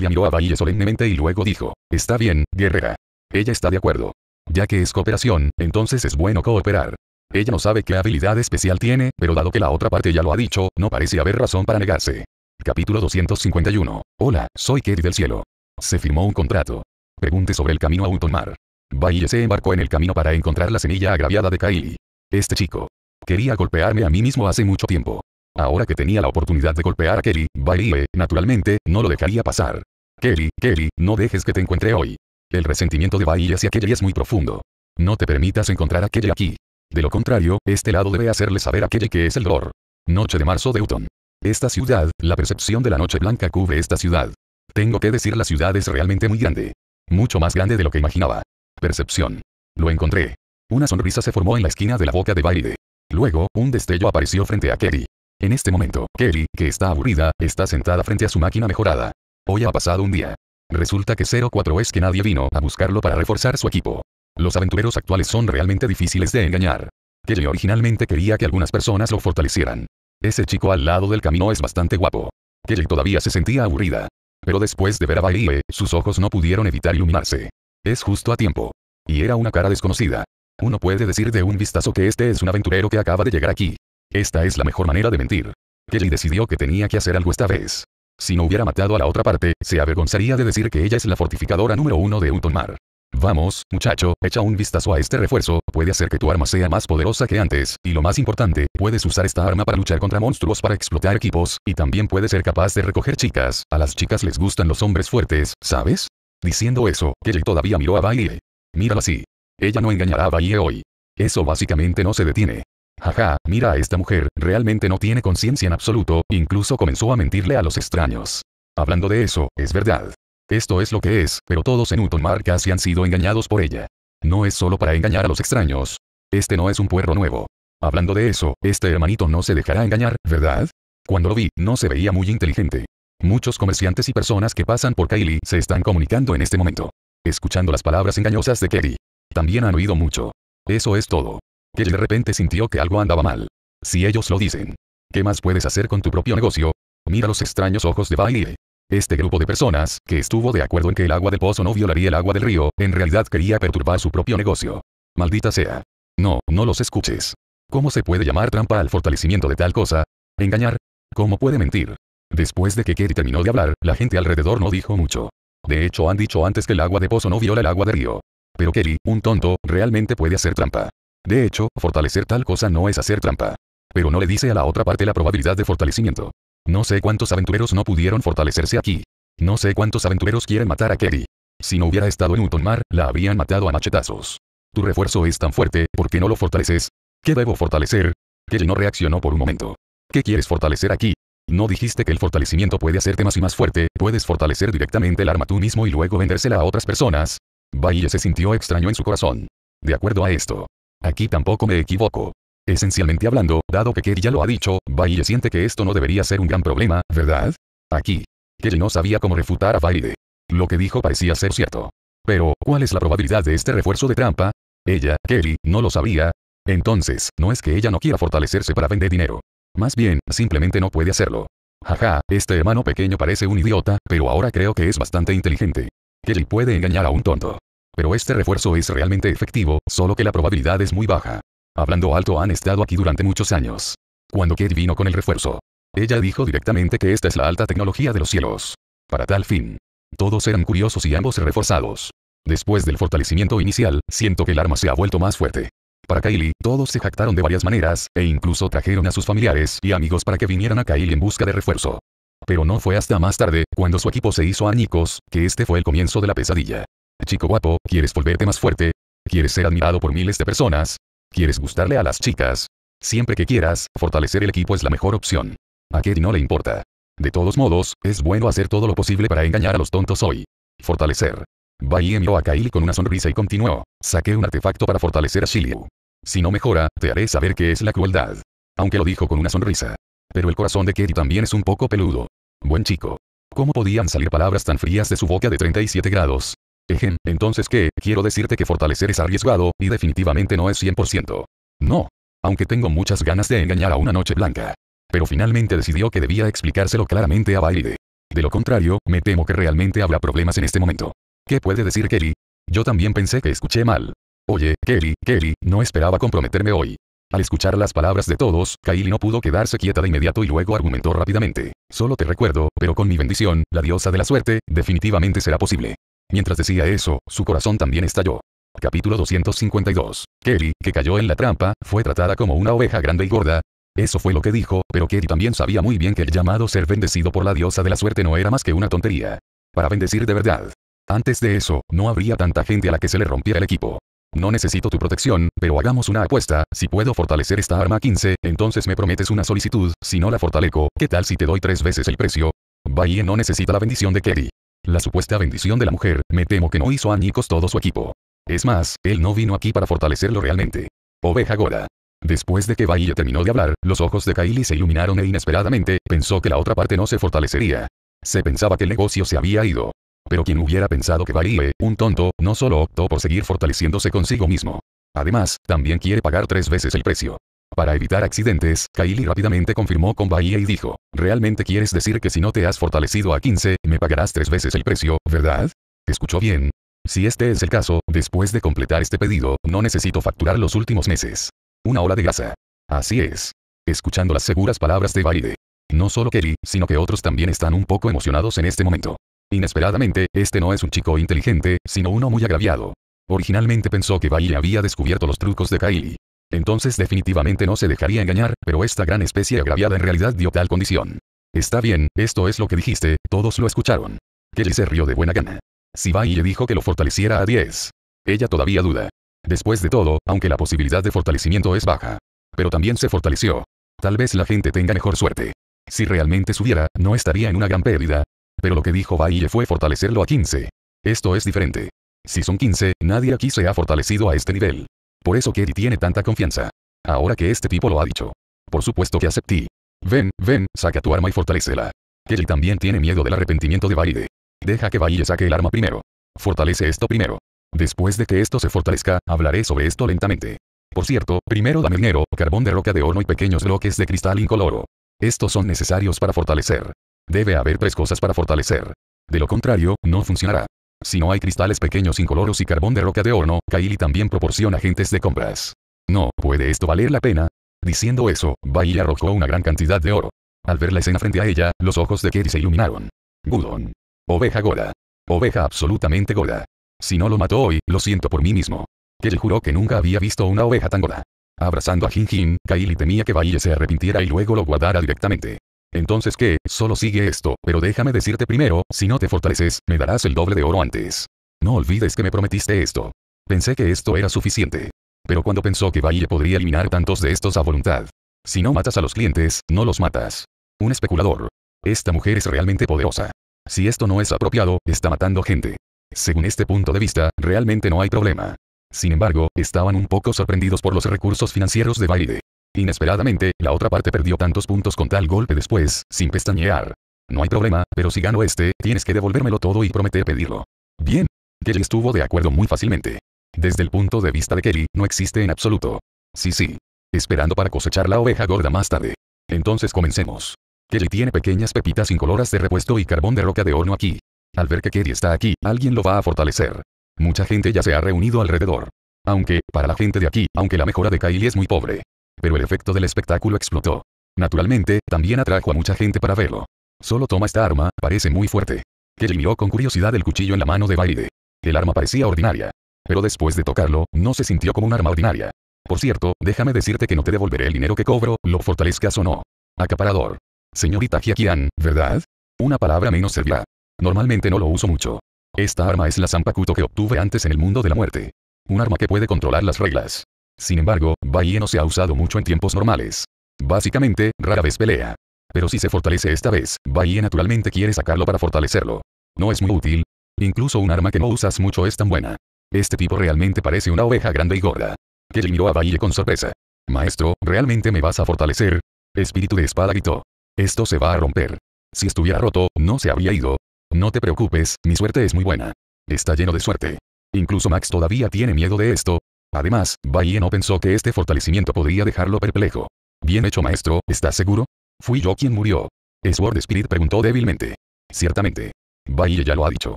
Le miró a Baille solemnemente y luego dijo, está bien, guerrera. Ella está de acuerdo. Ya que es cooperación, entonces es bueno cooperar. Ella no sabe qué habilidad especial tiene, pero dado que la otra parte ya lo ha dicho, no parece haber razón para negarse. Capítulo 251. Hola, soy Kerry del Cielo. Se firmó un contrato. Pregunte sobre el camino a Utonmar. Baille se embarcó en el camino para encontrar la semilla agraviada de Kylie. Este chico. Quería golpearme a mí mismo hace mucho tiempo. Ahora que tenía la oportunidad de golpear a Kelly, Bailey, naturalmente, no lo dejaría pasar. Kelly, Kelly, no dejes que te encuentre hoy. El resentimiento de Bailey hacia Kelly es muy profundo. No te permitas encontrar a Kelly aquí. De lo contrario, este lado debe hacerle saber a Kelly que es el dolor. Noche de marzo de Uton. Esta ciudad, la percepción de la noche blanca cubre esta ciudad. Tengo que decir la ciudad es realmente muy grande. Mucho más grande de lo que imaginaba. Percepción. Lo encontré. Una sonrisa se formó en la esquina de la boca de Bailey. Luego, un destello apareció frente a Kelly. En este momento, Kelly, que está aburrida, está sentada frente a su máquina mejorada. Hoy ha pasado un día. Resulta que 04 es que nadie vino a buscarlo para reforzar su equipo. Los aventureros actuales son realmente difíciles de engañar. Kelly originalmente quería que algunas personas lo fortalecieran. Ese chico al lado del camino es bastante guapo. Kelly todavía se sentía aburrida. Pero después de ver a Bailey, sus ojos no pudieron evitar iluminarse. Es justo a tiempo. Y era una cara desconocida. Uno puede decir de un vistazo que este es un aventurero que acaba de llegar aquí. Esta es la mejor manera de mentir. Kelly decidió que tenía que hacer algo esta vez. Si no hubiera matado a la otra parte, se avergonzaría de decir que ella es la fortificadora número uno de Utonmar. Vamos, muchacho, echa un vistazo a este refuerzo, puede hacer que tu arma sea más poderosa que antes, y lo más importante, puedes usar esta arma para luchar contra monstruos para explotar equipos, y también puede ser capaz de recoger chicas, a las chicas les gustan los hombres fuertes, ¿sabes? Diciendo eso, Kelly todavía miró a Bailey. Mírala así. Ella no engañará a Bailey hoy. Eso básicamente no se detiene. Jaja, mira a esta mujer, realmente no tiene conciencia en absoluto, incluso comenzó a mentirle a los extraños. Hablando de eso, es verdad. Esto es lo que es, pero todos en Utonmar casi han sido engañados por ella. No es solo para engañar a los extraños. Este no es un puerro nuevo. Hablando de eso, este hermanito no se dejará engañar, ¿verdad? Cuando lo vi, no se veía muy inteligente. Muchos comerciantes y personas que pasan por Kylie se están comunicando en este momento. Escuchando las palabras engañosas de Kelly. También han oído mucho. Eso es todo. Kelly de repente sintió que algo andaba mal. Si ellos lo dicen. ¿Qué más puedes hacer con tu propio negocio? Mira los extraños ojos de Bailey. Este grupo de personas, que estuvo de acuerdo en que el agua del pozo no violaría el agua del río, en realidad quería perturbar su propio negocio. Maldita sea. No, no los escuches. ¿Cómo se puede llamar trampa al fortalecimiento de tal cosa? ¿Engañar? ¿Cómo puede mentir? Después de que Kerry terminó de hablar, la gente alrededor no dijo mucho. De hecho han dicho antes que el agua de pozo no viola el agua de río. Pero Kerry, un tonto, realmente puede hacer trampa. De hecho, fortalecer tal cosa no es hacer trampa. Pero no le dice a la otra parte la probabilidad de fortalecimiento. No sé cuántos aventureros no pudieron fortalecerse aquí. No sé cuántos aventureros quieren matar a Kerry. Si no hubiera estado en Utonmar, la habrían matado a machetazos. Tu refuerzo es tan fuerte, ¿por qué no lo fortaleces? ¿Qué debo fortalecer? Kerry no reaccionó por un momento. ¿Qué quieres fortalecer aquí? No dijiste que el fortalecimiento puede hacerte más y más fuerte, puedes fortalecer directamente el arma tú mismo y luego vendérsela a otras personas. Baille se sintió extraño en su corazón. De acuerdo a esto. Aquí tampoco me equivoco. Esencialmente hablando, dado que Kerry ya lo ha dicho, Baile siente que esto no debería ser un gran problema, ¿verdad? Aquí. Kerry no sabía cómo refutar a Baile. Lo que dijo parecía ser cierto. Pero, ¿cuál es la probabilidad de este refuerzo de trampa? Ella, Kerry, no lo sabía. Entonces, no es que ella no quiera fortalecerse para vender dinero. Más bien, simplemente no puede hacerlo. Jaja, este hermano pequeño parece un idiota, pero ahora creo que es bastante inteligente. Kerry puede engañar a un tonto. Pero este refuerzo es realmente efectivo, solo que la probabilidad es muy baja. Hablando alto han estado aquí durante muchos años. Cuando Kate vino con el refuerzo. Ella dijo directamente que esta es la alta tecnología de los cielos. Para tal fin. Todos eran curiosos y ambos reforzados. Después del fortalecimiento inicial, siento que el arma se ha vuelto más fuerte. Para Kylie, todos se jactaron de varias maneras, e incluso trajeron a sus familiares y amigos para que vinieran a Kylie en busca de refuerzo. Pero no fue hasta más tarde, cuando su equipo se hizo añicos, que este fue el comienzo de la pesadilla. Chico guapo, ¿quieres volverte más fuerte? ¿Quieres ser admirado por miles de personas? ¿Quieres gustarle a las chicas? Siempre que quieras, fortalecer el equipo es la mejor opción. A Kerry no le importa. De todos modos, es bueno hacer todo lo posible para engañar a los tontos hoy. Fortalecer. Bai envió a Kylie con una sonrisa y continuó. Saqué un artefacto para fortalecer a Shiliu. Si no mejora, te haré saber qué es la crueldad. Aunque lo dijo con una sonrisa. Pero el corazón de Kerry también es un poco peludo. Buen chico. ¿Cómo podían salir palabras tan frías de su boca de 37 grados? Ejem, entonces qué, quiero decirte que fortalecer es arriesgado, y definitivamente no es 100%. No. Aunque tengo muchas ganas de engañar a una noche blanca. Pero finalmente decidió que debía explicárselo claramente a Baile. De lo contrario, me temo que realmente habrá problemas en este momento. ¿Qué puede decir Kelly? Yo también pensé que escuché mal. Oye, Kelly, Kelly, no esperaba comprometerme hoy. Al escuchar las palabras de todos, Kylie no pudo quedarse quieta de inmediato y luego argumentó rápidamente. Solo te recuerdo, pero con mi bendición, la diosa de la suerte, definitivamente será posible. Mientras decía eso, su corazón también estalló. Capítulo 252. Kerry, que cayó en la trampa, fue tratada como una oveja grande y gorda. Eso fue lo que dijo, pero Kerry también sabía muy bien que el llamado ser bendecido por la diosa de la suerte no era más que una tontería. Para bendecir de verdad. Antes de eso, no habría tanta gente a la que se le rompiera el equipo. No necesito tu protección, pero hagamos una apuesta, si puedo fortalecer esta arma 15, entonces me prometes una solicitud, si no la fortalezco, ¿qué tal si te doy tres veces el precio? Baye no necesita la bendición de Kerry. La supuesta bendición de la mujer, me temo que no hizo añicos todo su equipo. Es más, él no vino aquí para fortalecerlo realmente. Oveja gorda. Después de que Bailey terminó de hablar, los ojos de Kylie se iluminaron e inesperadamente, pensó que la otra parte no se fortalecería. Se pensaba que el negocio se había ido. Pero quien hubiera pensado que Bailey, un tonto, no solo optó por seguir fortaleciéndose consigo mismo. Además, también quiere pagar tres veces el precio. Para evitar accidentes, Kylie rápidamente confirmó con Bahía y dijo, ¿realmente quieres decir que si no te has fortalecido a 15, me pagarás tres veces el precio, verdad? ¿Escuchó bien? Si este es el caso, después de completar este pedido, no necesito facturar los últimos meses. Una ola de grasa. Así es. Escuchando las seguras palabras de Baile. No solo Kelly, sino que otros también están un poco emocionados en este momento. Inesperadamente, este no es un chico inteligente, sino uno muy agraviado. Originalmente pensó que Bailey había descubierto los trucos de Kylie. Entonces definitivamente no se dejaría engañar, pero esta gran especie agraviada en realidad dio tal condición. Está bien, esto es lo que dijiste, todos lo escucharon. Kelly se rió de buena gana. Si Bailey dijo que lo fortaleciera a 10. Ella todavía duda. Después de todo, aunque la posibilidad de fortalecimiento es baja. Pero también se fortaleció. Tal vez la gente tenga mejor suerte. Si realmente subiera, no estaría en una gran pérdida. Pero lo que dijo Bailey fue fortalecerlo a 15. Esto es diferente. Si son 15, nadie aquí se ha fortalecido a este nivel. Por eso Kelly tiene tanta confianza. Ahora que este tipo lo ha dicho. Por supuesto que acepté. Ven, ven, saca tu arma y fortalecela. Kelly también tiene miedo del arrepentimiento de Baile. Deja que Baile saque el arma primero. Fortalece esto primero. Después de que esto se fortalezca, hablaré sobre esto lentamente. Por cierto, primero dame dinero, carbón de roca de horno y pequeños bloques de cristal incoloro. Estos son necesarios para fortalecer. Debe haber tres cosas para fortalecer. De lo contrario, no funcionará. Si no hay cristales pequeños incoloros y carbón de roca de horno, Kaili también proporciona agentes de compras. No, ¿puede esto valer la pena? Diciendo eso, Bailey arrojó una gran cantidad de oro. Al ver la escena frente a ella, los ojos de Kerry se iluminaron. Gudon. Oveja gorda. Oveja absolutamente gorda. Si no lo mató hoy, lo siento por mí mismo. Kerry juró que nunca había visto una oveja tan gorda. Abrazando a Jin Jin, Kaili temía que Bailey se arrepintiera y luego lo guardara directamente. Entonces qué, solo sigue esto, pero déjame decirte primero, si no te fortaleces, me darás el doble de oro antes. No olvides que me prometiste esto. Pensé que esto era suficiente. Pero cuando pensó que Baile podría eliminar tantos de estos a voluntad. Si no matas a los clientes, no los matas. Un especulador. Esta mujer es realmente poderosa. Si esto no es apropiado, está matando gente. Según este punto de vista, realmente no hay problema. Sin embargo, estaban un poco sorprendidos por los recursos financieros de Baile. Inesperadamente, la otra parte perdió tantos puntos con tal golpe después, sin pestañear. No hay problema, pero si gano este, tienes que devolvérmelo todo y promete pedirlo. Bien. Kelly estuvo de acuerdo muy fácilmente. Desde el punto de vista de Kelly, no existe en absoluto. Sí, sí. Esperando para cosechar la oveja gorda más tarde. Entonces comencemos. Kelly tiene pequeñas pepitas incoloras de repuesto y carbón de roca de horno aquí. Al ver que Kelly está aquí, alguien lo va a fortalecer. Mucha gente ya se ha reunido alrededor. Aunque, para la gente de aquí, aunque la mejora de Kylie es muy pobre. Pero el efecto del espectáculo explotó. Naturalmente, también atrajo a mucha gente para verlo. Solo toma esta arma, parece muy fuerte. Kelly miró con curiosidad el cuchillo en la mano de Baile. El arma parecía ordinaria. Pero después de tocarlo, no se sintió como un arma ordinaria. Por cierto, déjame decirte que no te devolveré el dinero que cobro, lo fortalezcas o no. Acaparador. Señorita Hyakian, ¿verdad? Una palabra menos servirá. Normalmente no lo uso mucho. Esta arma es la Zampakuto que obtuve antes en el mundo de la muerte. Un arma que puede controlar las reglas. Sin embargo, Baie no se ha usado mucho en tiempos normales. Básicamente, rara vez pelea. Pero si se fortalece esta vez, Baie naturalmente quiere sacarlo para fortalecerlo. No es muy útil. Incluso un arma que no usas mucho es tan buena. Este tipo realmente parece una oveja grande y gorda. Kelly miró a Baie con sorpresa. Maestro, ¿realmente me vas a fortalecer? Espíritu de espada gritó. Esto se va a romper. Si estuviera roto, no se habría ido. No te preocupes, mi suerte es muy buena. Está lleno de suerte. Incluso Max todavía tiene miedo de esto, Además, Baie no pensó que este fortalecimiento podría dejarlo perplejo. Bien hecho maestro, ¿estás seguro? Fui yo quien murió. Sword Spirit preguntó débilmente. Ciertamente. Baie ya lo ha dicho.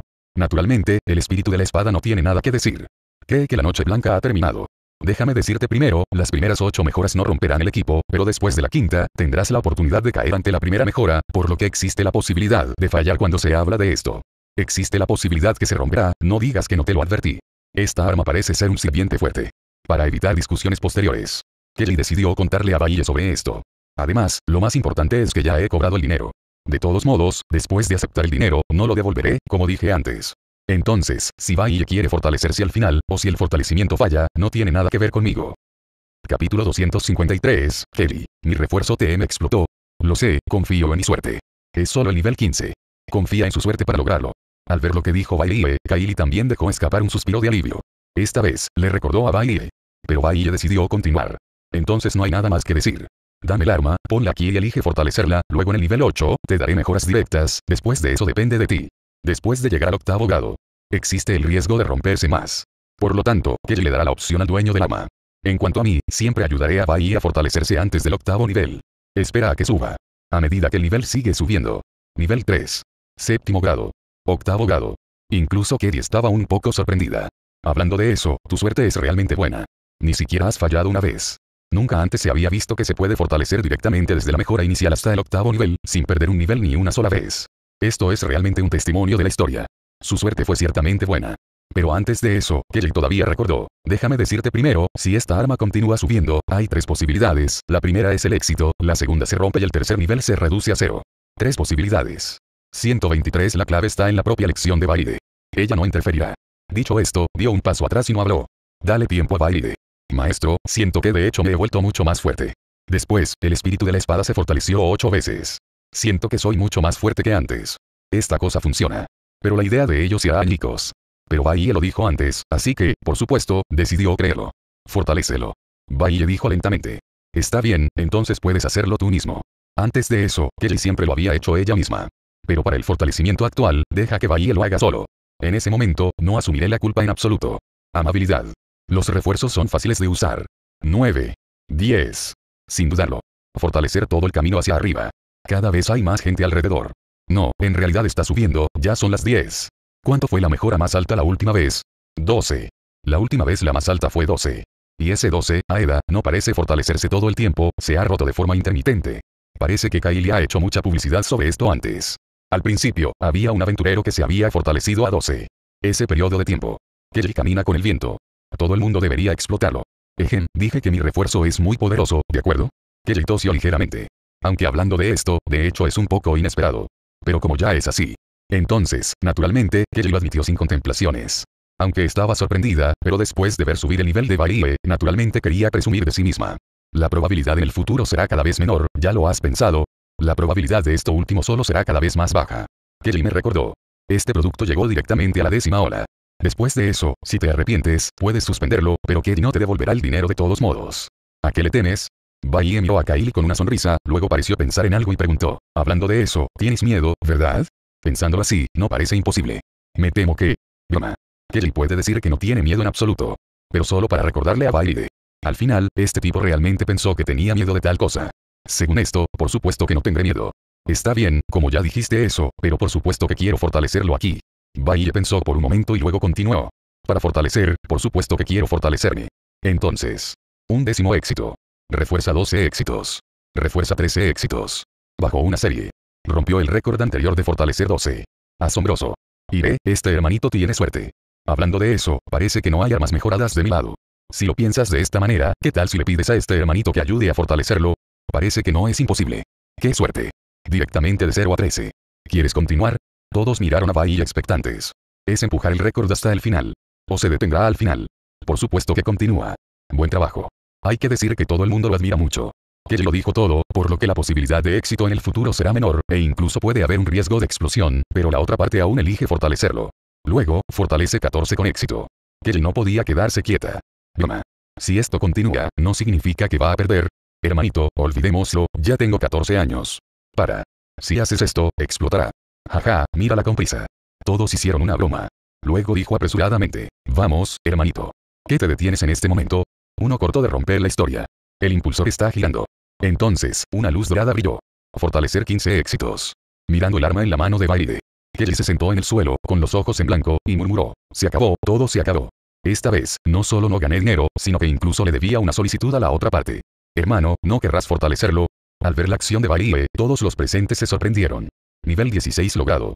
Naturalmente, el espíritu de la espada no tiene nada que decir. Cree que la noche blanca ha terminado. Déjame decirte primero, las primeras ocho mejoras no romperán el equipo, pero después de la quinta, tendrás la oportunidad de caer ante la primera mejora, por lo que existe la posibilidad de fallar cuando se habla de esto. Existe la posibilidad que se romperá, no digas que no te lo advertí. Esta arma parece ser un sirviente fuerte. Para evitar discusiones posteriores. Kelly decidió contarle a Baile sobre esto. Además, lo más importante es que ya he cobrado el dinero. De todos modos, después de aceptar el dinero, no lo devolveré, como dije antes. Entonces, si Baile quiere fortalecerse al final, o si el fortalecimiento falla, no tiene nada que ver conmigo. Capítulo 253, Kelly. Mi refuerzo TM explotó. Lo sé, confío en mi suerte. Es solo el nivel 15. Confía en su suerte para lograrlo. Al ver lo que dijo Bailey, Kylie también dejó escapar un suspiro de alivio. Esta vez, le recordó a Bailey. Pero Bailey decidió continuar. Entonces no hay nada más que decir. Dame el arma, ponla aquí y elige fortalecerla, luego en el nivel 8, te daré mejoras directas, después de eso depende de ti. Después de llegar al octavo grado, existe el riesgo de romperse más. Por lo tanto, Kelly le dará la opción al dueño del arma. En cuanto a mí, siempre ayudaré a Bailey a fortalecerse antes del octavo nivel. Espera a que suba. A medida que el nivel sigue subiendo. Nivel 3. Séptimo grado. Octavo grado. Incluso Kerry estaba un poco sorprendida. Hablando de eso, tu suerte es realmente buena. Ni siquiera has fallado una vez. Nunca antes se había visto que se puede fortalecer directamente desde la mejora inicial hasta el octavo nivel, sin perder un nivel ni una sola vez. Esto es realmente un testimonio de la historia. Su suerte fue ciertamente buena. Pero antes de eso, Kelly todavía recordó, déjame decirte primero, si esta arma continúa subiendo, hay tres posibilidades, la primera es el éxito, la segunda se rompe y el tercer nivel se reduce a cero. Tres posibilidades. 123 La clave está en la propia lección de Baide. Ella no interferirá. Dicho esto, dio un paso atrás y no habló. Dale tiempo a Baide. Maestro, siento que de hecho me he vuelto mucho más fuerte. Después, el espíritu de la espada se fortaleció ocho veces. Siento que soy mucho más fuerte que antes. Esta cosa funciona. Pero la idea de ellos será añicos. Pero Baie lo dijo antes, así que, por supuesto, decidió creerlo. Fortalécelo. Baie dijo lentamente. Está bien, entonces puedes hacerlo tú mismo. Antes de eso, Kelly siempre lo había hecho ella misma. Pero para el fortalecimiento actual, deja que Baie lo haga solo. En ese momento, no asumiré la culpa en absoluto. Amabilidad. Los refuerzos son fáciles de usar. 9. 10. Sin dudarlo. Fortalecer todo el camino hacia arriba. Cada vez hay más gente alrededor. No, en realidad está subiendo, ya son las 10. ¿Cuánto fue la mejora más alta la última vez? 12. La última vez la más alta fue 12. Y ese 12, Aeda, no parece fortalecerse todo el tiempo, se ha roto de forma intermitente. Parece que Kylie ha hecho mucha publicidad sobre esto antes. Al principio, había un aventurero que se había fortalecido a 12. Ese periodo de tiempo. Kelly camina con el viento. Todo el mundo debería explotarlo. Ejem, dije que mi refuerzo es muy poderoso, ¿de acuerdo? Kelly tosió ligeramente. Aunque hablando de esto, de hecho es un poco inesperado. Pero como ya es así. Entonces, naturalmente, Kelly lo admitió sin contemplaciones. Aunque estaba sorprendida, pero después de ver subir el nivel de Baile, naturalmente quería presumir de sí misma. La probabilidad en el futuro será cada vez menor, ¿ya lo has pensado? La probabilidad de esto último solo será cada vez más baja. Kelly me recordó. Este producto llegó directamente a la décima ola. Después de eso, si te arrepientes, puedes suspenderlo, pero Kelly no te devolverá el dinero de todos modos. ¿A qué le temes? Bai miró a Kylie con una sonrisa, luego pareció pensar en algo y preguntó, hablando de eso, tienes miedo, ¿verdad? Pensándolo así, no parece imposible. Me temo que... Broma. Kelly puede decir que no tiene miedo en absoluto. Pero solo para recordarle a Baile. Al final, este tipo realmente pensó que tenía miedo de tal cosa. Según esto, por supuesto que no tendré miedo. Está bien, como ya dijiste eso, pero por supuesto que quiero fortalecerlo aquí. Baile pensó por un momento y luego continuó. Para fortalecer, por supuesto que quiero fortalecerme. Entonces. Un décimo éxito. Refuerza 12 éxitos. Refuerza 13 éxitos. Bajo una serie. Rompió el récord anterior de fortalecer 12. Asombroso. Iré, este hermanito tiene suerte. Hablando de eso, parece que no hay armas mejoradas de mi lado. Si lo piensas de esta manera, ¿qué tal si le pides a este hermanito que ayude a fortalecerlo? Parece que no es imposible. ¡Qué suerte! Directamente de 0 a 13. ¿Quieres continuar? Todos miraron a Bai expectantes. Es empujar el récord hasta el final. O se detendrá al final. Por supuesto que continúa. Buen trabajo. Hay que decir que todo el mundo lo admira mucho. Que lo dijo todo, por lo que la posibilidad de éxito en el futuro será menor, e incluso puede haber un riesgo de explosión, pero la otra parte aún elige fortalecerlo. Luego, fortalece 14 con éxito. Kelly no podía quedarse quieta. Si esto continúa, no significa que va a perder. Hermanito, olvidémoslo, ya tengo 14 años. Para. Si haces esto, explotará. Jaja, mírala con prisa. Todos hicieron una broma. Luego dijo apresuradamente, vamos, hermanito. ¿Qué te detienes en este momento? Uno cortó de romper la historia. El impulsor está girando. Entonces, una luz dorada brilló. Fortalecer 15 éxitos. Mirando el arma en la mano de Baide. Kelly se sentó en el suelo, con los ojos en blanco, y murmuró, se acabó, todo se acabó. Esta vez, no solo no gané dinero, sino que incluso le debía una solicitud a la otra parte. Hermano, ¿no querrás fortalecerlo? Al ver la acción de Baile, todos los presentes se sorprendieron. Nivel 16 logrado.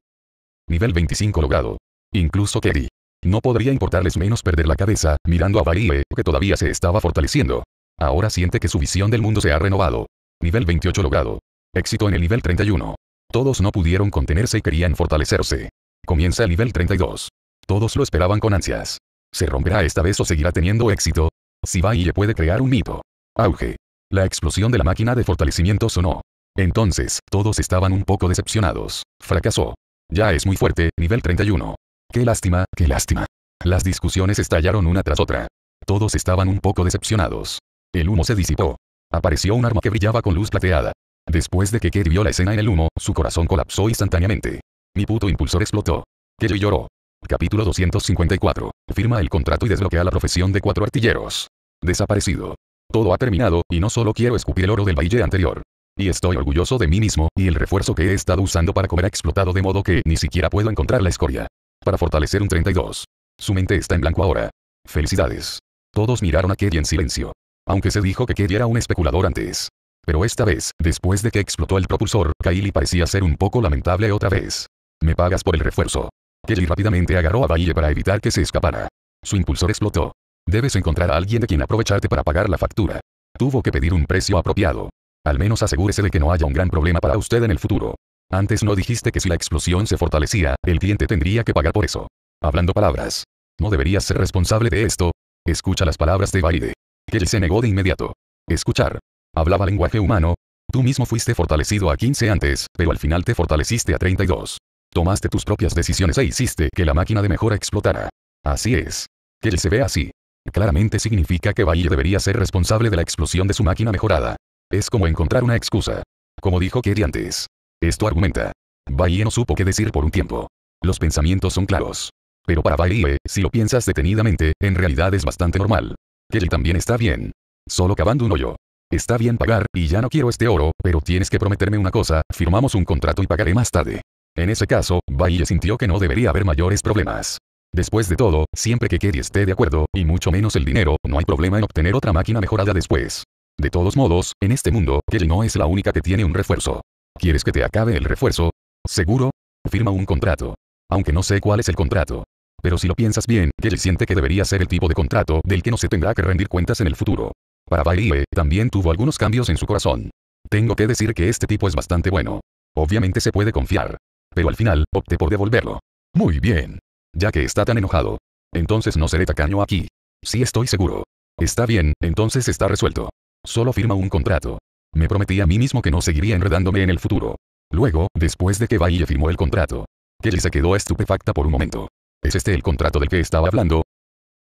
Nivel 25 logrado. Incluso Kelly. No podría importarles menos perder la cabeza, mirando a Baile, que todavía se estaba fortaleciendo. Ahora siente que su visión del mundo se ha renovado. Nivel 28 logrado. Éxito en el nivel 31. Todos no pudieron contenerse y querían fortalecerse. Comienza el nivel 32. Todos lo esperaban con ansias. ¿Se romperá esta vez o seguirá teniendo éxito? Si va y le puede crear un mito. Auge. La explosión de la máquina de fortalecimiento sonó. Entonces, todos estaban un poco decepcionados. Fracasó. Ya es muy fuerte, nivel 31. Qué lástima, qué lástima. Las discusiones estallaron una tras otra. Todos estaban un poco decepcionados. El humo se disipó. Apareció un arma que brillaba con luz plateada. Después de que Kerry vio la escena en el humo, su corazón colapsó instantáneamente. Mi puto impulsor explotó. Kerry lloró. Capítulo 254. Firma el contrato y desbloquea la profesión de cuatro artilleros. Desaparecido. Todo ha terminado, y no solo quiero escupir el oro del valle anterior. Y estoy orgulloso de mí mismo, y el refuerzo que he estado usando para comer ha explotado de modo que ni siquiera puedo encontrar la escoria. Para fortalecer un 32. Su mente está en blanco ahora. Felicidades. Todos miraron a Kerry en silencio. Aunque se dijo que Kelly era un especulador antes. Pero esta vez, después de que explotó el propulsor, Kylie parecía ser un poco lamentable otra vez. Me pagas por el refuerzo. Kelly rápidamente agarró a Baile para evitar que se escapara. Su impulsor explotó. Debes encontrar a alguien de quien aprovecharte para pagar la factura. Tuvo que pedir un precio apropiado. Al menos asegúrese de que no haya un gran problema para usted en el futuro. Antes no dijiste que si la explosión se fortalecía, el cliente tendría que pagar por eso. Hablando palabras. ¿No deberías ser responsable de esto? Escucha las palabras de Baile. Kelly se negó de inmediato. Escuchar. Hablaba lenguaje humano. Tú mismo fuiste fortalecido a 15 antes, pero al final te fortaleciste a 32. Tomaste tus propias decisiones e hiciste que la máquina de mejora explotara. Así es. Que se ve así. Claramente significa que Bailey debería ser responsable de la explosión de su máquina mejorada. Es como encontrar una excusa. Como dijo Kerry antes. Esto argumenta. Bailey no supo qué decir por un tiempo. Los pensamientos son claros. Pero para Bailey, si lo piensas detenidamente, en realidad es bastante normal. Kelly también está bien. Solo cavando un hoyo. Está bien pagar, y ya no quiero este oro, pero tienes que prometerme una cosa, firmamos un contrato y pagaré más tarde. En ese caso, Bailey sintió que no debería haber mayores problemas. Después de todo, siempre que Kerry esté de acuerdo, y mucho menos el dinero, no hay problema en obtener otra máquina mejorada después. De todos modos, en este mundo, Kelly no es la única que tiene un refuerzo. ¿Quieres que te acabe el refuerzo? ¿Seguro? Firma un contrato. Aunque no sé cuál es el contrato. Pero si lo piensas bien, Kelly siente que debería ser el tipo de contrato del que no se tendrá que rendir cuentas en el futuro. Para Bailey, también tuvo algunos cambios en su corazón. Tengo que decir que este tipo es bastante bueno. Obviamente se puede confiar. Pero al final, opté por devolverlo. Muy bien. Ya que está tan enojado. Entonces no seré tacaño aquí. Sí estoy seguro. Está bien, entonces está resuelto. Solo firma un contrato. Me prometí a mí mismo que no seguiría enredándome en el futuro. Luego, después de que Bailey firmó el contrato, Kelly se quedó estupefacta por un momento. ¿Es este el contrato del que estaba hablando?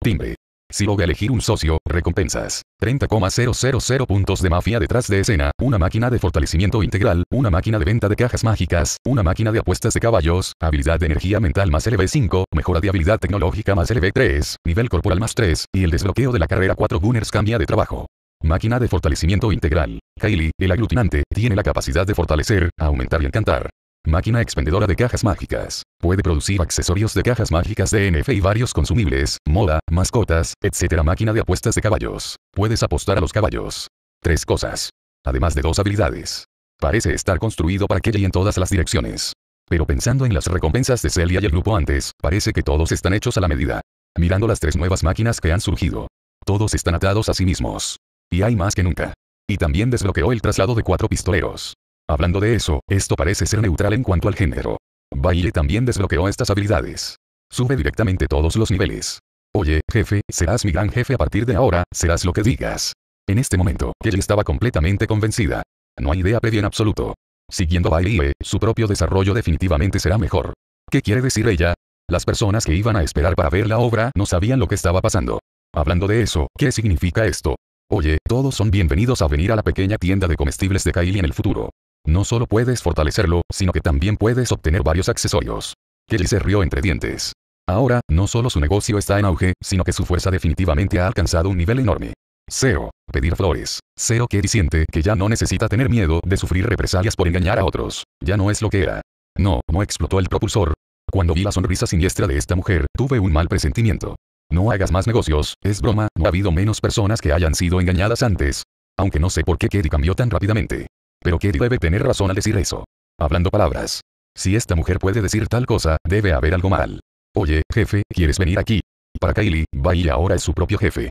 Timbre. Si logra elegir un socio, recompensas. 30,000 puntos de mafia detrás de escena, una máquina de fortalecimiento integral, una máquina de venta de cajas mágicas, una máquina de apuestas de caballos, habilidad de energía mental más LV5, mejora de habilidad tecnológica más LV3, nivel corporal más 3, y el desbloqueo de la carrera 4 Gunners cambia de trabajo. Máquina de fortalecimiento integral. Kylie, el aglutinante, tiene la capacidad de fortalecer, aumentar y encantar. Máquina expendedora de cajas mágicas. Puede producir accesorios de cajas mágicas DNF y varios consumibles, moda, mascotas, etc. Máquina de apuestas de caballos. Puedes apostar a los caballos. Tres cosas. Además de dos habilidades. Parece estar construido para Kelly en todas las direcciones. Pero pensando en las recompensas de Celia y el grupo antes, parece que todos están hechos a la medida. Mirando las tres nuevas máquinas que han surgido. Todos están atados a sí mismos. Y hay más que nunca. Y también desbloqueó el traslado de cuatro pistoleros. Hablando de eso, esto parece ser neutral en cuanto al género. Baile también desbloqueó estas habilidades. Sube directamente todos los niveles. Oye, jefe, serás mi gran jefe a partir de ahora, serás lo que digas. En este momento, Kelly estaba completamente convencida. No hay idea previa en absoluto. Siguiendo Baile, su propio desarrollo definitivamente será mejor. ¿Qué quiere decir ella? Las personas que iban a esperar para ver la obra no sabían lo que estaba pasando. Hablando de eso, ¿qué significa esto? Oye, todos son bienvenidos a venir a la pequeña tienda de comestibles de Kylie en el futuro. No solo puedes fortalecerlo, sino que también puedes obtener varios accesorios. Kelly se rió entre dientes. Ahora, no solo su negocio está en auge, sino que su fuerza definitivamente ha alcanzado un nivel enorme. Cero. Pedir flores. Cero Kelly siente que ya no necesita tener miedo de sufrir represalias por engañar a otros. Ya no es lo que era. No, no explotó el propulsor. Cuando vi la sonrisa siniestra de esta mujer, tuve un mal presentimiento. No hagas más negocios, es broma, no ha habido menos personas que hayan sido engañadas antes. Aunque no sé por qué Kelly cambió tan rápidamente. Pero Kerry debe tener razón al decir eso. Hablando palabras. Si esta mujer puede decir tal cosa, debe haber algo mal. Oye, jefe, ¿quieres venir aquí? Para Kylie, Bailey ahora es su propio jefe.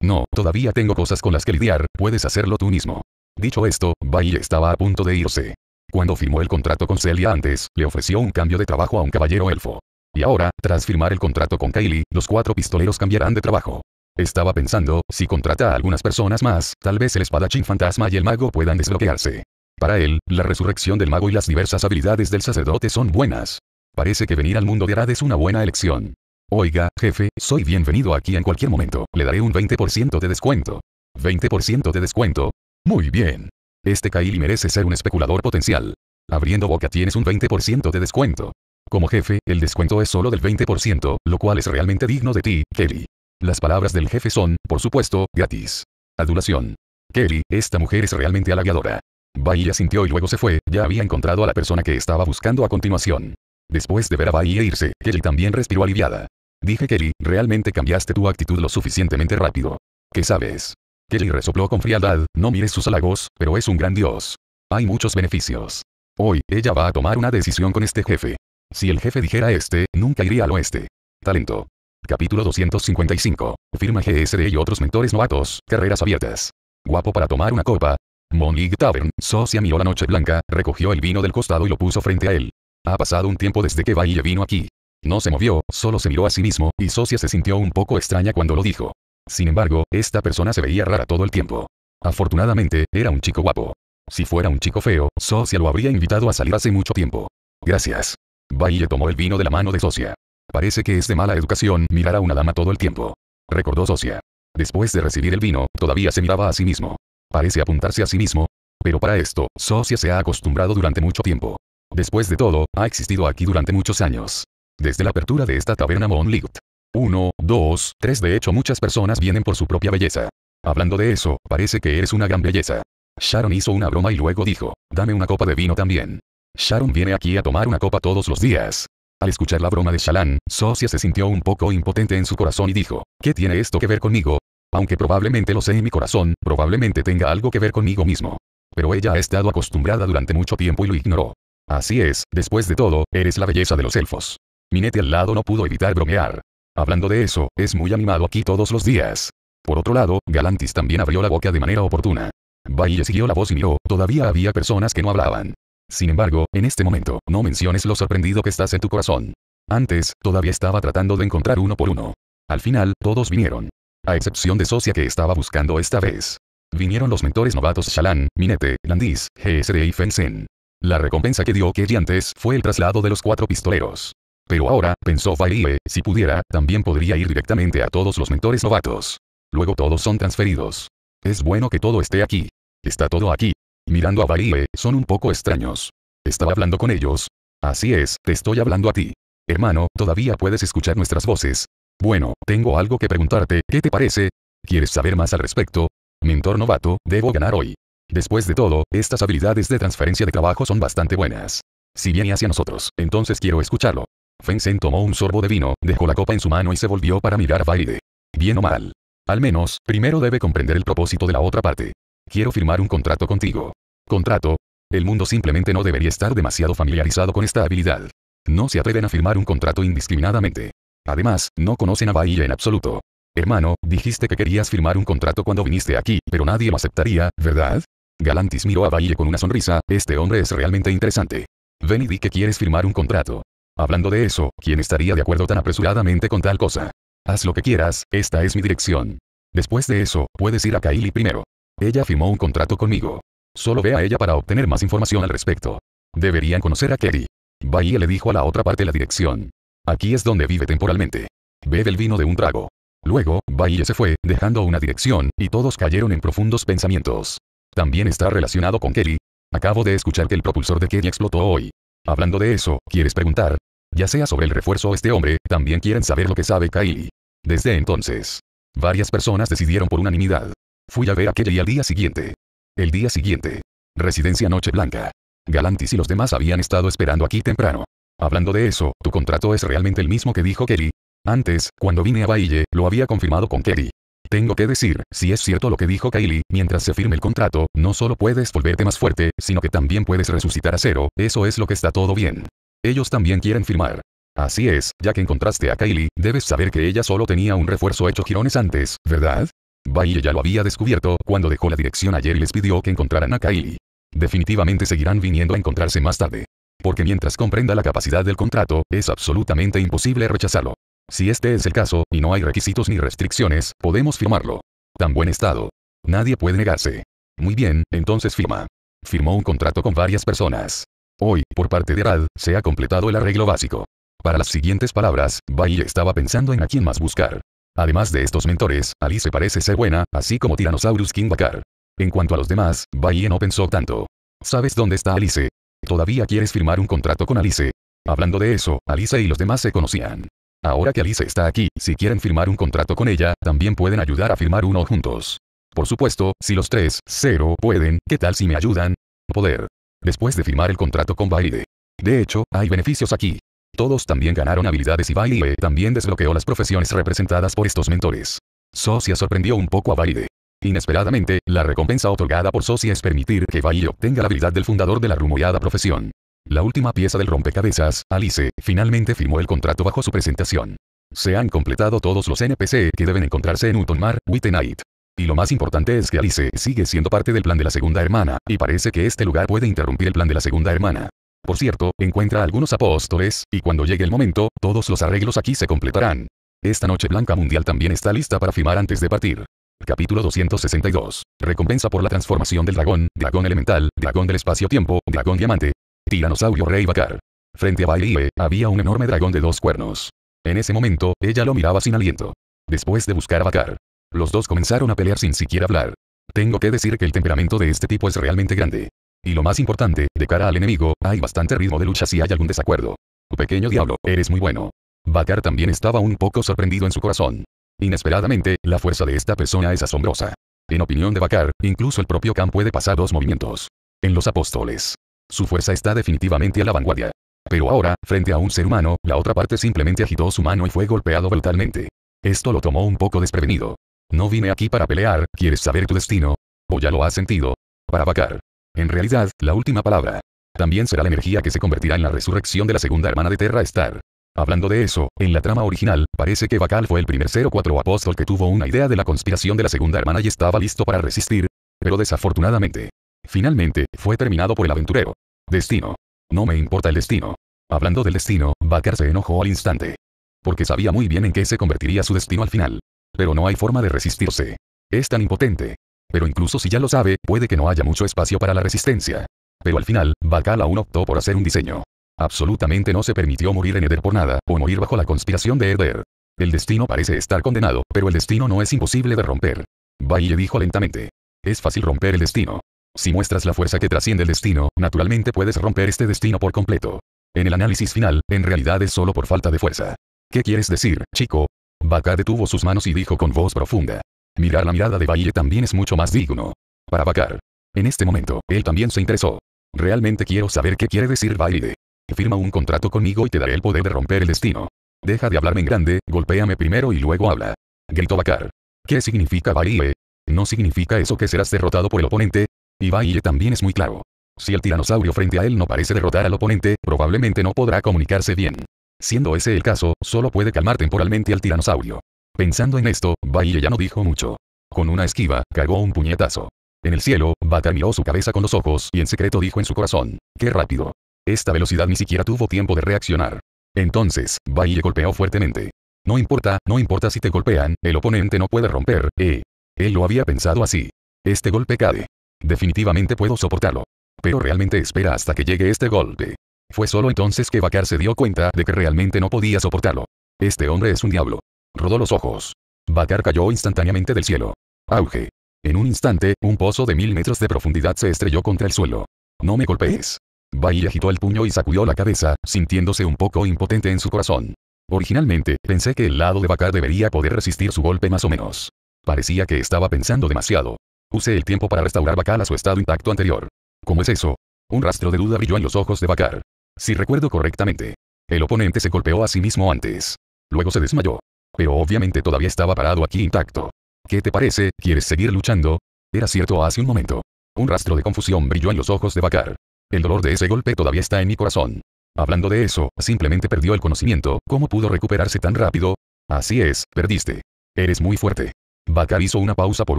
No, todavía tengo cosas con las que lidiar, puedes hacerlo tú mismo. Dicho esto, Bailey estaba a punto de irse. Cuando firmó el contrato con Celia antes, le ofreció un cambio de trabajo a un caballero elfo. Y ahora, tras firmar el contrato con Kylie, los cuatro pistoleros cambiarán de trabajo. Estaba pensando, si contrata a algunas personas más, tal vez el espadachín fantasma y el mago puedan desbloquearse. Para él, la resurrección del mago y las diversas habilidades del sacerdote son buenas. Parece que venir al mundo de Arad es una buena elección. Oiga, jefe, soy bienvenido aquí en cualquier momento, le daré un 20% de descuento. ¿20% de descuento? Muy bien. Este Kaili merece ser un especulador potencial. Abriendo boca tienes un 20% de descuento. Como jefe, el descuento es solo del 20%, lo cual es realmente digno de ti, Kelly. Las palabras del jefe son, por supuesto, gratis. Adulación. Kelly, esta mujer es realmente halagadora. Bahía sintió y luego se fue, ya había encontrado a la persona que estaba buscando a continuación. Después de ver a Bahía irse, Kelly también respiró aliviada. Dije Kelly, realmente cambiaste tu actitud lo suficientemente rápido. ¿Qué sabes? Kelly resopló con frialdad, no mires sus halagos, pero es un gran dios. Hay muchos beneficios. Hoy, ella va a tomar una decisión con este jefe. Si el jefe dijera este, nunca iría al oeste. Talento. Capítulo 255. Firma GSD y otros mentores novatos, carreras abiertas. Guapo para tomar una copa. Monlig Tavern, Socia miró la noche blanca, recogió el vino del costado y lo puso frente a él. Ha pasado un tiempo desde que Valle vino aquí. No se movió, solo se miró a sí mismo, y Socia se sintió un poco extraña cuando lo dijo. Sin embargo, esta persona se veía rara todo el tiempo. Afortunadamente, era un chico guapo. Si fuera un chico feo, Socia lo habría invitado a salir hace mucho tiempo. Gracias. Valle tomó el vino de la mano de Socia. Parece que es de mala educación mirar a una dama todo el tiempo. Recordó Socia. Después de recibir el vino, todavía se miraba a sí mismo. Parece apuntarse a sí mismo. Pero para esto, Socia se ha acostumbrado durante mucho tiempo. Después de todo, ha existido aquí durante muchos años. Desde la apertura de esta taberna Monlight. Uno, dos, tres de hecho muchas personas vienen por su propia belleza. Hablando de eso, parece que eres una gran belleza. Sharon hizo una broma y luego dijo, dame una copa de vino también. Sharon viene aquí a tomar una copa todos los días. Al escuchar la broma de Shalan, Socia se sintió un poco impotente en su corazón y dijo, ¿qué tiene esto que ver conmigo? Aunque probablemente lo sé en mi corazón, probablemente tenga algo que ver conmigo mismo. Pero ella ha estado acostumbrada durante mucho tiempo y lo ignoró. Así es, después de todo, eres la belleza de los elfos. Minete al lado no pudo evitar bromear. Hablando de eso, es muy animado aquí todos los días. Por otro lado, Galantis también abrió la boca de manera oportuna. Baile siguió la voz y miró, todavía había personas que no hablaban. Sin embargo, en este momento, no menciones lo sorprendido que estás en tu corazón. Antes, todavía estaba tratando de encontrar uno por uno. Al final, todos vinieron. A excepción de Socia que estaba buscando esta vez. Vinieron los mentores novatos Shalan, Minete, Landis, GSD y Fensen. La recompensa que dio Kelly antes fue el traslado de los cuatro pistoleros. Pero ahora, pensó Faye, si pudiera, también podría ir directamente a todos los mentores novatos. Luego todos son transferidos. Es bueno que todo esté aquí. Está todo aquí. Mirando a Baile, son un poco extraños. Estaba hablando con ellos. Así es, te estoy hablando a ti. Hermano, todavía puedes escuchar nuestras voces. Bueno, tengo algo que preguntarte, ¿qué te parece? ¿Quieres saber más al respecto? Mentor novato, debo ganar hoy. Después de todo, estas habilidades de transferencia de trabajo son bastante buenas. Si viene hacia nosotros, entonces quiero escucharlo. Fensen tomó un sorbo de vino, dejó la copa en su mano y se volvió para mirar a Baile. Bien o mal. Al menos, primero debe comprender el propósito de la otra parte. Quiero firmar un contrato contigo. Contrato. El mundo simplemente no debería estar demasiado familiarizado con esta habilidad. No se atreven a firmar un contrato indiscriminadamente. Además, no conocen a Bahía en absoluto. Hermano, dijiste que querías firmar un contrato cuando viniste aquí, pero nadie lo aceptaría, ¿verdad? Galantis miró a Bahía con una sonrisa, este hombre es realmente interesante. Ven y di que quieres firmar un contrato. Hablando de eso, ¿quién estaría de acuerdo tan apresuradamente con tal cosa? Haz lo que quieras, esta es mi dirección. Después de eso, puedes ir a Kaili primero. Ella firmó un contrato conmigo. Solo ve a ella para obtener más información al respecto. Deberían conocer a Kerry. Bahía le dijo a la otra parte la dirección. Aquí es donde vive temporalmente. Bebe el vino de un trago. Luego, Bahía se fue, dejando una dirección, y todos cayeron en profundos pensamientos. También está relacionado con Kerry. Acabo de escuchar que el propulsor de Kerry explotó hoy. Hablando de eso, ¿quieres preguntar? Ya sea sobre el refuerzo o este hombre, también quieren saber lo que sabe Kylie. Desde entonces, varias personas decidieron por unanimidad. Fui a ver a Kelly al día siguiente. El día siguiente. Residencia Noche Blanca. Galantis y los demás habían estado esperando aquí temprano. Hablando de eso, tu contrato es realmente el mismo que dijo Kelly. Antes, cuando vine a Baille, lo había confirmado con Kelly. Tengo que decir, si es cierto lo que dijo Kylie, mientras se firme el contrato, no solo puedes volverte más fuerte, sino que también puedes resucitar a cero, eso es lo que está todo bien. Ellos también quieren firmar. Así es, ya que encontraste a Kylie, debes saber que ella solo tenía un refuerzo hecho girones antes, ¿verdad? Baile ya lo había descubierto cuando dejó la dirección ayer y les pidió que encontraran a Kylie. Definitivamente seguirán viniendo a encontrarse más tarde. Porque mientras comprenda la capacidad del contrato, es absolutamente imposible rechazarlo. Si este es el caso, y no hay requisitos ni restricciones, podemos firmarlo. Tan buen estado. Nadie puede negarse. Muy bien, entonces firma. Firmó un contrato con varias personas. Hoy, por parte de Rad, se ha completado el arreglo básico. Para las siguientes palabras, Baile estaba pensando en a quién más buscar. Además de estos mentores, Alice parece ser buena, así como Tyrannosaurus King Bakar. En cuanto a los demás, Bahía no pensó tanto. ¿Sabes dónde está Alice? ¿Todavía quieres firmar un contrato con Alice? Hablando de eso, Alice y los demás se conocían. Ahora que Alice está aquí, si quieren firmar un contrato con ella, también pueden ayudar a firmar uno juntos. Por supuesto, si los tres, cero, pueden, ¿qué tal si me ayudan? Poder. Después de firmar el contrato con Baile. De hecho, hay beneficios aquí. Todos también ganaron habilidades y Baile también desbloqueó las profesiones representadas por estos mentores. Socia sorprendió un poco a Baile. Inesperadamente, la recompensa otorgada por Socia es permitir que Baile obtenga la habilidad del fundador de la rumoreada profesión. La última pieza del rompecabezas, Alice, finalmente firmó el contrato bajo su presentación. Se han completado todos los NPC que deben encontrarse en Utonmar, Wittenite. Y lo más importante es que Alice sigue siendo parte del plan de la segunda hermana, y parece que este lugar puede interrumpir el plan de la segunda hermana. Por cierto, encuentra a algunos apóstoles, y cuando llegue el momento, todos los arreglos aquí se completarán. Esta noche Blanca Mundial también está lista para firmar antes de partir. Capítulo 262. Recompensa por la transformación del dragón, dragón elemental, dragón del espacio-tiempo, dragón diamante. Tiranosaurio Rey Bakar. Frente a Bailie, había un enorme dragón de dos cuernos. En ese momento, ella lo miraba sin aliento. Después de buscar a Bakar, los dos comenzaron a pelear sin siquiera hablar. Tengo que decir que el temperamento de este tipo es realmente grande. Y lo más importante, de cara al enemigo, hay bastante ritmo de lucha si hay algún desacuerdo. Pequeño diablo, eres muy bueno. Bakar también estaba un poco sorprendido en su corazón. Inesperadamente, la fuerza de esta persona es asombrosa. En opinión de Bakar, incluso el propio Khan puede pasar dos movimientos. En los apóstoles. Su fuerza está definitivamente a la vanguardia. Pero ahora, frente a un ser humano, la otra parte simplemente agitó su mano y fue golpeado brutalmente. Esto lo tomó un poco desprevenido. No vine aquí para pelear, ¿quieres saber tu destino? ¿O ya lo has sentido? Para Bakar. En realidad, la última palabra. También será la energía que se convertirá en la resurrección de la segunda hermana de Terra Star. Hablando de eso, en la trama original, parece que Bakal fue el primer 04 apóstol que tuvo una idea de la conspiración de la segunda hermana y estaba listo para resistir. Pero desafortunadamente. Finalmente, fue terminado por el aventurero. Destino. No me importa el destino. Hablando del destino, Bakar se enojó al instante. Porque sabía muy bien en qué se convertiría su destino al final. Pero no hay forma de resistirse. Es tan impotente. Pero incluso si ya lo sabe, puede que no haya mucho espacio para la resistencia. Pero al final, Bakal aún optó por hacer un diseño. Absolutamente no se permitió morir en Eder por nada, o morir bajo la conspiración de Eder. El destino parece estar condenado, pero el destino no es imposible de romper. Baile dijo lentamente. Es fácil romper el destino. Si muestras la fuerza que trasciende el destino, naturalmente puedes romper este destino por completo. En el análisis final, en realidad es solo por falta de fuerza. ¿Qué quieres decir, chico? Baka detuvo sus manos y dijo con voz profunda. Mirar la mirada de Baile también es mucho más digno. Para Bakar. En este momento, él también se interesó. Realmente quiero saber qué quiere decir Baile. Firma un contrato conmigo y te daré el poder de romper el destino. Deja de hablarme en grande, golpéame primero y luego habla. Gritó Bakar. ¿Qué significa Baile? ¿No significa eso que serás derrotado por el oponente? Y Baile también es muy claro. Si el tiranosaurio frente a él no parece derrotar al oponente, probablemente no podrá comunicarse bien. Siendo ese el caso, solo puede calmar temporalmente al tiranosaurio. Pensando en esto, Baile ya no dijo mucho. Con una esquiva, cargó un puñetazo. En el cielo, Bata miró su cabeza con los ojos y en secreto dijo en su corazón, ¡qué rápido! Esta velocidad ni siquiera tuvo tiempo de reaccionar. Entonces, Baile golpeó fuertemente. No importa, no importa si te golpean, el oponente no puede romper, eh. Él lo había pensado así. Este golpe cae. Definitivamente puedo soportarlo. Pero realmente espera hasta que llegue este golpe. Fue solo entonces que Bakar se dio cuenta de que realmente no podía soportarlo. Este hombre es un diablo. Rodó los ojos. Bakar cayó instantáneamente del cielo. Auge. En un instante, un pozo de mil metros de profundidad se estrelló contra el suelo. No me golpees. Bai agitó el puño y sacudió la cabeza, sintiéndose un poco impotente en su corazón. Originalmente, pensé que el lado de Bakar debería poder resistir su golpe más o menos. Parecía que estaba pensando demasiado. Usé el tiempo para restaurar Bakar a su estado intacto anterior. ¿Cómo es eso? Un rastro de duda brilló en los ojos de Bakar. Si recuerdo correctamente. El oponente se golpeó a sí mismo antes. Luego se desmayó. Pero obviamente todavía estaba parado aquí intacto. ¿Qué te parece? ¿Quieres seguir luchando? Era cierto hace un momento. Un rastro de confusión brilló en los ojos de Bakar. El dolor de ese golpe todavía está en mi corazón. Hablando de eso, simplemente perdió el conocimiento. ¿Cómo pudo recuperarse tan rápido? Así es, perdiste. Eres muy fuerte. Bakar hizo una pausa por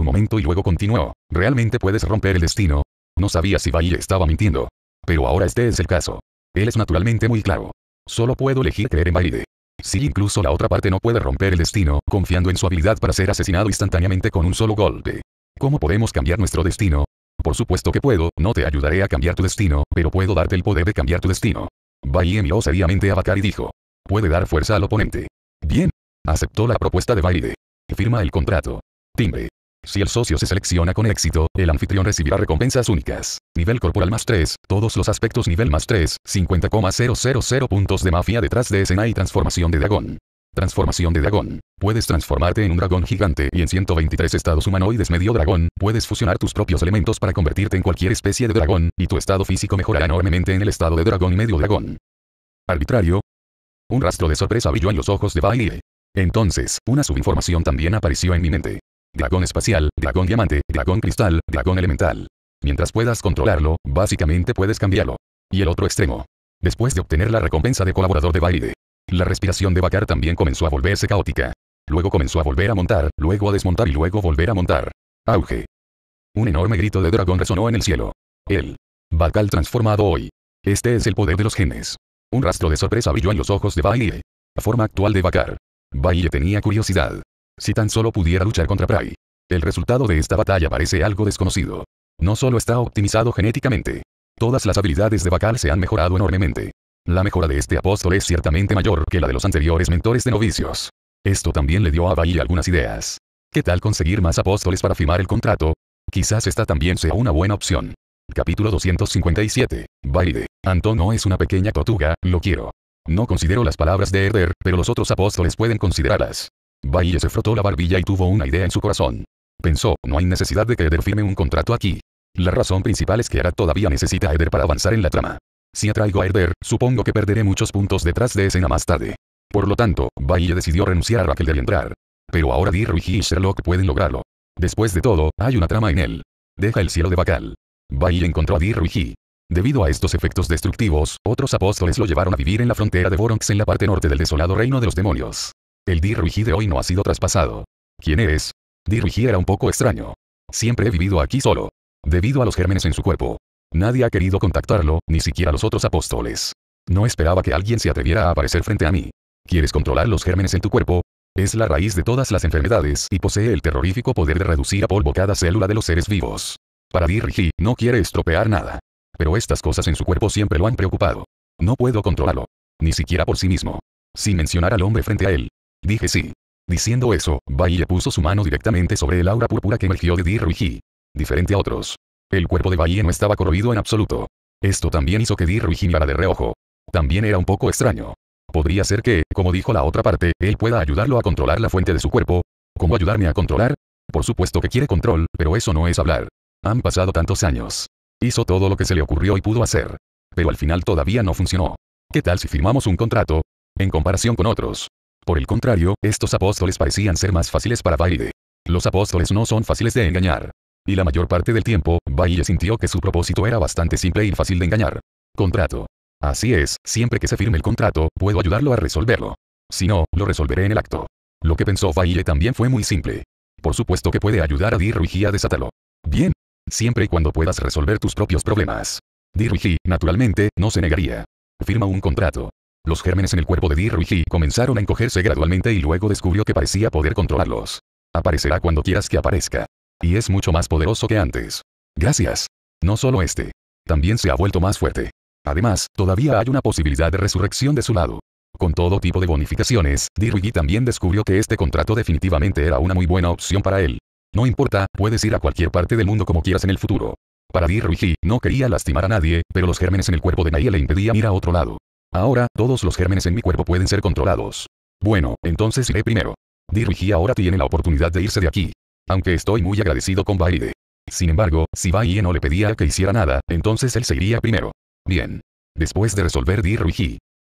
un momento y luego continuó. ¿Realmente puedes romper el destino? No sabía si Baile estaba mintiendo. Pero ahora este es el caso. Él es naturalmente muy claro. Solo puedo elegir creer en Baile. Si incluso la otra parte no puede romper el destino, confiando en su habilidad para ser asesinado instantáneamente con un solo golpe. ¿Cómo podemos cambiar nuestro destino? Por supuesto que puedo, no te ayudaré a cambiar tu destino, pero puedo darte el poder de cambiar tu destino. Baile miró seriamente a Bakar y dijo. Puede dar fuerza al oponente. Bien. Aceptó la propuesta de Baile. Firma el contrato. Timbre. Si el socio se selecciona con éxito, el anfitrión recibirá recompensas únicas. Nivel corporal más 3, todos los aspectos nivel más 3, 50,000 puntos de mafia detrás de escena y transformación de dragón. Transformación de dragón. Puedes transformarte en un dragón gigante y en 123 estados humanoides medio dragón, puedes fusionar tus propios elementos para convertirte en cualquier especie de dragón, y tu estado físico mejorará enormemente en el estado de dragón y medio dragón. Arbitrario. Un rastro de sorpresa brilló en los ojos de Bailey. Entonces, una subinformación también apareció en mi mente. Dragón espacial, dragón diamante, dragón cristal, dragón elemental. Mientras puedas controlarlo, básicamente puedes cambiarlo. Y el otro extremo. Después de obtener la recompensa de colaborador de baile, la respiración de Bakar también comenzó a volverse caótica. Luego comenzó a volver a montar, luego a desmontar y luego volver a montar. Auge. Un enorme grito de dragón resonó en el cielo. El Bakal transformado hoy. Este es el poder de los genes. Un rastro de sorpresa brilló en los ojos de Baile. La forma actual de Bakar. Baile tenía curiosidad. Si tan solo pudiera luchar contra Prai. El resultado de esta batalla parece algo desconocido. No solo está optimizado genéticamente. Todas las habilidades de Bakal se han mejorado enormemente. La mejora de este apóstol es ciertamente mayor que la de los anteriores mentores de novicios. Esto también le dio a Baile algunas ideas. ¿Qué tal conseguir más apóstoles para firmar el contrato? Quizás esta también sea una buena opción. Capítulo 257. Baile. Antón no es una pequeña tortuga, lo quiero. No considero las palabras de Herder, pero los otros apóstoles pueden considerarlas. Baile se frotó la barbilla y tuvo una idea en su corazón. Pensó, no hay necesidad de que Eder firme un contrato aquí. La razón principal es que Arad todavía necesita a Eder para avanzar en la trama. Si atraigo a Eder, supongo que perderé muchos puntos detrás de escena más tarde. Por lo tanto, Baile decidió renunciar a Raquel de entrar. Pero ahora Di y Sherlock pueden lograrlo. Después de todo, hay una trama en él. Deja el cielo de Bacal. Bai encontró a Di Debido a estos efectos destructivos, otros apóstoles lo llevaron a vivir en la frontera de Boronx en la parte norte del desolado reino de los demonios. El Di de hoy no ha sido traspasado. ¿Quién es? Di era un poco extraño. Siempre he vivido aquí solo. Debido a los gérmenes en su cuerpo. Nadie ha querido contactarlo, ni siquiera los otros apóstoles. No esperaba que alguien se atreviera a aparecer frente a mí. ¿Quieres controlar los gérmenes en tu cuerpo? Es la raíz de todas las enfermedades y posee el terrorífico poder de reducir a polvo cada célula de los seres vivos. Para Dirigi, no quiere estropear nada. Pero estas cosas en su cuerpo siempre lo han preocupado. No puedo controlarlo. Ni siquiera por sí mismo. Sin mencionar al hombre frente a él. Dije sí. Diciendo eso, le puso su mano directamente sobre el aura púrpura que emergió de Dirigi. Diferente a otros. El cuerpo de Bai no estaba corroído en absoluto. Esto también hizo que Dirigi mirara de reojo. También era un poco extraño. Podría ser que, como dijo la otra parte, él pueda ayudarlo a controlar la fuente de su cuerpo. ¿Cómo ayudarme a controlar? Por supuesto que quiere control, pero eso no es hablar. Han pasado tantos años. Hizo todo lo que se le ocurrió y pudo hacer. Pero al final todavía no funcionó. ¿Qué tal si firmamos un contrato? En comparación con otros. Por el contrario, estos apóstoles parecían ser más fáciles para Baile. Los apóstoles no son fáciles de engañar. Y la mayor parte del tiempo, Baile sintió que su propósito era bastante simple y fácil de engañar. Contrato. Así es, siempre que se firme el contrato, puedo ayudarlo a resolverlo. Si no, lo resolveré en el acto. Lo que pensó Baile también fue muy simple. Por supuesto que puede ayudar a Dir a desatarlo. Bien. Siempre y cuando puedas resolver tus propios problemas. Dir naturalmente, no se negaría. Firma un contrato. Los gérmenes en el cuerpo de Dir comenzaron a encogerse gradualmente y luego descubrió que parecía poder controlarlos. Aparecerá cuando quieras que aparezca. Y es mucho más poderoso que antes. Gracias. No solo este. También se ha vuelto más fuerte. Además, todavía hay una posibilidad de resurrección de su lado. Con todo tipo de bonificaciones, Diruigi también descubrió que este contrato definitivamente era una muy buena opción para él. No importa, puedes ir a cualquier parte del mundo como quieras en el futuro. Para Diruigi, no quería lastimar a nadie, pero los gérmenes en el cuerpo de Naia le impedían ir a otro lado. Ahora, todos los gérmenes en mi cuerpo pueden ser controlados. Bueno, entonces iré primero. Diruigi ahora tiene la oportunidad de irse de aquí. Aunque estoy muy agradecido con Baide. Sin embargo, si Baie no le pedía que hiciera nada, entonces él se iría primero. Bien. Después de resolver Di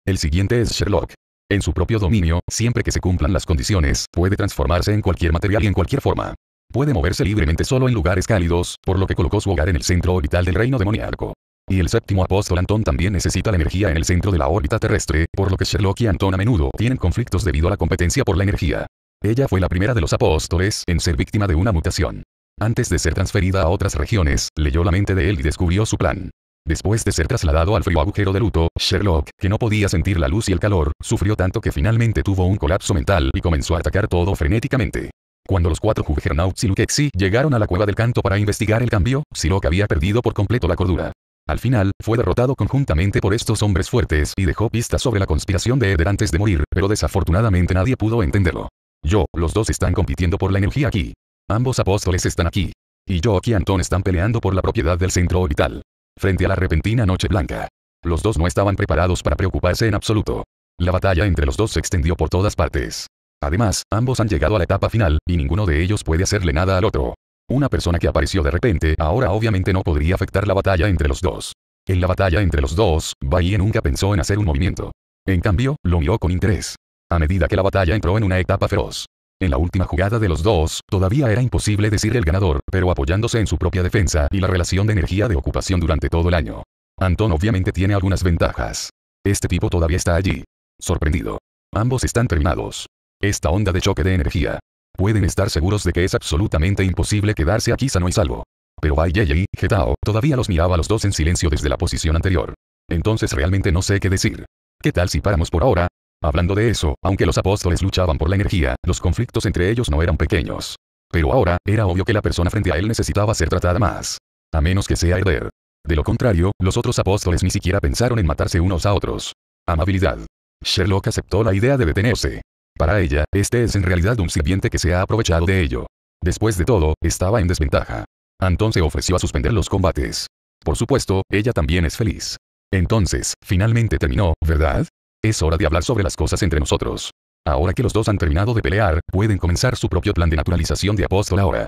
El siguiente es Sherlock. En su propio dominio, siempre que se cumplan las condiciones, puede transformarse en cualquier material y en cualquier forma. Puede moverse libremente solo en lugares cálidos, por lo que colocó su hogar en el centro orbital del reino demoníaco. Y el séptimo apóstol Antón también necesita la energía en el centro de la órbita terrestre, por lo que Sherlock y Antón a menudo tienen conflictos debido a la competencia por la energía. Ella fue la primera de los apóstoles en ser víctima de una mutación. Antes de ser transferida a otras regiones, leyó la mente de él y descubrió su plan. Después de ser trasladado al frío agujero de luto, Sherlock, que no podía sentir la luz y el calor, sufrió tanto que finalmente tuvo un colapso mental y comenzó a atacar todo frenéticamente. Cuando los cuatro Juggernauts y Lukeksi llegaron a la cueva del canto para investigar el cambio, Silok había perdido por completo la cordura. Al final, fue derrotado conjuntamente por estos hombres fuertes y dejó pistas sobre la conspiración de Eder antes de morir, pero desafortunadamente nadie pudo entenderlo. Yo, los dos están compitiendo por la energía aquí. Ambos apóstoles están aquí. Y yo y Anton están peleando por la propiedad del centro orbital. Frente a la repentina noche blanca. Los dos no estaban preparados para preocuparse en absoluto. La batalla entre los dos se extendió por todas partes. Además, ambos han llegado a la etapa final, y ninguno de ellos puede hacerle nada al otro. Una persona que apareció de repente ahora obviamente no podría afectar la batalla entre los dos. En la batalla entre los dos, Baie nunca pensó en hacer un movimiento. En cambio, lo miró con interés. a medida que la batalla entró en una etapa feroz. En la última jugada de los dos, todavía era imposible decir el ganador, pero apoyándose en su propia defensa y la relación de energía de ocupación durante todo el año. Anton obviamente tiene algunas ventajas. Este tipo todavía está allí. Sorprendido. Ambos están terminados. Esta onda de choque de energía. Pueden estar seguros de que es absolutamente imposible quedarse aquí sano y salvo. Pero Bai y Getao todavía los miraba a los dos en silencio desde la posición anterior. Entonces realmente no sé qué decir. ¿Qué tal si paramos por ahora? Hablando de eso, aunque los apóstoles luchaban por la energía, los conflictos entre ellos no eran pequeños. Pero ahora, era obvio que la persona frente a él necesitaba ser tratada más. A menos que sea Herder. De lo contrario, los otros apóstoles ni siquiera pensaron en matarse unos a otros. Amabilidad. Sherlock aceptó la idea de detenerse. Para ella, este es en realidad un sirviente que se ha aprovechado de ello. Después de todo, estaba en desventaja. Anton se ofreció a suspender los combates. Por supuesto, ella también es feliz. Entonces, finalmente terminó, ¿verdad? Es hora de hablar sobre las cosas entre nosotros. Ahora que los dos han terminado de pelear, pueden comenzar su propio plan de naturalización de apóstol ahora.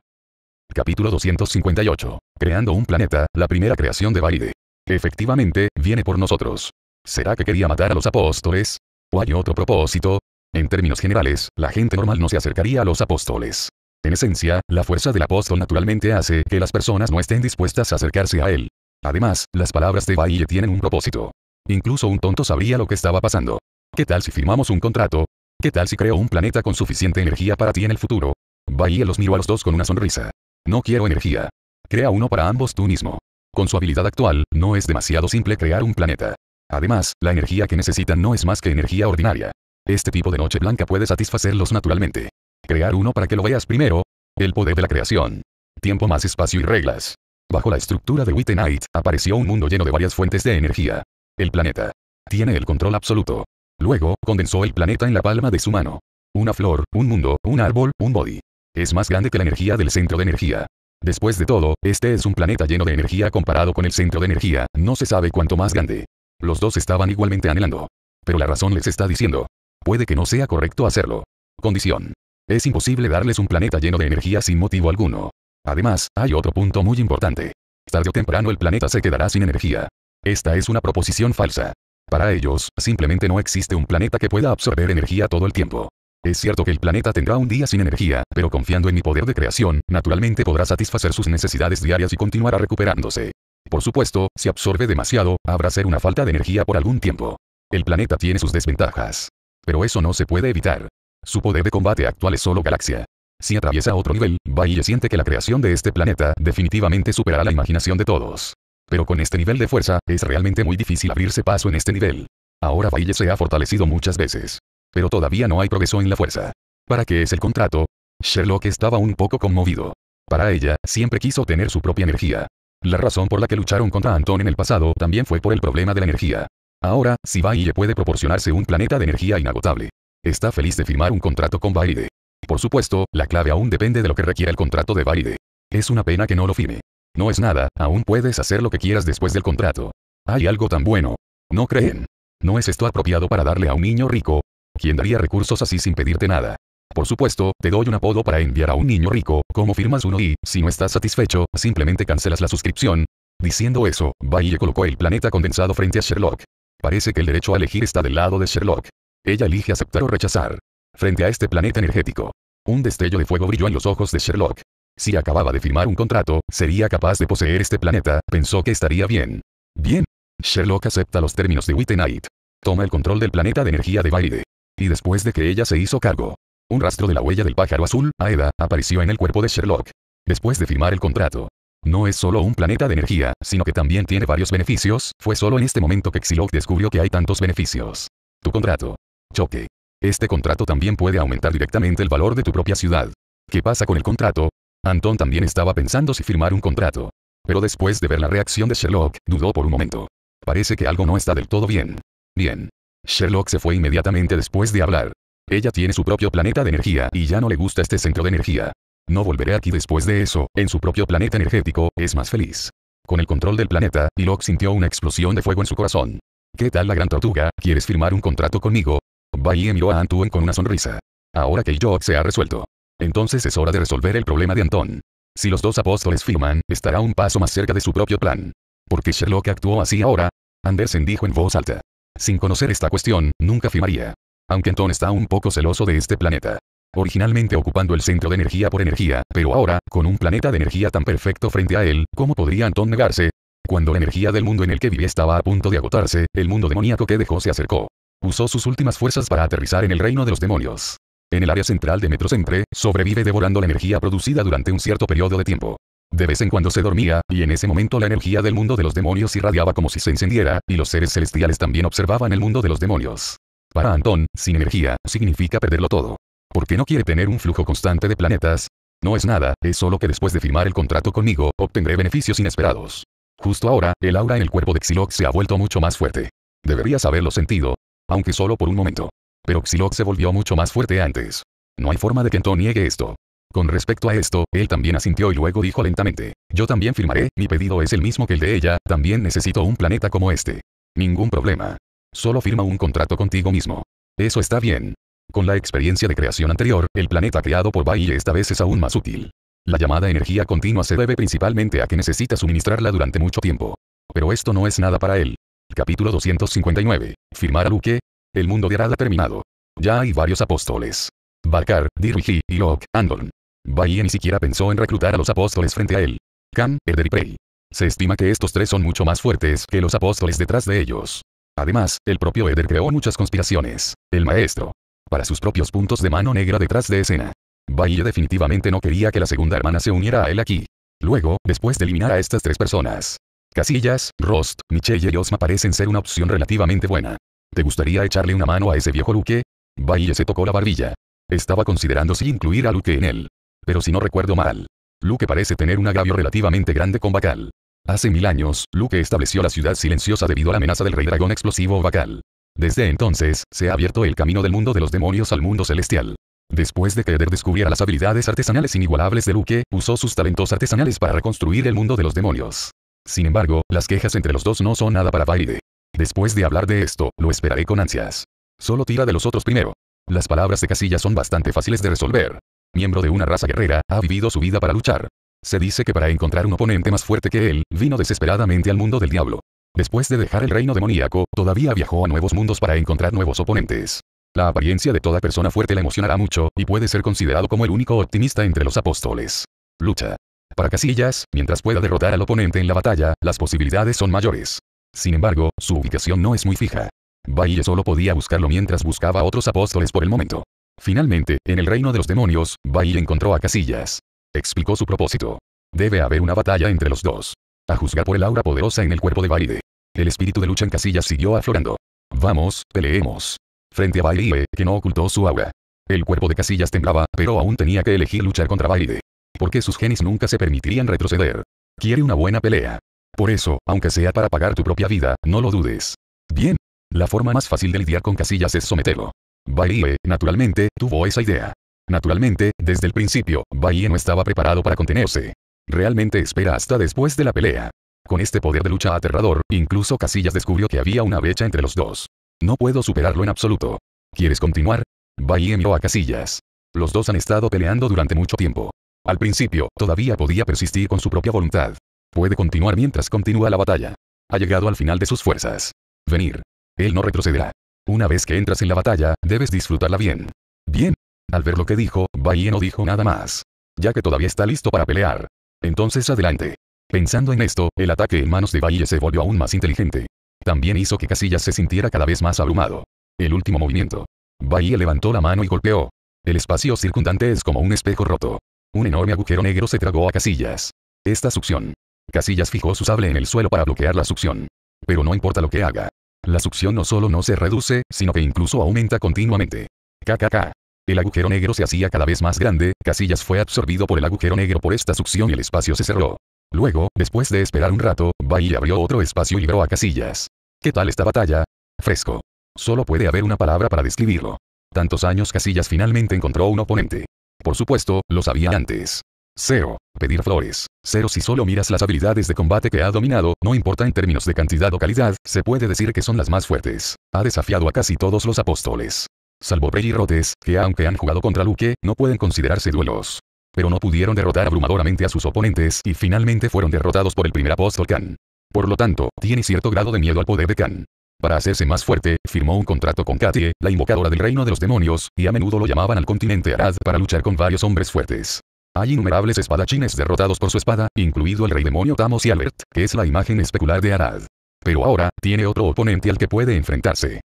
Capítulo 258. Creando un planeta, la primera creación de Baide. Efectivamente, viene por nosotros. ¿Será que quería matar a los apóstoles? ¿O hay otro propósito? En términos generales, la gente normal no se acercaría a los apóstoles. En esencia, la fuerza del apóstol naturalmente hace que las personas no estén dispuestas a acercarse a él. Además, las palabras de Baile tienen un propósito. Incluso un tonto sabría lo que estaba pasando. ¿Qué tal si firmamos un contrato? ¿Qué tal si creo un planeta con suficiente energía para ti en el futuro? Baile los miró a los dos con una sonrisa. No quiero energía. Crea uno para ambos tú mismo. Con su habilidad actual, no es demasiado simple crear un planeta. Además, la energía que necesitan no es más que energía ordinaria. Este tipo de noche blanca puede satisfacerlos naturalmente. Crear uno para que lo veas primero. El poder de la creación. Tiempo más espacio y reglas. Bajo la estructura de Wittenite, apareció un mundo lleno de varias fuentes de energía. El planeta. Tiene el control absoluto. Luego, condensó el planeta en la palma de su mano. Una flor, un mundo, un árbol, un body. Es más grande que la energía del centro de energía. Después de todo, este es un planeta lleno de energía comparado con el centro de energía, no se sabe cuánto más grande. Los dos estaban igualmente anhelando. Pero la razón les está diciendo. Puede que no sea correcto hacerlo. Condición. Es imposible darles un planeta lleno de energía sin motivo alguno. Además, hay otro punto muy importante. Tarde o temprano el planeta se quedará sin energía. Esta es una proposición falsa. Para ellos, simplemente no existe un planeta que pueda absorber energía todo el tiempo. Es cierto que el planeta tendrá un día sin energía, pero confiando en mi poder de creación, naturalmente podrá satisfacer sus necesidades diarias y continuará recuperándose. Por supuesto, si absorbe demasiado, habrá ser una falta de energía por algún tiempo. El planeta tiene sus desventajas. Pero eso no se puede evitar. Su poder de combate actual es solo galaxia. Si atraviesa otro nivel, Baille siente que la creación de este planeta definitivamente superará la imaginación de todos. Pero con este nivel de fuerza, es realmente muy difícil abrirse paso en este nivel. Ahora Baille se ha fortalecido muchas veces. Pero todavía no hay progreso en la fuerza. ¿Para qué es el contrato? Sherlock estaba un poco conmovido. Para ella, siempre quiso tener su propia energía. La razón por la que lucharon contra Anton en el pasado también fue por el problema de la energía. Ahora, si Baille puede proporcionarse un planeta de energía inagotable. Está feliz de firmar un contrato con Baide. Por supuesto, la clave aún depende de lo que requiera el contrato de Baide. Es una pena que no lo firme. No es nada, aún puedes hacer lo que quieras después del contrato. Hay algo tan bueno. ¿No creen? ¿No es esto apropiado para darle a un niño rico? ¿Quién daría recursos así sin pedirte nada? Por supuesto, te doy un apodo para enviar a un niño rico, como firmas uno y, si no estás satisfecho, simplemente cancelas la suscripción. Diciendo eso, Baille colocó el planeta condensado frente a Sherlock. Parece que el derecho a elegir está del lado de Sherlock. Ella elige aceptar o rechazar. Frente a este planeta energético. Un destello de fuego brilló en los ojos de Sherlock. Si acababa de firmar un contrato, sería capaz de poseer este planeta, pensó que estaría bien. Bien. Sherlock acepta los términos de Wittenite. Toma el control del planeta de energía de Baide. Y después de que ella se hizo cargo, un rastro de la huella del pájaro azul, Aeda, apareció en el cuerpo de Sherlock. Después de firmar el contrato. No es solo un planeta de energía, sino que también tiene varios beneficios, fue solo en este momento que Xilok descubrió que hay tantos beneficios. Tu contrato. Choque. Este contrato también puede aumentar directamente el valor de tu propia ciudad. ¿Qué pasa con el contrato? Anton también estaba pensando si firmar un contrato. Pero después de ver la reacción de Sherlock, dudó por un momento. Parece que algo no está del todo bien. Bien. Sherlock se fue inmediatamente después de hablar. Ella tiene su propio planeta de energía y ya no le gusta este centro de energía. No volveré aquí después de eso, en su propio planeta energético, es más feliz. Con el control del planeta, Ilok sintió una explosión de fuego en su corazón. ¿Qué tal la gran tortuga? ¿Quieres firmar un contrato conmigo? Bai miró a Antuen con una sonrisa. Ahora que Job se ha resuelto. Entonces es hora de resolver el problema de Anton. Si los dos apóstoles firman, estará un paso más cerca de su propio plan. ¿Por qué Sherlock actuó así ahora? Andersen dijo en voz alta. Sin conocer esta cuestión, nunca firmaría. Aunque Anton está un poco celoso de este planeta. Originalmente ocupando el centro de energía por energía, pero ahora, con un planeta de energía tan perfecto frente a él, ¿cómo podría Anton negarse? Cuando la energía del mundo en el que vivía estaba a punto de agotarse, el mundo demoníaco que dejó se acercó. Usó sus últimas fuerzas para aterrizar en el reino de los demonios. En el área central de Metrocentre, sobrevive devorando la energía producida durante un cierto periodo de tiempo. De vez en cuando se dormía, y en ese momento la energía del mundo de los demonios irradiaba como si se encendiera, y los seres celestiales también observaban el mundo de los demonios. Para Antón, sin energía, significa perderlo todo. ¿Por qué no quiere tener un flujo constante de planetas? No es nada, es solo que después de firmar el contrato conmigo, obtendré beneficios inesperados. Justo ahora, el aura en el cuerpo de Xilox se ha vuelto mucho más fuerte. Deberías haberlo sentido. Aunque solo por un momento. Pero Xilox se volvió mucho más fuerte antes. No hay forma de que Anton niegue esto. Con respecto a esto, él también asintió y luego dijo lentamente, yo también firmaré, mi pedido es el mismo que el de ella, también necesito un planeta como este. Ningún problema. Solo firma un contrato contigo mismo. Eso está bien. Con la experiencia de creación anterior, el planeta creado por Bai esta vez es aún más útil. La llamada energía continua se debe principalmente a que necesita suministrarla durante mucho tiempo. Pero esto no es nada para él. Capítulo 259. Firmar a Luke. El mundo de Arad ha terminado. Ya hay varios apóstoles. Balkar, Dirwiji, y Locke, Andon. Bahía ni siquiera pensó en reclutar a los apóstoles frente a él. Khan, Eder y Prey. Se estima que estos tres son mucho más fuertes que los apóstoles detrás de ellos. Además, el propio Eder creó muchas conspiraciones. El maestro. Para sus propios puntos de mano negra detrás de escena. Bahía definitivamente no quería que la segunda hermana se uniera a él aquí. Luego, después de eliminar a estas tres personas. Casillas, Rost, Michelle y Osma parecen ser una opción relativamente buena. ¿Te gustaría echarle una mano a ese viejo Luke? Bahía se tocó la barbilla. Estaba considerando si incluir a Luke en él. Pero si no recuerdo mal. Luke parece tener un agravio relativamente grande con Bacal. Hace mil años, Luke estableció la ciudad silenciosa debido a la amenaza del rey dragón explosivo Bacal. Desde entonces, se ha abierto el camino del mundo de los demonios al mundo celestial. Después de que Eder descubriera las habilidades artesanales inigualables de Luke, usó sus talentos artesanales para reconstruir el mundo de los demonios. Sin embargo, las quejas entre los dos no son nada para Vaide. Después de hablar de esto, lo esperaré con ansias. Solo tira de los otros primero. Las palabras de Casilla son bastante fáciles de resolver miembro de una raza guerrera, ha vivido su vida para luchar. Se dice que para encontrar un oponente más fuerte que él, vino desesperadamente al mundo del diablo. Después de dejar el reino demoníaco, todavía viajó a nuevos mundos para encontrar nuevos oponentes. La apariencia de toda persona fuerte la emocionará mucho, y puede ser considerado como el único optimista entre los apóstoles. Lucha. Para Casillas, mientras pueda derrotar al oponente en la batalla, las posibilidades son mayores. Sin embargo, su ubicación no es muy fija. Baile solo podía buscarlo mientras buscaba a otros apóstoles por el momento. Finalmente, en el reino de los demonios, Bai encontró a Casillas. Explicó su propósito. Debe haber una batalla entre los dos. A juzgar por el aura poderosa en el cuerpo de Baile. El espíritu de lucha en Casillas siguió aflorando. Vamos, peleemos. Frente a Baile, que no ocultó su aura. El cuerpo de Casillas temblaba, pero aún tenía que elegir luchar contra Baile. Porque sus genes nunca se permitirían retroceder. Quiere una buena pelea. Por eso, aunque sea para pagar tu propia vida, no lo dudes. Bien. La forma más fácil de lidiar con Casillas es someterlo. Baie, naturalmente, tuvo esa idea. Naturalmente, desde el principio, Baie no estaba preparado para contenerse. Realmente espera hasta después de la pelea. Con este poder de lucha aterrador, incluso Casillas descubrió que había una brecha entre los dos. No puedo superarlo en absoluto. ¿Quieres continuar? Baie miró a Casillas. Los dos han estado peleando durante mucho tiempo. Al principio, todavía podía persistir con su propia voluntad. Puede continuar mientras continúa la batalla. Ha llegado al final de sus fuerzas. Venir. Él no retrocederá. Una vez que entras en la batalla, debes disfrutarla bien. Bien. Al ver lo que dijo, Baie no dijo nada más. Ya que todavía está listo para pelear. Entonces adelante. Pensando en esto, el ataque en manos de Baie se volvió aún más inteligente. También hizo que Casillas se sintiera cada vez más abrumado. El último movimiento. Baie levantó la mano y golpeó. El espacio circundante es como un espejo roto. Un enorme agujero negro se tragó a Casillas. Esta succión. Casillas fijó su sable en el suelo para bloquear la succión. Pero no importa lo que haga. La succión no solo no se reduce, sino que incluso aumenta continuamente. KKK. El agujero negro se hacía cada vez más grande, Casillas fue absorbido por el agujero negro por esta succión y el espacio se cerró. Luego, después de esperar un rato, Bai abrió otro espacio y liberó a Casillas. ¿Qué tal esta batalla? Fresco. Solo puede haber una palabra para describirlo. Tantos años Casillas finalmente encontró un oponente. Por supuesto, lo sabía antes. SEO. Pedir flores. Cero si solo miras las habilidades de combate que ha dominado, no importa en términos de cantidad o calidad, se puede decir que son las más fuertes. Ha desafiado a casi todos los apóstoles. Salvo Rey y Rotes, que aunque han jugado contra Luke, no pueden considerarse duelos. Pero no pudieron derrotar abrumadoramente a sus oponentes y finalmente fueron derrotados por el primer apóstol Khan. Por lo tanto, tiene cierto grado de miedo al poder de Khan. Para hacerse más fuerte, firmó un contrato con Katie, la invocadora del reino de los demonios, y a menudo lo llamaban al continente Arad para luchar con varios hombres fuertes. Hay innumerables espadachines derrotados por su espada, incluido el rey demonio Tamos y Albert, que es la imagen especular de Arad. Pero ahora, tiene otro oponente al que puede enfrentarse.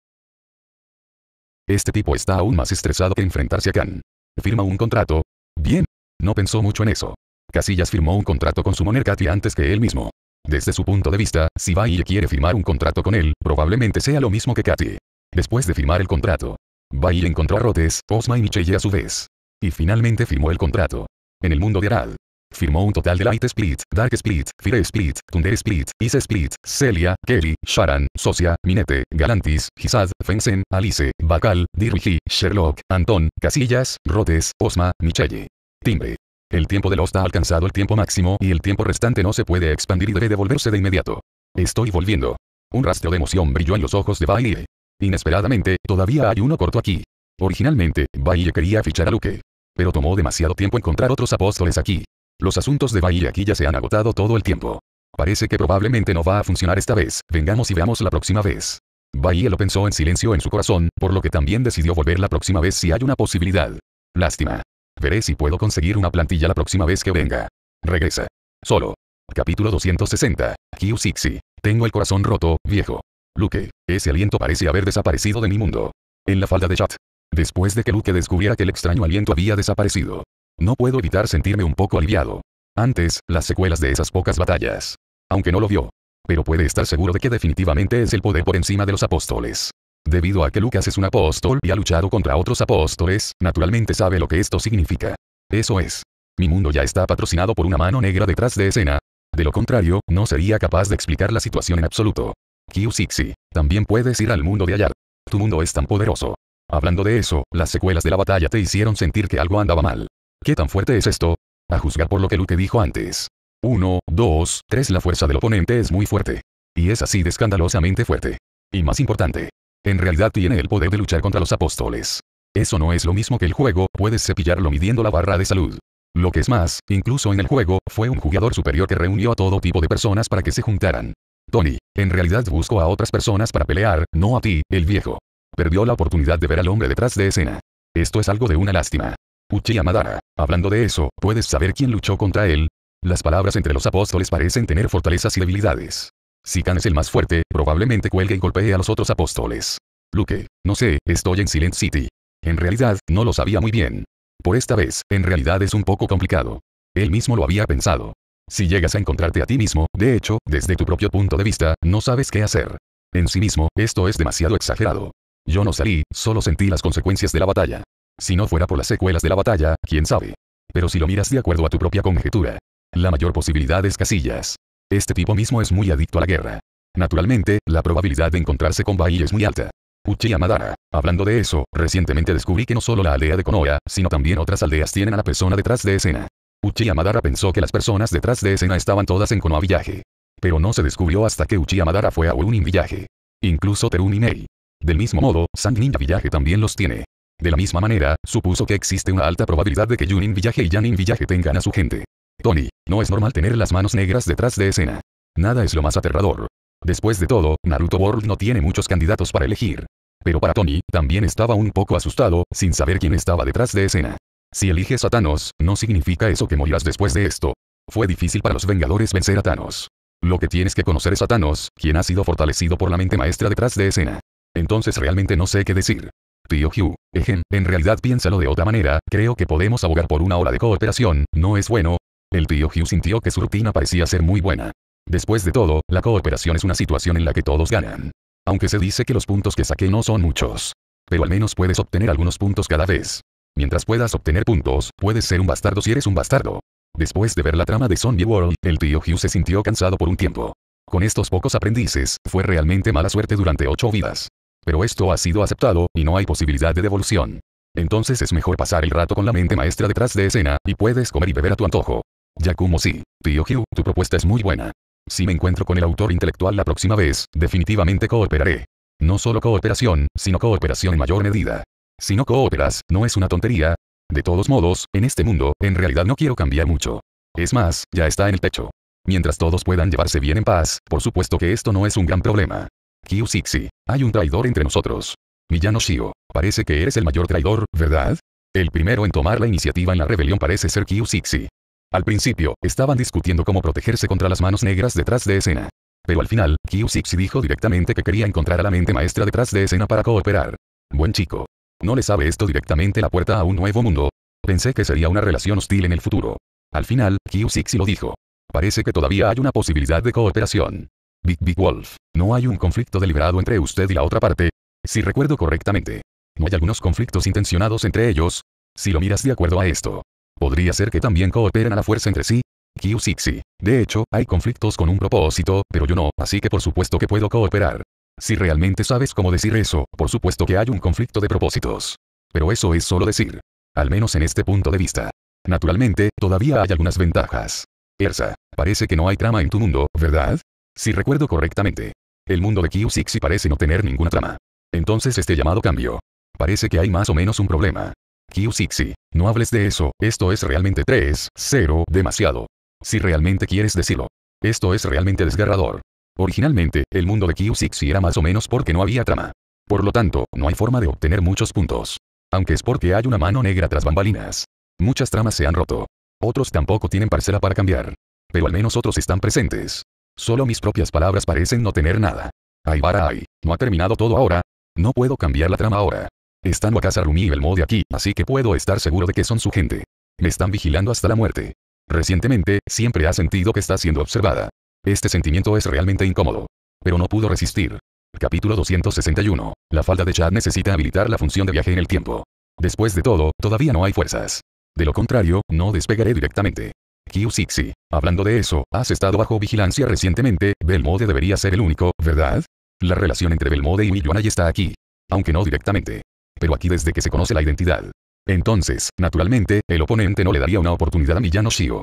Este tipo está aún más estresado que enfrentarse a Khan. Firma un contrato. Bien. No pensó mucho en eso. Casillas firmó un contrato con su Katy antes que él mismo. Desde su punto de vista, si Bailey quiere firmar un contrato con él, probablemente sea lo mismo que Katy. Después de firmar el contrato, Bailey encontró a Rotes, Osma y Michelle a su vez. Y finalmente firmó el contrato. En el mundo de Arad. Firmó un total de Light Split, Dark Split, Fire Split, Thunder Split, Ice Split, Celia, Kelly, Sharon, Socia, Minette, Galantis, Gisad, Fensen, Alice, Bacal, Dirwiji, Sherlock, Anton, Casillas, Rotes, Osma, Michelle. Timbre. El tiempo de Lost ha alcanzado el tiempo máximo y el tiempo restante no se puede expandir y debe devolverse de inmediato. Estoy volviendo. Un rastro de emoción brilló en los ojos de Bailey. Inesperadamente, todavía hay uno corto aquí. Originalmente, Bailey quería fichar a Luke. Pero tomó demasiado tiempo encontrar otros apóstoles aquí. Los asuntos de Bailey aquí ya se han agotado todo el tiempo. Parece que probablemente no va a funcionar esta vez, vengamos y veamos la próxima vez. Bailey lo pensó en silencio en su corazón, por lo que también decidió volver la próxima vez si hay una posibilidad. Lástima. Veré si puedo conseguir una plantilla la próxima vez que venga. Regresa. Solo. Capítulo 260. Q6. Tengo el corazón roto, viejo. Luke. Ese aliento parece haber desaparecido de mi mundo. En la falda de chat. Después de que Luke descubriera que el extraño aliento había desaparecido. No puedo evitar sentirme un poco aliviado. Antes, las secuelas de esas pocas batallas. Aunque no lo vio. Pero puede estar seguro de que definitivamente es el poder por encima de los apóstoles. Debido a que Lucas es un apóstol y ha luchado contra otros apóstoles, naturalmente sabe lo que esto significa. Eso es. Mi mundo ya está patrocinado por una mano negra detrás de escena. De lo contrario, no sería capaz de explicar la situación en absoluto. Q6. También puedes ir al mundo de allá. Tu mundo es tan poderoso. Hablando de eso, las secuelas de la batalla te hicieron sentir que algo andaba mal. ¿Qué tan fuerte es esto? A juzgar por lo que Luke dijo antes. 1, 2, 3 La fuerza del oponente es muy fuerte. Y es así de escandalosamente fuerte. Y más importante, en realidad tiene el poder de luchar contra los apóstoles. Eso no es lo mismo que el juego, puedes cepillarlo midiendo la barra de salud. Lo que es más, incluso en el juego, fue un jugador superior que reunió a todo tipo de personas para que se juntaran. Tony, en realidad busco a otras personas para pelear, no a ti, el viejo. Perdió la oportunidad de ver al hombre detrás de escena. Esto es algo de una lástima. Uchiha Madara, hablando de eso, ¿puedes saber quién luchó contra él? Las palabras entre los apóstoles parecen tener fortalezas y debilidades. Si Khan es el más fuerte, probablemente cuelgue y golpee a los otros apóstoles. Luke, no sé, estoy en Silent City. En realidad, no lo sabía muy bien. Por esta vez, en realidad es un poco complicado. Él mismo lo había pensado. Si llegas a encontrarte a ti mismo, de hecho, desde tu propio punto de vista, no sabes qué hacer. En sí mismo, esto es demasiado exagerado. Yo no salí, solo sentí las consecuencias de la batalla. Si no fuera por las secuelas de la batalla, quién sabe. Pero si lo miras de acuerdo a tu propia conjetura, la mayor posibilidad es casillas. Este tipo mismo es muy adicto a la guerra. Naturalmente, la probabilidad de encontrarse con Bai es muy alta. Uchiha Madara. Hablando de eso, recientemente descubrí que no solo la aldea de Konoha, sino también otras aldeas tienen a la persona detrás de escena. Uchiha Madara pensó que las personas detrás de escena estaban todas en Konoha Village. Pero no se descubrió hasta que Uchiha Madara fue a Unin Village. Incluso Terumi Nei. Del mismo modo, Sang Ninja Village también los tiene. De la misma manera, supuso que existe una alta probabilidad de que Junin Village y Yanin Village tengan a su gente. Tony, no es normal tener las manos negras detrás de escena. Nada es lo más aterrador. Después de todo, Naruto World no tiene muchos candidatos para elegir. Pero para Tony, también estaba un poco asustado, sin saber quién estaba detrás de escena. Si eliges a Thanos, no significa eso que morirás después de esto. Fue difícil para los Vengadores vencer a Thanos. Lo que tienes que conocer es a Thanos, quien ha sido fortalecido por la mente maestra detrás de escena. Entonces realmente no sé qué decir. Tío Hugh, ejem, en realidad piénsalo de otra manera, creo que podemos abogar por una hora de cooperación, ¿no es bueno? El tío Hugh sintió que su rutina parecía ser muy buena. Después de todo, la cooperación es una situación en la que todos ganan. Aunque se dice que los puntos que saqué no son muchos. Pero al menos puedes obtener algunos puntos cada vez. Mientras puedas obtener puntos, puedes ser un bastardo si eres un bastardo. Después de ver la trama de Zombie World, el tío Hugh se sintió cansado por un tiempo. Con estos pocos aprendices, fue realmente mala suerte durante ocho vidas. Pero esto ha sido aceptado, y no hay posibilidad de devolución. Entonces es mejor pasar el rato con la mente maestra detrás de escena, y puedes comer y beber a tu antojo. Yakumo sí. Tío Hugh, tu propuesta es muy buena. Si me encuentro con el autor intelectual la próxima vez, definitivamente cooperaré. No solo cooperación, sino cooperación en mayor medida. Si no cooperas, no es una tontería. De todos modos, en este mundo, en realidad no quiero cambiar mucho. Es más, ya está en el techo. Mientras todos puedan llevarse bien en paz, por supuesto que esto no es un gran problema. Kyusixi, hay un traidor entre nosotros. Miyano Shio, parece que eres el mayor traidor, ¿verdad? El primero en tomar la iniciativa en la rebelión parece ser Kyusixi. Al principio, estaban discutiendo cómo protegerse contra las manos negras detrás de escena. Pero al final, Kyusixi dijo directamente que quería encontrar a la mente maestra detrás de escena para cooperar. Buen chico. ¿No le sabe esto directamente la puerta a un nuevo mundo? Pensé que sería una relación hostil en el futuro. Al final, Kyusixi lo dijo. Parece que todavía hay una posibilidad de cooperación. Big Big Wolf, ¿no hay un conflicto deliberado entre usted y la otra parte? Si recuerdo correctamente. ¿No hay algunos conflictos intencionados entre ellos? Si lo miras de acuerdo a esto. ¿Podría ser que también cooperen a la fuerza entre sí? Kyusixi. De hecho, hay conflictos con un propósito, pero yo no, así que por supuesto que puedo cooperar. Si realmente sabes cómo decir eso, por supuesto que hay un conflicto de propósitos. Pero eso es solo decir. Al menos en este punto de vista. Naturalmente, todavía hay algunas ventajas. Ersa, parece que no hay trama en tu mundo, ¿verdad? Si recuerdo correctamente. El mundo de Kyusixi parece no tener ninguna trama. Entonces este llamado cambio. Parece que hay más o menos un problema. Kyusixi, no hables de eso, esto es realmente 3, 0, demasiado. Si realmente quieres decirlo. Esto es realmente desgarrador. Originalmente, el mundo de Kyusixi era más o menos porque no había trama. Por lo tanto, no hay forma de obtener muchos puntos. Aunque es porque hay una mano negra tras bambalinas. Muchas tramas se han roto. Otros tampoco tienen parcela para cambiar. Pero al menos otros están presentes. Solo mis propias palabras parecen no tener nada. Ay ay, ¿no ha terminado todo ahora? No puedo cambiar la trama ahora. Están Wakasa Rumi y Belmo de aquí, así que puedo estar seguro de que son su gente. Me están vigilando hasta la muerte. Recientemente, siempre ha sentido que está siendo observada. Este sentimiento es realmente incómodo. Pero no pudo resistir. Capítulo 261. La falda de Chad necesita habilitar la función de viaje en el tiempo. Después de todo, todavía no hay fuerzas. De lo contrario, no despegaré directamente. Kyusixi, hablando de eso, has estado bajo vigilancia recientemente, Belmode debería ser el único, ¿verdad? La relación entre Belmode y Miyuanai está aquí. Aunque no directamente. Pero aquí desde que se conoce la identidad. Entonces, naturalmente, el oponente no le daría una oportunidad a Miyano Shio.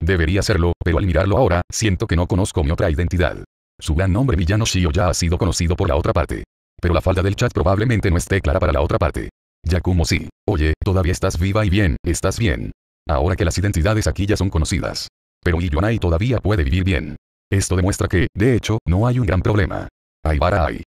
Debería serlo, pero al mirarlo ahora, siento que no conozco mi otra identidad. Su gran nombre Miyano Shio ya ha sido conocido por la otra parte. Pero la falda del chat probablemente no esté clara para la otra parte. Yakumo sí. Oye, todavía estás viva y bien, estás bien. Ahora que las identidades aquí ya son conocidas. Pero Yuanai todavía puede vivir bien. Esto demuestra que, de hecho, no hay un gran problema. Ay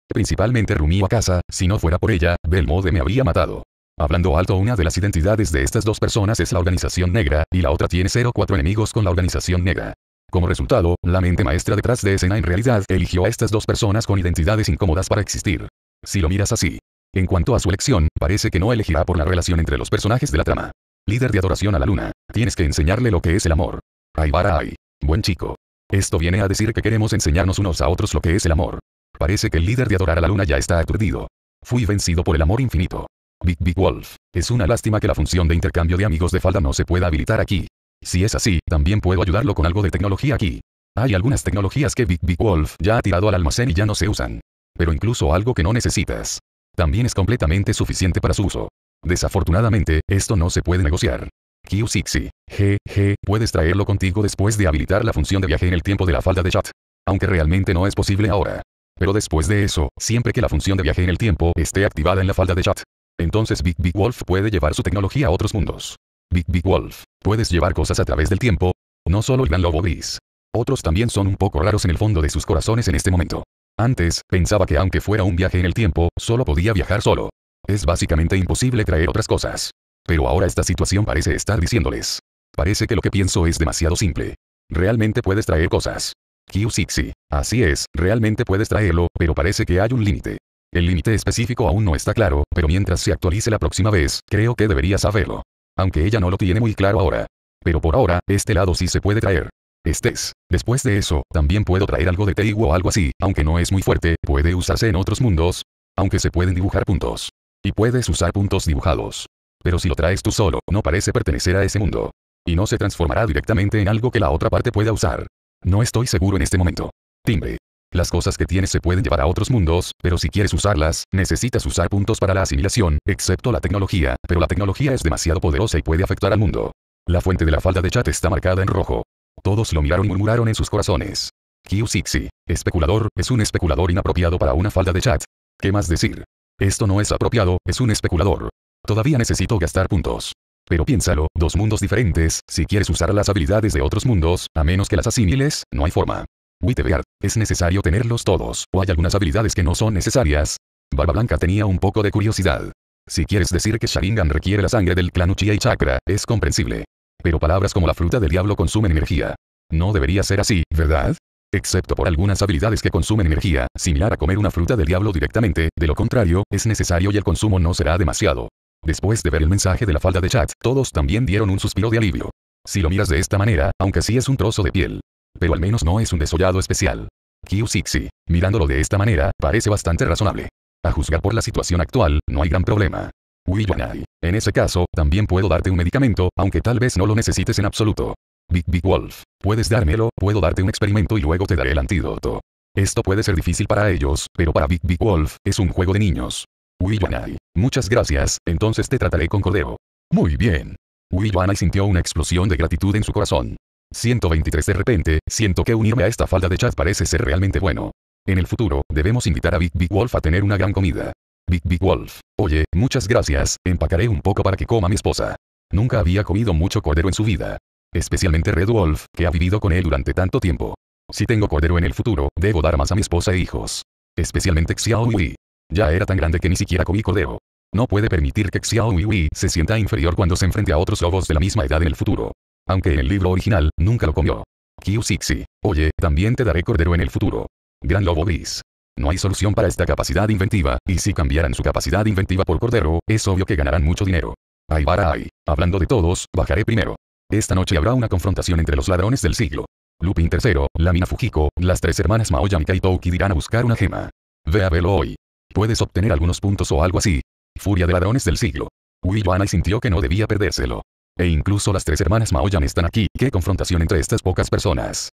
Principalmente Rumi casa, si no fuera por ella, Belmode me habría matado. Hablando alto una de las identidades de estas dos personas es la organización negra, y la otra tiene 0-4 enemigos con la organización negra. Como resultado, la mente maestra detrás de escena en realidad eligió a estas dos personas con identidades incómodas para existir. Si lo miras así. En cuanto a su elección, parece que no elegirá por la relación entre los personajes de la trama. Líder de adoración a la luna. Tienes que enseñarle lo que es el amor. Ay ay. Buen chico. Esto viene a decir que queremos enseñarnos unos a otros lo que es el amor. Parece que el líder de adorar a la luna ya está aturdido. Fui vencido por el amor infinito. Big Big Wolf. Es una lástima que la función de intercambio de amigos de falda no se pueda habilitar aquí. Si es así, también puedo ayudarlo con algo de tecnología aquí. Hay algunas tecnologías que Big Big Wolf ya ha tirado al almacén y ya no se usan. Pero incluso algo que no necesitas. También es completamente suficiente para su uso. Desafortunadamente, esto no se puede negociar. Q6. G, G, puedes traerlo contigo después de habilitar la función de viaje en el tiempo de la falda de chat. Aunque realmente no es posible ahora. Pero después de eso, siempre que la función de viaje en el tiempo esté activada en la falda de chat. Entonces Big Big Wolf puede llevar su tecnología a otros mundos. Big Big Wolf, puedes llevar cosas a través del tiempo. No solo el gran lobo gris. Otros también son un poco raros en el fondo de sus corazones en este momento. Antes, pensaba que aunque fuera un viaje en el tiempo, solo podía viajar solo. Es básicamente imposible traer otras cosas. Pero ahora esta situación parece estar diciéndoles. Parece que lo que pienso es demasiado simple. Realmente puedes traer cosas. Q6. Así es, realmente puedes traerlo, pero parece que hay un límite. El límite específico aún no está claro, pero mientras se actualice la próxima vez, creo que deberías saberlo. Aunque ella no lo tiene muy claro ahora. Pero por ahora, este lado sí se puede traer. Estés. Después de eso, también puedo traer algo de Teigu o algo así, aunque no es muy fuerte, puede usarse en otros mundos. Aunque se pueden dibujar puntos. Y puedes usar puntos dibujados. Pero si lo traes tú solo, no parece pertenecer a ese mundo. Y no se transformará directamente en algo que la otra parte pueda usar. No estoy seguro en este momento. Timbre. Las cosas que tienes se pueden llevar a otros mundos, pero si quieres usarlas, necesitas usar puntos para la asimilación, excepto la tecnología, pero la tecnología es demasiado poderosa y puede afectar al mundo. La fuente de la falda de chat está marcada en rojo. Todos lo miraron y murmuraron en sus corazones. Q6. Especulador, es un especulador inapropiado para una falda de chat. ¿Qué más decir? Esto no es apropiado, es un especulador. Todavía necesito gastar puntos. Pero piénsalo, dos mundos diferentes, si quieres usar las habilidades de otros mundos, a menos que las asimiles, no hay forma. Wittebeard, ¿es necesario tenerlos todos, o hay algunas habilidades que no son necesarias? Barba Blanca tenía un poco de curiosidad. Si quieres decir que Sharingan requiere la sangre del clan Uchiha y Chakra, es comprensible. Pero palabras como la fruta del diablo consumen energía. No debería ser así, ¿verdad? Excepto por algunas habilidades que consumen energía, similar a comer una fruta del diablo directamente, de lo contrario, es necesario y el consumo no será demasiado. Después de ver el mensaje de la falda de chat, todos también dieron un suspiro de alivio. Si lo miras de esta manera, aunque sí es un trozo de piel. Pero al menos no es un desollado especial. Kyusixi, mirándolo de esta manera, parece bastante razonable. A juzgar por la situación actual, no hay gran problema. Yuanai. En ese caso, también puedo darte un medicamento, aunque tal vez no lo necesites en absoluto. Big Big Wolf. Puedes dármelo, puedo darte un experimento y luego te daré el antídoto. Esto puede ser difícil para ellos, pero para Big Big Wolf, es un juego de niños. Yuanai. Muchas gracias, entonces te trataré con cordero. Muy bien. Yuanai sintió una explosión de gratitud en su corazón. 123 De repente, siento que unirme a esta falda de chat parece ser realmente bueno. En el futuro, debemos invitar a Big Big Wolf a tener una gran comida. Big Big Wolf. Oye, muchas gracias, empacaré un poco para que coma mi esposa. Nunca había comido mucho cordero en su vida. Especialmente Red Wolf, que ha vivido con él durante tanto tiempo. Si tengo cordero en el futuro, debo dar más a mi esposa e hijos. Especialmente Xiao Wei. Ya era tan grande que ni siquiera comí cordero. No puede permitir que Xiao Wei se sienta inferior cuando se enfrente a otros lobos de la misma edad en el futuro. Aunque en el libro original, nunca lo comió. Kyu Sixi. Oye, también te daré cordero en el futuro. Gran Lobo Gris. No hay solución para esta capacidad inventiva, y si cambiaran su capacidad inventiva por Cordero, es obvio que ganarán mucho dinero. Ay ay. Hablando de todos, bajaré primero. Esta noche habrá una confrontación entre los ladrones del siglo. Lupin III, Lamina Fujiko, las tres hermanas Maoyami y Touki irán a buscar una gema. Ve a verlo hoy. Puedes obtener algunos puntos o algo así. Furia de ladrones del siglo. Yuanai sintió que no debía perdérselo. E incluso las tres hermanas Maoyan están aquí. ¿Qué confrontación entre estas pocas personas?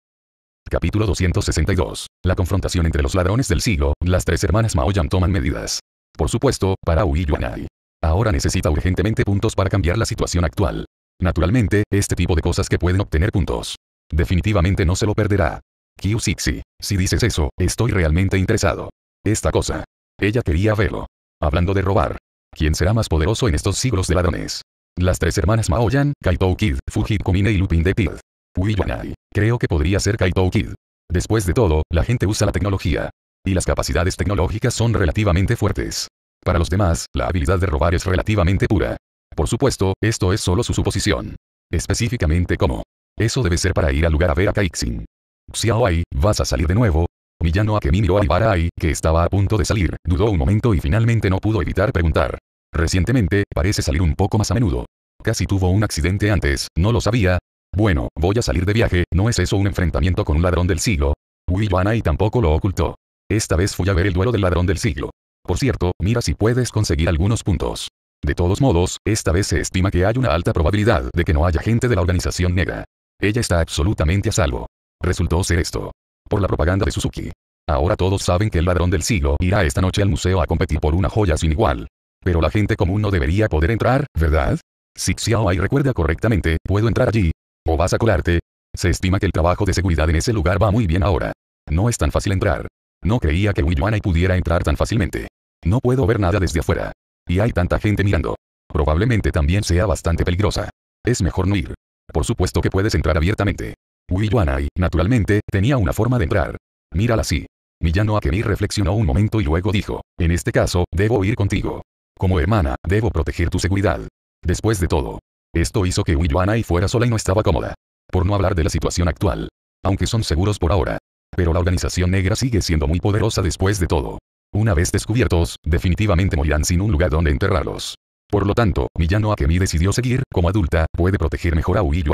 Capítulo 262. La confrontación entre los ladrones del siglo, las tres hermanas Maoyan toman medidas. Por supuesto, para Yuanai. Ahora necesita urgentemente puntos para cambiar la situación actual. Naturalmente, este tipo de cosas que pueden obtener puntos. Definitivamente no se lo perderá. Kyu Sixi. Si dices eso, estoy realmente interesado. Esta cosa. Ella quería verlo. Hablando de robar. ¿Quién será más poderoso en estos siglos de ladrones? Las tres hermanas Maoyan, Kaito Kid, Fujit Komine y Lupin de Pid. Yuanai. Creo que podría ser Kaito Kid. Después de todo, la gente usa la tecnología. Y las capacidades tecnológicas son relativamente fuertes. Para los demás, la habilidad de robar es relativamente pura. Por supuesto, esto es solo su suposición. Específicamente como. Eso debe ser para ir al lugar a ver a Kaixin. Xiaoai, ¿vas a salir de nuevo? Villano Akemi miró a Ibarai, que estaba a punto de salir, dudó un momento y finalmente no pudo evitar preguntar. Recientemente, parece salir un poco más a menudo. Casi tuvo un accidente antes, ¿no lo sabía? Bueno, voy a salir de viaje, ¿no es eso un enfrentamiento con un ladrón del siglo? Ui y tampoco lo ocultó. Esta vez fui a ver el duelo del ladrón del siglo. Por cierto, mira si puedes conseguir algunos puntos. De todos modos, esta vez se estima que hay una alta probabilidad de que no haya gente de la organización negra. Ella está absolutamente a salvo. Resultó ser esto. Por la propaganda de Suzuki. Ahora todos saben que el ladrón del siglo irá esta noche al museo a competir por una joya sin igual. Pero la gente común no debería poder entrar, ¿verdad? Si Xiaoai recuerda correctamente, ¿puedo entrar allí? ¿O vas a colarte? Se estima que el trabajo de seguridad en ese lugar va muy bien ahora. No es tan fácil entrar. No creía que Yuanai pudiera entrar tan fácilmente. No puedo ver nada desde afuera. Y hay tanta gente mirando. Probablemente también sea bastante peligrosa. Es mejor no ir. Por supuesto que puedes entrar abiertamente. Yuanai, naturalmente, tenía una forma de entrar. Mírala así. Millano Akemi reflexionó un momento y luego dijo, en este caso, debo ir contigo. Como hermana, debo proteger tu seguridad. Después de todo, esto hizo que y fuera sola y no estaba cómoda. Por no hablar de la situación actual. Aunque son seguros por ahora. Pero la organización negra sigue siendo muy poderosa después de todo. Una vez descubiertos, definitivamente morirán sin un lugar donde enterrarlos. Por lo tanto, Millano Akemi decidió seguir, como adulta, puede proteger mejor a Ui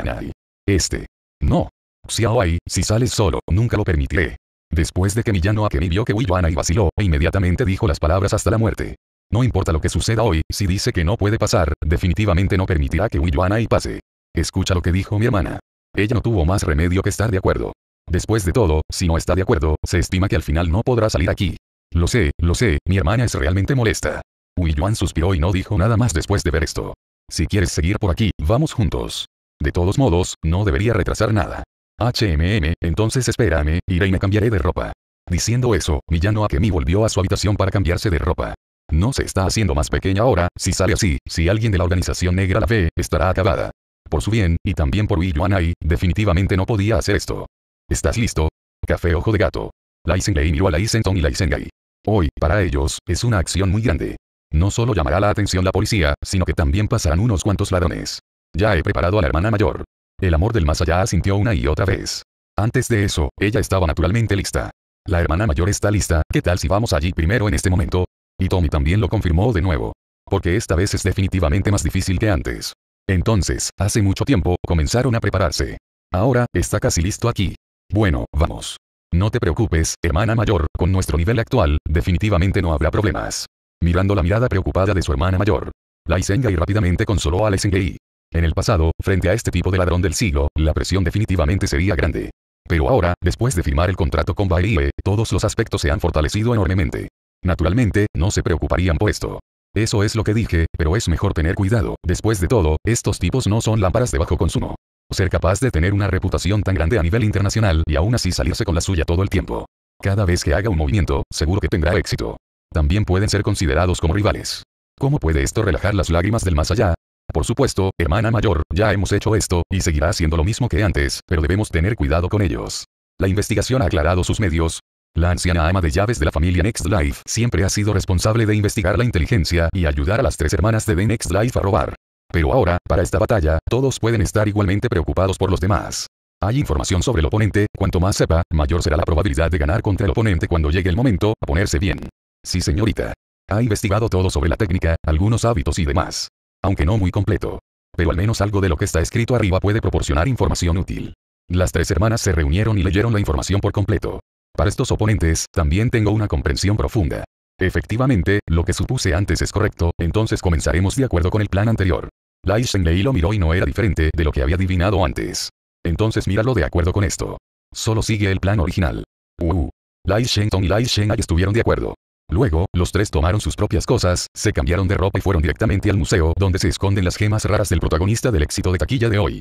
Este. No. Xiaoai, si sales solo, nunca lo permitiré. Después de que Millano Akemi vio que Ui vaciló, e inmediatamente dijo las palabras hasta la muerte. No importa lo que suceda hoy, si dice que no puede pasar, definitivamente no permitirá que y pase. Escucha lo que dijo mi hermana. Ella no tuvo más remedio que estar de acuerdo. Después de todo, si no está de acuerdo, se estima que al final no podrá salir aquí. Lo sé, lo sé, mi hermana es realmente molesta. Yuan suspiró y no dijo nada más después de ver esto. Si quieres seguir por aquí, vamos juntos. De todos modos, no debería retrasar nada. HMM, entonces espérame, iré y me cambiaré de ropa. Diciendo eso, Millano Akemi volvió a su habitación para cambiarse de ropa. No se está haciendo más pequeña ahora, si sale así, si alguien de la organización negra la ve, estará acabada. Por su bien, y también por Yuanai, definitivamente no podía hacer esto. ¿Estás listo? Café Ojo de Gato. Lei miró a Tong y Laisengai. Hoy, para ellos, es una acción muy grande. No solo llamará la atención la policía, sino que también pasarán unos cuantos ladrones. Ya he preparado a la hermana mayor. El amor del más allá asintió una y otra vez. Antes de eso, ella estaba naturalmente lista. La hermana mayor está lista, ¿qué tal si vamos allí primero en este momento? Y Tommy también lo confirmó de nuevo. Porque esta vez es definitivamente más difícil que antes. Entonces, hace mucho tiempo, comenzaron a prepararse. Ahora, está casi listo aquí. Bueno, vamos. No te preocupes, hermana mayor, con nuestro nivel actual, definitivamente no habrá problemas. Mirando la mirada preocupada de su hermana mayor. Lai Sengai rápidamente consoló a Lai En el pasado, frente a este tipo de ladrón del siglo, la presión definitivamente sería grande. Pero ahora, después de firmar el contrato con Bailie, todos los aspectos se han fortalecido enormemente. Naturalmente, no se preocuparían por esto. Eso es lo que dije, pero es mejor tener cuidado, después de todo, estos tipos no son lámparas de bajo consumo. Ser capaz de tener una reputación tan grande a nivel internacional y aún así salirse con la suya todo el tiempo. Cada vez que haga un movimiento, seguro que tendrá éxito. También pueden ser considerados como rivales. ¿Cómo puede esto relajar las lágrimas del más allá? Por supuesto, hermana mayor, ya hemos hecho esto, y seguirá haciendo lo mismo que antes, pero debemos tener cuidado con ellos. La investigación ha aclarado sus medios. La anciana ama de llaves de la familia Next Life siempre ha sido responsable de investigar la inteligencia y ayudar a las tres hermanas de The Next Life a robar. Pero ahora, para esta batalla, todos pueden estar igualmente preocupados por los demás. Hay información sobre el oponente, cuanto más sepa, mayor será la probabilidad de ganar contra el oponente cuando llegue el momento, a ponerse bien. Sí señorita. Ha investigado todo sobre la técnica, algunos hábitos y demás aunque no muy completo. Pero al menos algo de lo que está escrito arriba puede proporcionar información útil. Las tres hermanas se reunieron y leyeron la información por completo. Para estos oponentes, también tengo una comprensión profunda. Efectivamente, lo que supuse antes es correcto, entonces comenzaremos de acuerdo con el plan anterior. Lai Shenlei lo miró y no era diferente de lo que había adivinado antes. Entonces míralo de acuerdo con esto. Solo sigue el plan original. Uh. Lai Shentong y Lai Shenai estuvieron de acuerdo. Luego, los tres tomaron sus propias cosas, se cambiaron de ropa y fueron directamente al museo donde se esconden las gemas raras del protagonista del éxito de taquilla de hoy.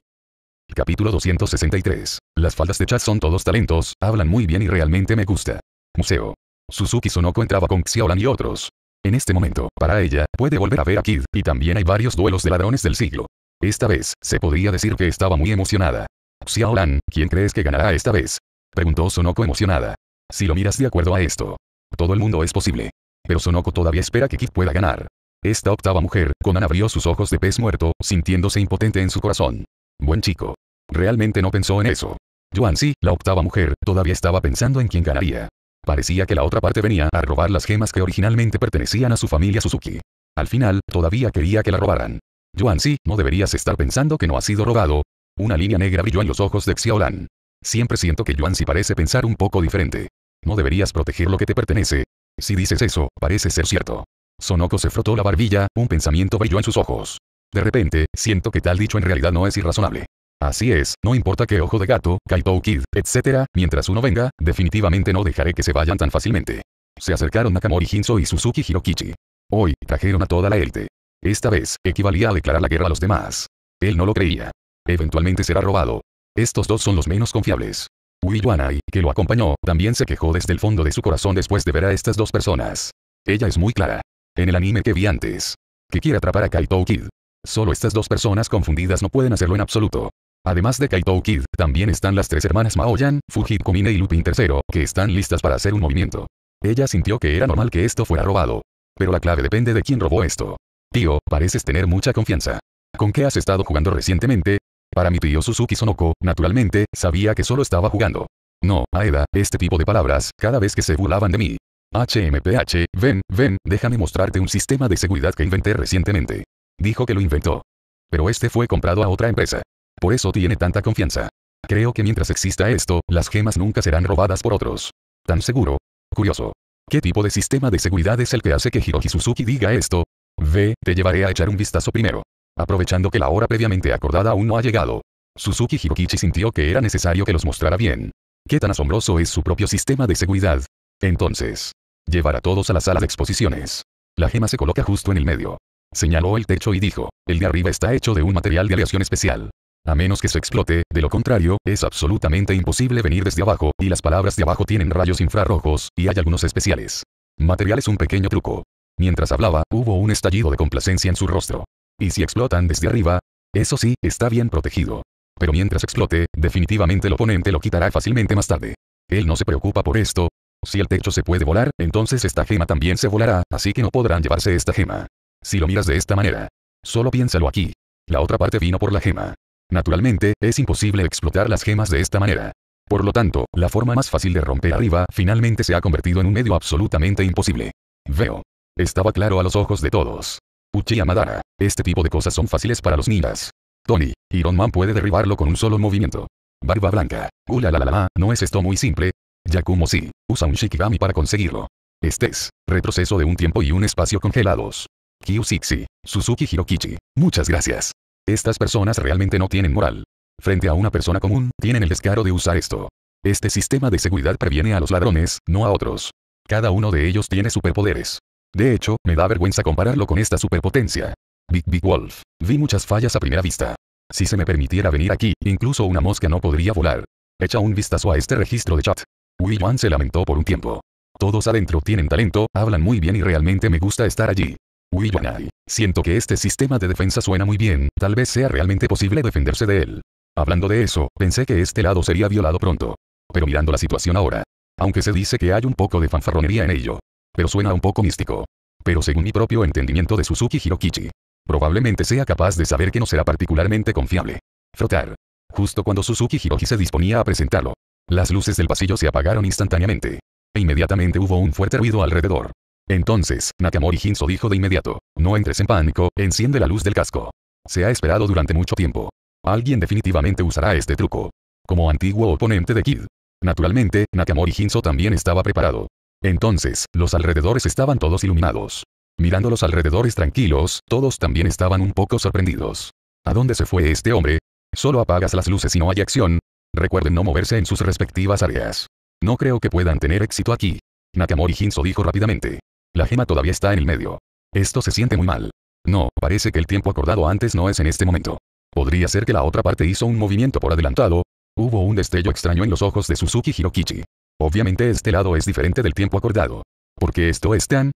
Capítulo 263. Las faldas de chat son todos talentos, hablan muy bien y realmente me gusta. Museo. Suzuki Sonoko entraba con Xiaolan y otros. En este momento, para ella, puede volver a ver a Kid, y también hay varios duelos de ladrones del siglo. Esta vez, se podría decir que estaba muy emocionada. Xiaolan, ¿quién crees que ganará esta vez? Preguntó Sonoko emocionada. Si lo miras de acuerdo a esto, todo el mundo es posible. Pero Sonoko todavía espera que Kid pueda ganar. Esta octava mujer, Conan abrió sus ojos de pez muerto, sintiéndose impotente en su corazón. Buen chico. Realmente no pensó en eso. Yuanzi, la octava mujer, todavía estaba pensando en quién ganaría. Parecía que la otra parte venía a robar las gemas que originalmente pertenecían a su familia Suzuki. Al final, todavía quería que la robaran. Yuanzi, no deberías estar pensando que no ha sido robado. Una línea negra brilló en los ojos de Xiaolan. Siempre siento que Yuanzi parece pensar un poco diferente. No deberías proteger lo que te pertenece. Si dices eso, parece ser cierto. Sonoko se frotó la barbilla, un pensamiento brilló en sus ojos. De repente, siento que tal dicho en realidad no es irrazonable. Así es, no importa qué ojo de gato, Kaito Kid, etc., mientras uno venga, definitivamente no dejaré que se vayan tan fácilmente. Se acercaron Nakamori Hinso y Suzuki Hirokichi. Hoy, trajeron a toda la élite. Esta vez, equivalía a declarar la guerra a los demás. Él no lo creía. Eventualmente será robado. Estos dos son los menos confiables. Yuanai, que lo acompañó, también se quejó desde el fondo de su corazón después de ver a estas dos personas. Ella es muy clara. En el anime que vi antes. Que quiere atrapar a Kaito Kid. Solo estas dos personas confundidas no pueden hacerlo en absoluto. Además de Kaito Kid, también están las tres hermanas Maoyan, Fujit Komine y Lupin III, que están listas para hacer un movimiento. Ella sintió que era normal que esto fuera robado. Pero la clave depende de quién robó esto. Tío, pareces tener mucha confianza. ¿Con qué has estado jugando recientemente? Para mi tío Suzuki Sonoko, naturalmente, sabía que solo estaba jugando. No, Aeda, este tipo de palabras, cada vez que se burlaban de mí. HMPH, ven, ven, déjame mostrarte un sistema de seguridad que inventé recientemente. Dijo que lo inventó. Pero este fue comprado a otra empresa. Por eso tiene tanta confianza. Creo que mientras exista esto, las gemas nunca serán robadas por otros. ¿Tan seguro? Curioso. ¿Qué tipo de sistema de seguridad es el que hace que Hiroji Suzuki diga esto? Ve, te llevaré a echar un vistazo primero. Aprovechando que la hora previamente acordada aún no ha llegado. Suzuki Hirokichi sintió que era necesario que los mostrara bien. ¿Qué tan asombroso es su propio sistema de seguridad? Entonces. Llevar a todos a la sala de exposiciones. La gema se coloca justo en el medio. Señaló el techo y dijo, el de arriba está hecho de un material de aleación especial. A menos que se explote, de lo contrario, es absolutamente imposible venir desde abajo, y las palabras de abajo tienen rayos infrarrojos, y hay algunos especiales. Material es un pequeño truco. Mientras hablaba, hubo un estallido de complacencia en su rostro. Y si explotan desde arriba, eso sí, está bien protegido. Pero mientras explote, definitivamente el oponente lo quitará fácilmente más tarde. Él no se preocupa por esto. Si el techo se puede volar, entonces esta gema también se volará, así que no podrán llevarse esta gema. Si lo miras de esta manera. Solo piénsalo aquí. La otra parte vino por la gema. Naturalmente, es imposible explotar las gemas de esta manera. Por lo tanto, la forma más fácil de romper arriba finalmente se ha convertido en un medio absolutamente imposible. Veo. Estaba claro a los ojos de todos. Uchiha Madara. Este tipo de cosas son fáciles para los ninjas. Tony. Iron Man puede derribarlo con un solo movimiento. Barba Blanca. Ula la la la ¿no es esto muy simple? Yakumo sí. Usa un Shikigami para conseguirlo. Estés. Retroceso de un tiempo y un espacio congelados. Kyusixi. Suzuki Hirokichi. Muchas gracias. Estas personas realmente no tienen moral. Frente a una persona común, tienen el descaro de usar esto. Este sistema de seguridad previene a los ladrones, no a otros. Cada uno de ellos tiene superpoderes. De hecho, me da vergüenza compararlo con esta superpotencia. Big Big Wolf. Vi muchas fallas a primera vista. Si se me permitiera venir aquí, incluso una mosca no podría volar. Echa un vistazo a este registro de chat. Wei Yuan se lamentó por un tiempo. Todos adentro tienen talento, hablan muy bien y realmente me gusta estar allí. Yuan Siento que este sistema de defensa suena muy bien, tal vez sea realmente posible defenderse de él. Hablando de eso, pensé que este lado sería violado pronto. Pero mirando la situación ahora. Aunque se dice que hay un poco de fanfarronería en ello. Pero suena un poco místico. Pero según mi propio entendimiento de Suzuki Hirokichi. Probablemente sea capaz de saber que no será particularmente confiable. Frotar. Justo cuando Suzuki Hiroki se disponía a presentarlo. Las luces del pasillo se apagaron instantáneamente. E inmediatamente hubo un fuerte ruido alrededor. Entonces, Nakamori Hinso dijo de inmediato, no entres en pánico, enciende la luz del casco. Se ha esperado durante mucho tiempo. Alguien definitivamente usará este truco. Como antiguo oponente de Kid. Naturalmente, Nakamori Hinso también estaba preparado. Entonces, los alrededores estaban todos iluminados. Mirando los alrededores tranquilos, todos también estaban un poco sorprendidos. ¿A dónde se fue este hombre? Solo apagas las luces y no hay acción. Recuerden no moverse en sus respectivas áreas. No creo que puedan tener éxito aquí. Nakamori Hinso dijo rápidamente. La gema todavía está en el medio. Esto se siente muy mal. No, parece que el tiempo acordado antes no es en este momento. Podría ser que la otra parte hizo un movimiento por adelantado. Hubo un destello extraño en los ojos de Suzuki Hirokichi. Obviamente este lado es diferente del tiempo acordado. ¿Por qué esto es tan?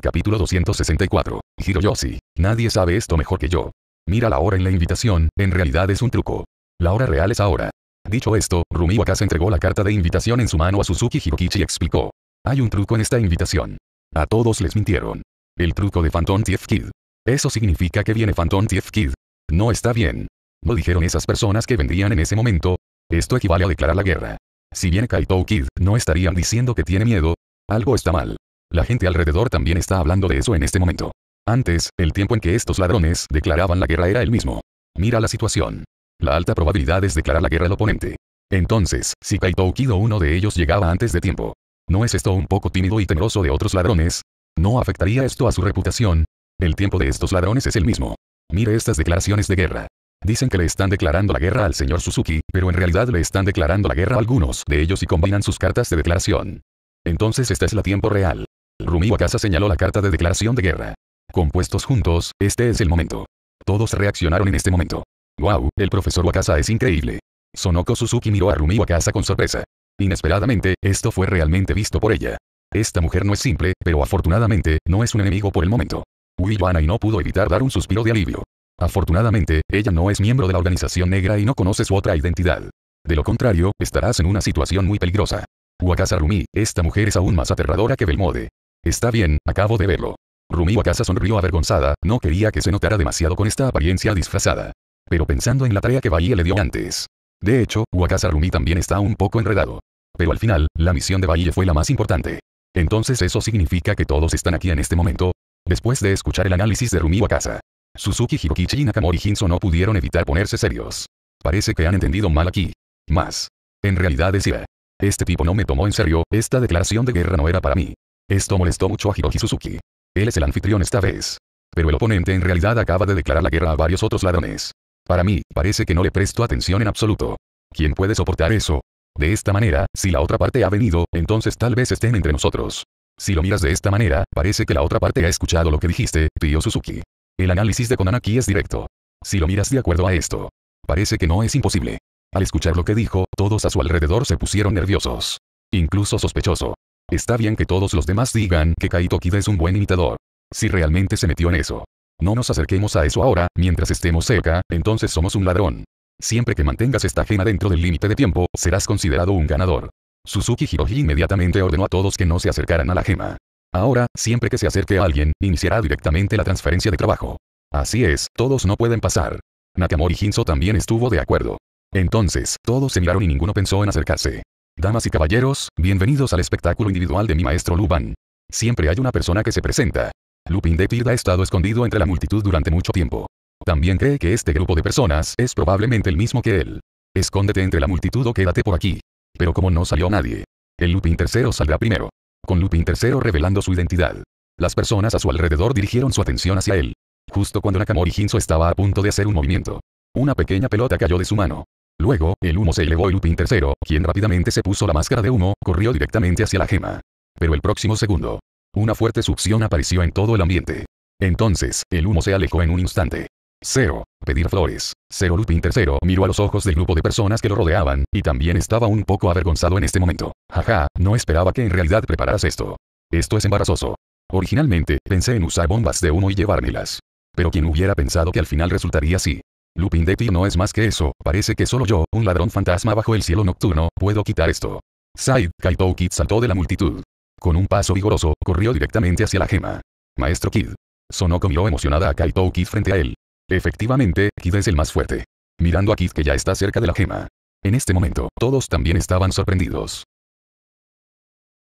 Capítulo 264. Hiroyoshi. Nadie sabe esto mejor que yo. Mira la hora en la invitación, en realidad es un truco. La hora real es ahora. Dicho esto, Rumi Wakasa entregó la carta de invitación en su mano a Suzuki Hirokichi y explicó. Hay un truco en esta invitación. A todos les mintieron. El truco de Phantom Thief Kid. Eso significa que viene Phantom Thief Kid. No está bien. No dijeron esas personas que vendrían en ese momento. Esto equivale a declarar la guerra. Si viene Kaito Kid, no estarían diciendo que tiene miedo. Algo está mal. La gente alrededor también está hablando de eso en este momento. Antes, el tiempo en que estos ladrones declaraban la guerra era el mismo. Mira la situación. La alta probabilidad es declarar la guerra al oponente. Entonces, si Kaito Kid o uno de ellos llegaba antes de tiempo. ¿No es esto un poco tímido y temeroso de otros ladrones? ¿No afectaría esto a su reputación? El tiempo de estos ladrones es el mismo. Mire estas declaraciones de guerra. Dicen que le están declarando la guerra al señor Suzuki, pero en realidad le están declarando la guerra a algunos de ellos y combinan sus cartas de declaración. Entonces esta es la tiempo real. Rumi Wakasa señaló la carta de declaración de guerra. Compuestos juntos, este es el momento. Todos reaccionaron en este momento. Wow, el profesor Wakasa es increíble. Sonoko Suzuki miró a Rumi Wakasa con sorpresa. Inesperadamente, esto fue realmente visto por ella. Esta mujer no es simple, pero afortunadamente, no es un enemigo por el momento. Ui y no pudo evitar dar un suspiro de alivio. Afortunadamente, ella no es miembro de la organización negra y no conoce su otra identidad. De lo contrario, estarás en una situación muy peligrosa. Wakasa Rumi, esta mujer es aún más aterradora que Belmode. Está bien, acabo de verlo. Rumi Wakasa sonrió avergonzada, no quería que se notara demasiado con esta apariencia disfrazada. Pero pensando en la tarea que Bahía le dio antes. De hecho, Wakasa Rumi también está un poco enredado. Pero al final, la misión de Bahía fue la más importante. Entonces eso significa que todos están aquí en este momento. Después de escuchar el análisis de Rumi Wakasa. Suzuki Hirokichi y Nakamori Hinso no pudieron evitar ponerse serios. Parece que han entendido mal aquí. Más. En realidad decía. Este tipo no me tomó en serio, esta declaración de guerra no era para mí. Esto molestó mucho a Hiroki Suzuki. Él es el anfitrión esta vez. Pero el oponente en realidad acaba de declarar la guerra a varios otros ladrones. Para mí, parece que no le presto atención en absoluto. ¿Quién puede soportar eso? De esta manera, si la otra parte ha venido, entonces tal vez estén entre nosotros. Si lo miras de esta manera, parece que la otra parte ha escuchado lo que dijiste, tío Suzuki. El análisis de Conan aquí es directo. Si lo miras de acuerdo a esto, parece que no es imposible. Al escuchar lo que dijo, todos a su alrededor se pusieron nerviosos. Incluso sospechoso. Está bien que todos los demás digan que Kaito Kid es un buen imitador. Si realmente se metió en eso. No nos acerquemos a eso ahora, mientras estemos cerca, entonces somos un ladrón. Siempre que mantengas esta gema dentro del límite de tiempo, serás considerado un ganador. Suzuki Hiroji inmediatamente ordenó a todos que no se acercaran a la gema. Ahora, siempre que se acerque a alguien, iniciará directamente la transferencia de trabajo. Así es, todos no pueden pasar. Nakamori Hinso también estuvo de acuerdo. Entonces, todos se miraron y ninguno pensó en acercarse. Damas y caballeros, bienvenidos al espectáculo individual de mi maestro Luban. Siempre hay una persona que se presenta. Lupin de ha estado escondido entre la multitud durante mucho tiempo. También cree que este grupo de personas es probablemente el mismo que él. Escóndete entre la multitud o quédate por aquí. Pero como no salió nadie. El Lupin tercero saldrá primero. Con Lupin tercero revelando su identidad. Las personas a su alrededor dirigieron su atención hacia él. Justo cuando Nakamori Hinso estaba a punto de hacer un movimiento. Una pequeña pelota cayó de su mano. Luego, el humo se elevó y Lupin tercero, quien rápidamente se puso la máscara de humo, corrió directamente hacia la gema. Pero el próximo segundo, una fuerte succión apareció en todo el ambiente. Entonces, el humo se alejó en un instante. Cero. Pedir flores. Cero Lupin tercero miró a los ojos del grupo de personas que lo rodeaban, y también estaba un poco avergonzado en este momento. Jaja, no esperaba que en realidad prepararas esto. Esto es embarazoso. Originalmente, pensé en usar bombas de humo y llevármelas. Pero quien hubiera pensado que al final resultaría así. Lupin de no es más que eso, parece que solo yo, un ladrón fantasma bajo el cielo nocturno, puedo quitar esto. Side, Kaito Kid saltó de la multitud. Con un paso vigoroso, corrió directamente hacia la gema. Maestro Kid. Sonoko miró emocionada a Kaito Kid frente a él. Efectivamente, Kid es el más fuerte. Mirando a Kid que ya está cerca de la gema. En este momento, todos también estaban sorprendidos.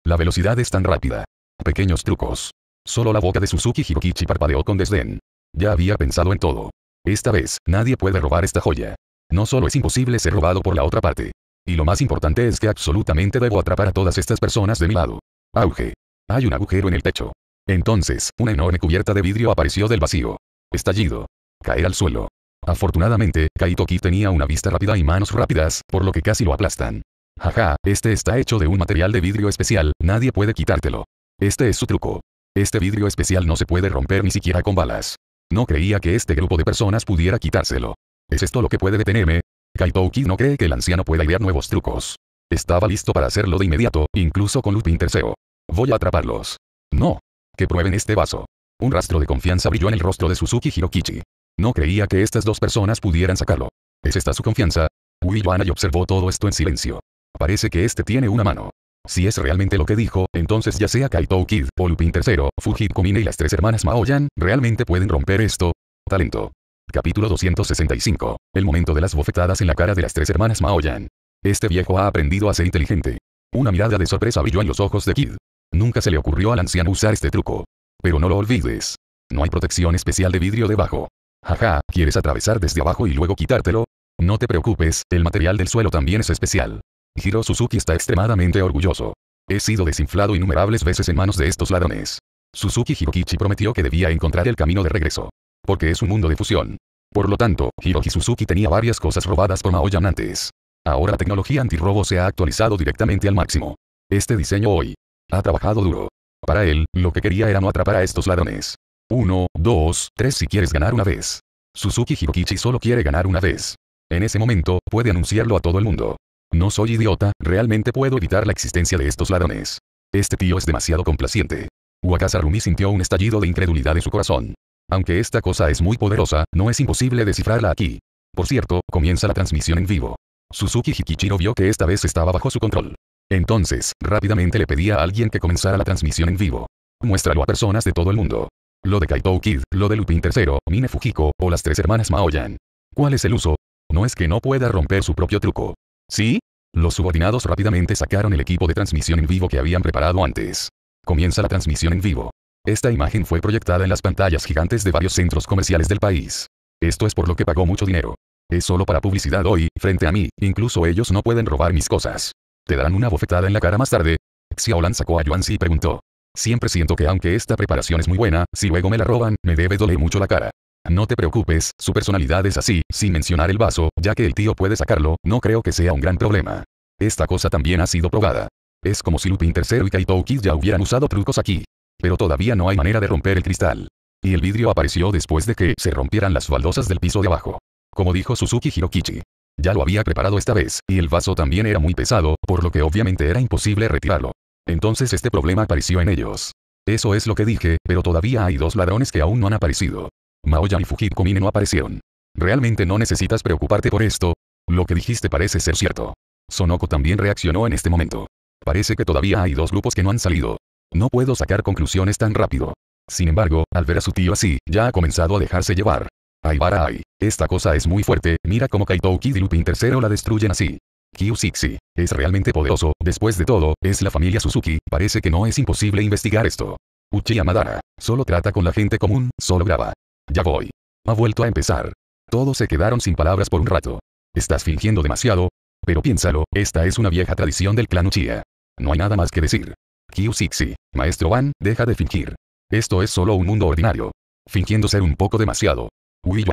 La velocidad es tan rápida. Pequeños trucos. Solo la boca de Suzuki Hirokichi parpadeó con desdén. Ya había pensado en todo. Esta vez, nadie puede robar esta joya. No solo es imposible ser robado por la otra parte. Y lo más importante es que absolutamente debo atrapar a todas estas personas de mi lado. Auge. Hay un agujero en el techo. Entonces, una enorme cubierta de vidrio apareció del vacío. Estallido. Caer al suelo. Afortunadamente, Kaitoki tenía una vista rápida y manos rápidas, por lo que casi lo aplastan. Jaja, este está hecho de un material de vidrio especial, nadie puede quitártelo. Este es su truco. Este vidrio especial no se puede romper ni siquiera con balas. No creía que este grupo de personas pudiera quitárselo. ¿Es esto lo que puede detenerme? Kaitouki no cree que el anciano pueda idear nuevos trucos. Estaba listo para hacerlo de inmediato, incluso con Lupin tercero. Voy a atraparlos. No. Que prueben este vaso. Un rastro de confianza brilló en el rostro de Suzuki Hirokichi. No creía que estas dos personas pudieran sacarlo. ¿Es esta su confianza? Ui y observó todo esto en silencio. Parece que este tiene una mano. Si es realmente lo que dijo, entonces ya sea Kaito Kid, o Lupin III, Fujit Komine y las tres hermanas Maoyan, realmente pueden romper esto. Talento. Capítulo 265. El momento de las bofetadas en la cara de las tres hermanas Maoyan. Este viejo ha aprendido a ser inteligente. Una mirada de sorpresa brilló en los ojos de Kid. Nunca se le ocurrió al anciano usar este truco. Pero no lo olvides. No hay protección especial de vidrio debajo. Jaja, ¿quieres atravesar desde abajo y luego quitártelo? No te preocupes, el material del suelo también es especial. Hiro Suzuki está extremadamente orgulloso. He sido desinflado innumerables veces en manos de estos ladrones. Suzuki Hirokichi prometió que debía encontrar el camino de regreso. Porque es un mundo de fusión. Por lo tanto, Hiroki Suzuki tenía varias cosas robadas por Maoyan antes. Ahora la tecnología antirrobo se ha actualizado directamente al máximo. Este diseño hoy. Ha trabajado duro. Para él, lo que quería era no atrapar a estos ladrones. Uno, dos, tres si quieres ganar una vez. Suzuki Hirokichi solo quiere ganar una vez. En ese momento, puede anunciarlo a todo el mundo. No soy idiota, realmente puedo evitar la existencia de estos ladrones. Este tío es demasiado complaciente. Wakasa Rumi sintió un estallido de incredulidad en su corazón. Aunque esta cosa es muy poderosa, no es imposible descifrarla aquí. Por cierto, comienza la transmisión en vivo. Suzuki Hikichiro vio que esta vez estaba bajo su control. Entonces, rápidamente le pedía a alguien que comenzara la transmisión en vivo. Muéstralo a personas de todo el mundo. Lo de Kaito Kid, lo de Lupin III, Mine Fujiko, o las tres hermanas Maoyan. ¿Cuál es el uso? No es que no pueda romper su propio truco. ¿Sí? Los subordinados rápidamente sacaron el equipo de transmisión en vivo que habían preparado antes. Comienza la transmisión en vivo. Esta imagen fue proyectada en las pantallas gigantes de varios centros comerciales del país. Esto es por lo que pagó mucho dinero. Es solo para publicidad hoy, frente a mí, incluso ellos no pueden robar mis cosas. Te darán una bofetada en la cara más tarde. Xiaolan sacó a Yuanzi y preguntó. Siempre siento que aunque esta preparación es muy buena, si luego me la roban, me debe doler mucho la cara. No te preocupes, su personalidad es así, sin mencionar el vaso, ya que el tío puede sacarlo, no creo que sea un gran problema. Esta cosa también ha sido probada. Es como si Lupin III y Kaito Kid ya hubieran usado trucos aquí. Pero todavía no hay manera de romper el cristal. Y el vidrio apareció después de que se rompieran las baldosas del piso de abajo. Como dijo Suzuki Hirokichi. Ya lo había preparado esta vez, y el vaso también era muy pesado, por lo que obviamente era imposible retirarlo. Entonces este problema apareció en ellos. Eso es lo que dije, pero todavía hay dos ladrones que aún no han aparecido. Maoya y Fujit Komine no aparecieron. Realmente no necesitas preocuparte por esto. Lo que dijiste parece ser cierto. Sonoko también reaccionó en este momento. Parece que todavía hay dos grupos que no han salido. No puedo sacar conclusiones tan rápido. Sin embargo, al ver a su tío así, ya ha comenzado a dejarse llevar. Ay vara ay. Esta cosa es muy fuerte, mira cómo Kaitouki y Lupin III la destruyen así. Q6 es realmente poderoso, después de todo, es la familia Suzuki, parece que no es imposible investigar esto. Uchiha Madara, solo trata con la gente común, solo graba. Ya voy. Ha vuelto a empezar. Todos se quedaron sin palabras por un rato. Estás fingiendo demasiado. Pero piénsalo, esta es una vieja tradición del clan Uchiha. No hay nada más que decir. Kyusixi, maestro Wan, deja de fingir. Esto es solo un mundo ordinario. Fingiendo ser un poco demasiado. Uy,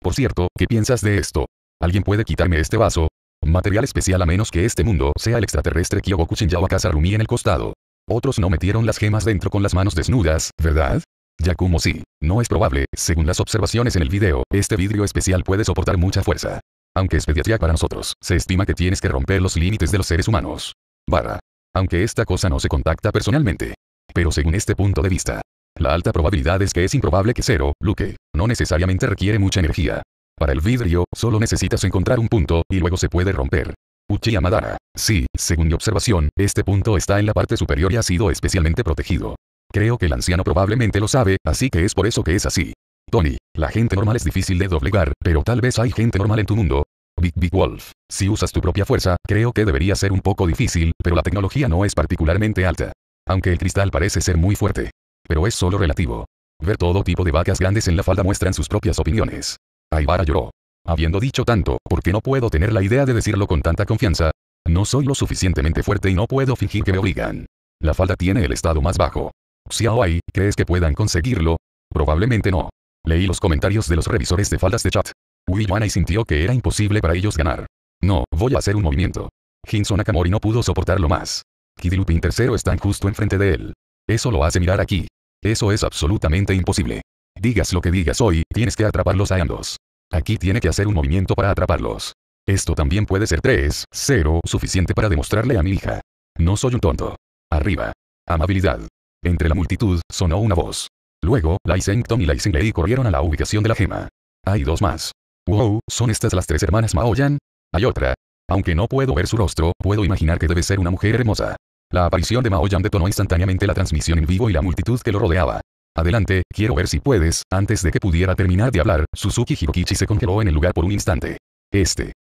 Por cierto, ¿qué piensas de esto? ¿Alguien puede quitarme este vaso? Material especial a menos que este mundo sea el extraterrestre Kyogoku Shinjawa Rumi en el costado. Otros no metieron las gemas dentro con las manos desnudas, ¿verdad? Yakumo sí. No es probable, según las observaciones en el video, este vidrio especial puede soportar mucha fuerza. Aunque es pediatría para nosotros, se estima que tienes que romper los límites de los seres humanos. Barra. Aunque esta cosa no se contacta personalmente. Pero según este punto de vista, la alta probabilidad es que es improbable que Cero, Luke, no necesariamente requiere mucha energía. Para el vidrio, solo necesitas encontrar un punto, y luego se puede romper. Uchiha Madara. Sí, según mi observación, este punto está en la parte superior y ha sido especialmente protegido. Creo que el anciano probablemente lo sabe, así que es por eso que es así. Tony, la gente normal es difícil de doblegar, pero tal vez hay gente normal en tu mundo. Big Big Wolf. Si usas tu propia fuerza, creo que debería ser un poco difícil, pero la tecnología no es particularmente alta. Aunque el cristal parece ser muy fuerte. Pero es solo relativo. Ver todo tipo de vacas grandes en la falda muestran sus propias opiniones. Aibara lloró. Habiendo dicho tanto, ¿por qué no puedo tener la idea de decirlo con tanta confianza? No soy lo suficientemente fuerte y no puedo fingir que me obligan. La falda tiene el estado más bajo. Xiaoai, ¿crees que puedan conseguirlo? Probablemente no. Leí los comentarios de los revisores de faldas de chat. Ui y sintió que era imposible para ellos ganar. No, voy a hacer un movimiento. Hinson Nakamori no pudo soportarlo más. Kid III están justo enfrente de él. Eso lo hace mirar aquí. Eso es absolutamente imposible. Digas lo que digas hoy, tienes que atraparlos a ambos. Aquí tiene que hacer un movimiento para atraparlos. Esto también puede ser 3, 0, suficiente para demostrarle a mi hija. No soy un tonto. Arriba. Amabilidad. Entre la multitud, sonó una voz. Luego, Tom y Lei corrieron a la ubicación de la gema. Hay dos más. Wow, ¿son estas las tres hermanas Maoyan? Hay otra. Aunque no puedo ver su rostro, puedo imaginar que debe ser una mujer hermosa. La aparición de Maoyan detonó instantáneamente la transmisión en vivo y la multitud que lo rodeaba. Adelante, quiero ver si puedes. Antes de que pudiera terminar de hablar, Suzuki Hirokichi se congeló en el lugar por un instante. Este.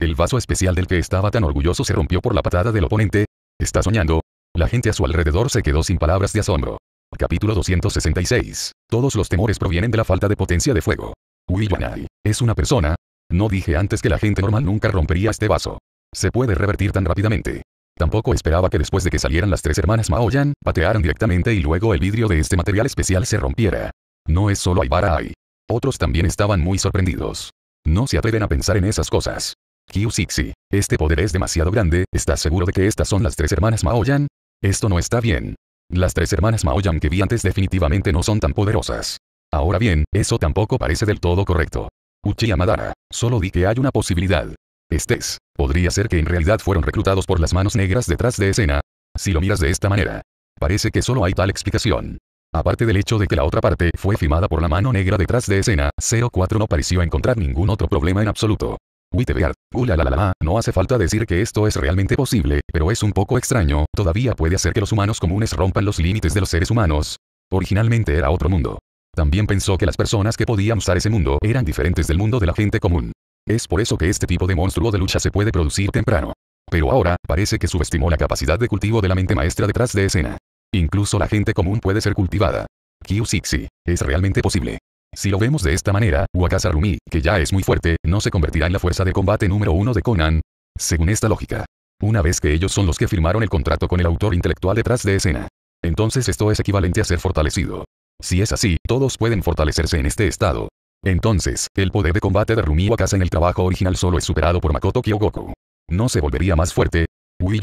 El vaso especial del que estaba tan orgulloso se rompió por la patada del oponente. ¿Está soñando? La gente a su alrededor se quedó sin palabras de asombro. Capítulo 266. Todos los temores provienen de la falta de potencia de fuego. Yanai. ¿Es una persona? No dije antes que la gente normal nunca rompería este vaso. Se puede revertir tan rápidamente. Tampoco esperaba que después de que salieran las tres hermanas Maoyan, patearan directamente y luego el vidrio de este material especial se rompiera. No es solo Aibara Ai. Otros también estaban muy sorprendidos. No se atreven a pensar en esas cosas. Kyusixi, este poder es demasiado grande, ¿estás seguro de que estas son las tres hermanas Maoyan? Esto no está bien. Las tres hermanas Maoyan que vi antes definitivamente no son tan poderosas. Ahora bien, eso tampoco parece del todo correcto. Uchiha Madara, solo di que hay una posibilidad. Estés. Podría ser que en realidad fueron reclutados por las manos negras detrás de escena. Si lo miras de esta manera. Parece que solo hay tal explicación. Aparte del hecho de que la otra parte fue firmada por la mano negra detrás de escena, 04 no pareció encontrar ningún otro problema en absoluto. Wittebeard, la la la no hace falta decir que esto es realmente posible, pero es un poco extraño, todavía puede hacer que los humanos comunes rompan los límites de los seres humanos. Originalmente era otro mundo. También pensó que las personas que podían usar ese mundo eran diferentes del mundo de la gente común. Es por eso que este tipo de monstruo de lucha se puede producir temprano. Pero ahora, parece que subestimó la capacidad de cultivo de la mente maestra detrás de escena. Incluso la gente común puede ser cultivada. Q6, es realmente posible. Si lo vemos de esta manera, Wakasa Rumi, que ya es muy fuerte, no se convertirá en la fuerza de combate número uno de Conan. Según esta lógica. Una vez que ellos son los que firmaron el contrato con el autor intelectual detrás de escena. Entonces esto es equivalente a ser fortalecido. Si es así, todos pueden fortalecerse en este estado. Entonces, el poder de combate de Rumi Wakasa en el trabajo original solo es superado por Makoto Kyogoku. ¿No se volvería más fuerte? Uy,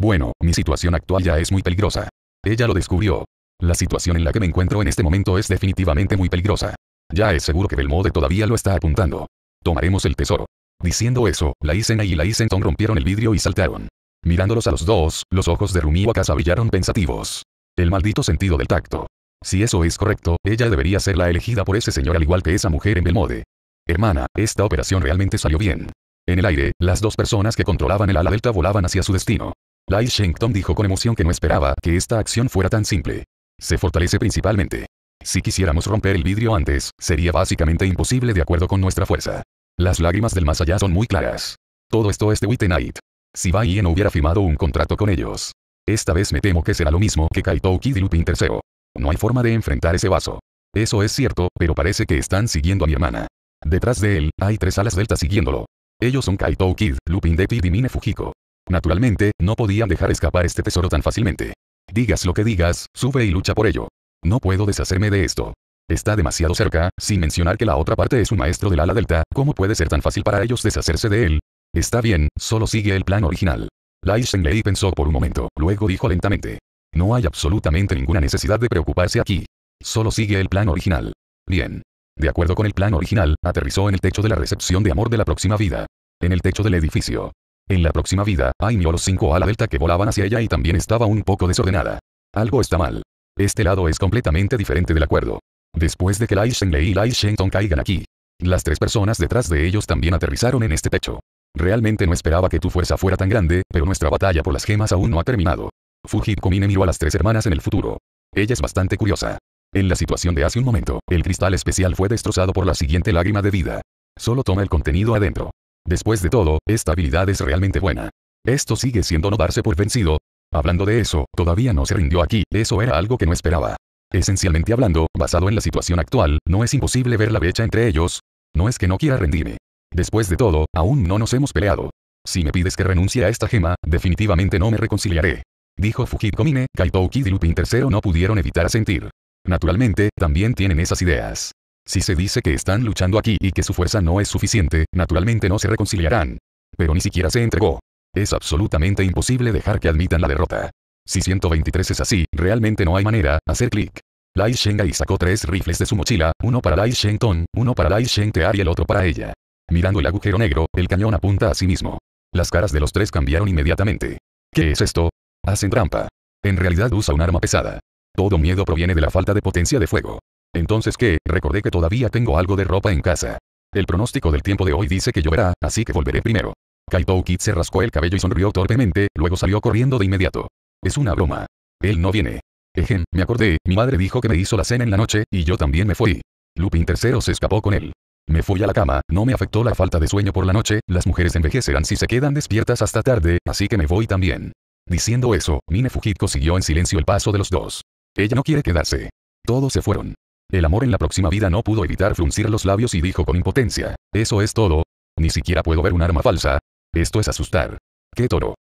Bueno, mi situación actual ya es muy peligrosa. Ella lo descubrió. La situación en la que me encuentro en este momento es definitivamente muy peligrosa. Ya es seguro que Belmode todavía lo está apuntando. Tomaremos el tesoro. Diciendo eso, la Isena y la Isenton rompieron el vidrio y saltaron. Mirándolos a los dos, los ojos de Rumi Wakasa brillaron pensativos. El maldito sentido del tacto. Si eso es correcto, ella debería ser la elegida por ese señor al igual que esa mujer en Belmode. Hermana, esta operación realmente salió bien. En el aire, las dos personas que controlaban el ala delta volaban hacia su destino. Lai Shengtong dijo con emoción que no esperaba que esta acción fuera tan simple. Se fortalece principalmente. Si quisiéramos romper el vidrio antes, sería básicamente imposible de acuerdo con nuestra fuerza. Las lágrimas del más allá son muy claras. Todo esto es de Wittenite. Si Bai hubiera firmado un contrato con ellos. Esta vez me temo que será lo mismo que Kaito Kid y Lupin III. No hay forma de enfrentar ese vaso. Eso es cierto, pero parece que están siguiendo a mi hermana. Detrás de él, hay tres alas delta siguiéndolo. Ellos son Kaito Kid, Lupin y Mine Fujiko. Naturalmente, no podían dejar escapar este tesoro tan fácilmente. Digas lo que digas, sube y lucha por ello. No puedo deshacerme de esto. Está demasiado cerca, sin mencionar que la otra parte es un maestro del ala delta, ¿cómo puede ser tan fácil para ellos deshacerse de él? Está bien, solo sigue el plan original. Lai Shenlei pensó por un momento, luego dijo lentamente. No hay absolutamente ninguna necesidad de preocuparse aquí. Solo sigue el plan original. Bien. De acuerdo con el plan original, aterrizó en el techo de la recepción de amor de la próxima vida. En el techo del edificio. En la próxima vida, Ai miró los cinco ala delta que volaban hacia ella y también estaba un poco desordenada. Algo está mal. Este lado es completamente diferente del acuerdo. Después de que Lai Shenlei y Lai Shengtong caigan aquí. Las tres personas detrás de ellos también aterrizaron en este techo. Realmente no esperaba que tu fuerza fuera tan grande, pero nuestra batalla por las gemas aún no ha terminado. Fujit Mine miró a las tres hermanas en el futuro. Ella es bastante curiosa. En la situación de hace un momento, el cristal especial fue destrozado por la siguiente lágrima de vida. Solo toma el contenido adentro. Después de todo, esta habilidad es realmente buena. Esto sigue siendo no darse por vencido. Hablando de eso, todavía no se rindió aquí, eso era algo que no esperaba. Esencialmente hablando, basado en la situación actual, no es imposible ver la brecha entre ellos. No es que no quiera rendirme. Después de todo, aún no nos hemos peleado. Si me pides que renuncie a esta gema, definitivamente no me reconciliaré. Dijo Fujit Komine, Kaitouki y Lupin III no pudieron evitar asentir. Naturalmente, también tienen esas ideas. Si se dice que están luchando aquí y que su fuerza no es suficiente, naturalmente no se reconciliarán. Pero ni siquiera se entregó. Es absolutamente imposible dejar que admitan la derrota. Si 123 es así, realmente no hay manera, hacer clic. Lai Shengai sacó tres rifles de su mochila, uno para Lai Shengton, uno para Lai Shengtear y el otro para ella. Mirando el agujero negro, el cañón apunta a sí mismo. Las caras de los tres cambiaron inmediatamente. ¿Qué es esto? Hacen trampa. En realidad usa un arma pesada. Todo miedo proviene de la falta de potencia de fuego. Entonces qué, recordé que todavía tengo algo de ropa en casa. El pronóstico del tiempo de hoy dice que lloverá, así que volveré primero. Kaito Kid se rascó el cabello y sonrió torpemente, luego salió corriendo de inmediato. Es una broma. Él no viene. Ejem, me acordé, mi madre dijo que me hizo la cena en la noche, y yo también me fui. Lupin III se escapó con él. Me fui a la cama, no me afectó la falta de sueño por la noche, las mujeres envejecerán si se quedan despiertas hasta tarde, así que me voy también. Diciendo eso, Mine Fujitko siguió en silencio el paso de los dos. Ella no quiere quedarse. Todos se fueron. El amor en la próxima vida no pudo evitar fruncir los labios y dijo con impotencia. Eso es todo. Ni siquiera puedo ver un arma falsa. Esto es asustar. ¡Qué toro!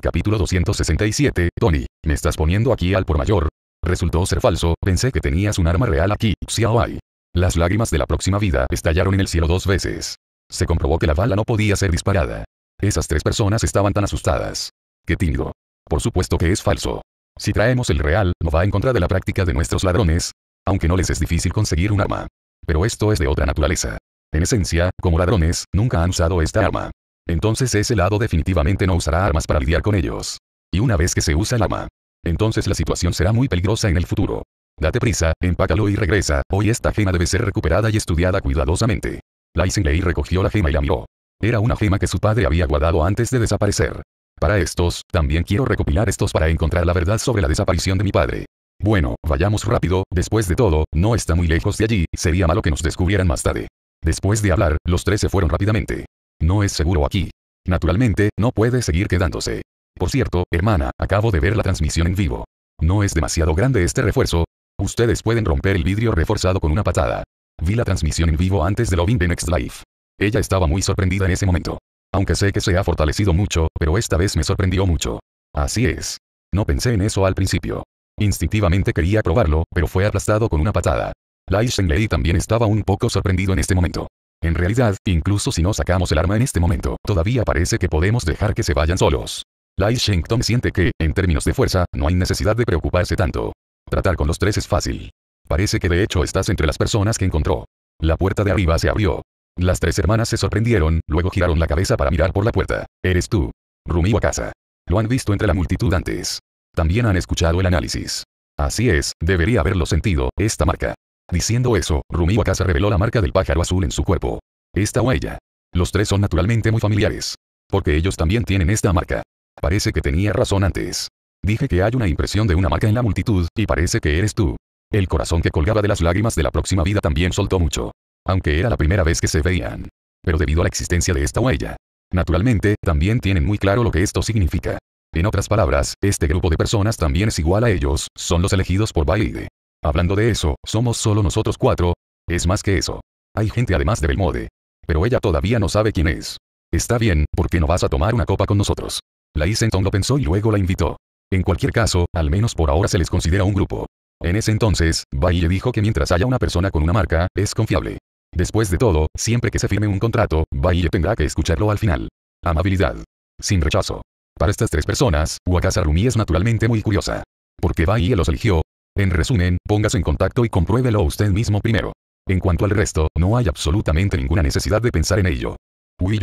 Capítulo 267, Tony, ¿me estás poniendo aquí al por mayor? Resultó ser falso, pensé que tenías un arma real aquí, Xiaoai. Las lágrimas de la próxima vida estallaron en el cielo dos veces. Se comprobó que la bala no podía ser disparada. Esas tres personas estaban tan asustadas. Qué tímido. Por supuesto que es falso. Si traemos el real, no va en contra de la práctica de nuestros ladrones, aunque no les es difícil conseguir un arma. Pero esto es de otra naturaleza. En esencia, como ladrones, nunca han usado esta arma. Entonces ese lado definitivamente no usará armas para lidiar con ellos. Y una vez que se usa el arma, entonces la situación será muy peligrosa en el futuro. Date prisa, empácalo y regresa, hoy esta gema debe ser recuperada y estudiada cuidadosamente. Lei recogió la gema y la miró. Era una gema que su padre había guardado antes de desaparecer. Para estos, también quiero recopilar estos para encontrar la verdad sobre la desaparición de mi padre. Bueno, vayamos rápido, después de todo, no está muy lejos de allí, sería malo que nos descubrieran más tarde. Después de hablar, los tres se fueron rápidamente. No es seguro aquí. Naturalmente, no puede seguir quedándose. Por cierto, hermana, acabo de ver la transmisión en vivo. No es demasiado grande este refuerzo. Ustedes pueden romper el vidrio reforzado con una patada. Vi la transmisión en vivo antes de Login de Next Life. Ella estaba muy sorprendida en ese momento. Aunque sé que se ha fortalecido mucho, pero esta vez me sorprendió mucho. Así es. No pensé en eso al principio. Instintivamente quería probarlo, pero fue aplastado con una patada. Lai Shenlei también estaba un poco sorprendido en este momento. En realidad, incluso si no sacamos el arma en este momento, todavía parece que podemos dejar que se vayan solos. Lai Shengtong siente que, en términos de fuerza, no hay necesidad de preocuparse tanto. Tratar con los tres es fácil. Parece que de hecho estás entre las personas que encontró. La puerta de arriba se abrió. Las tres hermanas se sorprendieron, luego giraron la cabeza para mirar por la puerta. Eres tú. Rumi casa. Lo han visto entre la multitud antes. También han escuchado el análisis. Así es, debería haberlo sentido, esta marca. Diciendo eso, Rumi Wakasa reveló la marca del pájaro azul en su cuerpo. Esta huella. Los tres son naturalmente muy familiares. Porque ellos también tienen esta marca. Parece que tenía razón antes. Dije que hay una impresión de una marca en la multitud, y parece que eres tú. El corazón que colgaba de las lágrimas de la próxima vida también soltó mucho. Aunque era la primera vez que se veían. Pero debido a la existencia de esta huella. Naturalmente, también tienen muy claro lo que esto significa. En otras palabras, este grupo de personas también es igual a ellos, son los elegidos por Baide. Hablando de eso, somos solo nosotros cuatro. Es más que eso. Hay gente además de Belmode. Pero ella todavía no sabe quién es. Está bien, ¿por qué no vas a tomar una copa con nosotros? La Isenton lo pensó y luego la invitó. En cualquier caso, al menos por ahora se les considera un grupo. En ese entonces, Bai le dijo que mientras haya una persona con una marca, es confiable. Después de todo, siempre que se firme un contrato, Bai tendrá que escucharlo al final. Amabilidad. Sin rechazo. Para estas tres personas, Wakasa Rumi es naturalmente muy curiosa. Porque Bai los eligió. En resumen, póngase en contacto y compruébelo usted mismo primero. En cuanto al resto, no hay absolutamente ninguna necesidad de pensar en ello. Uy,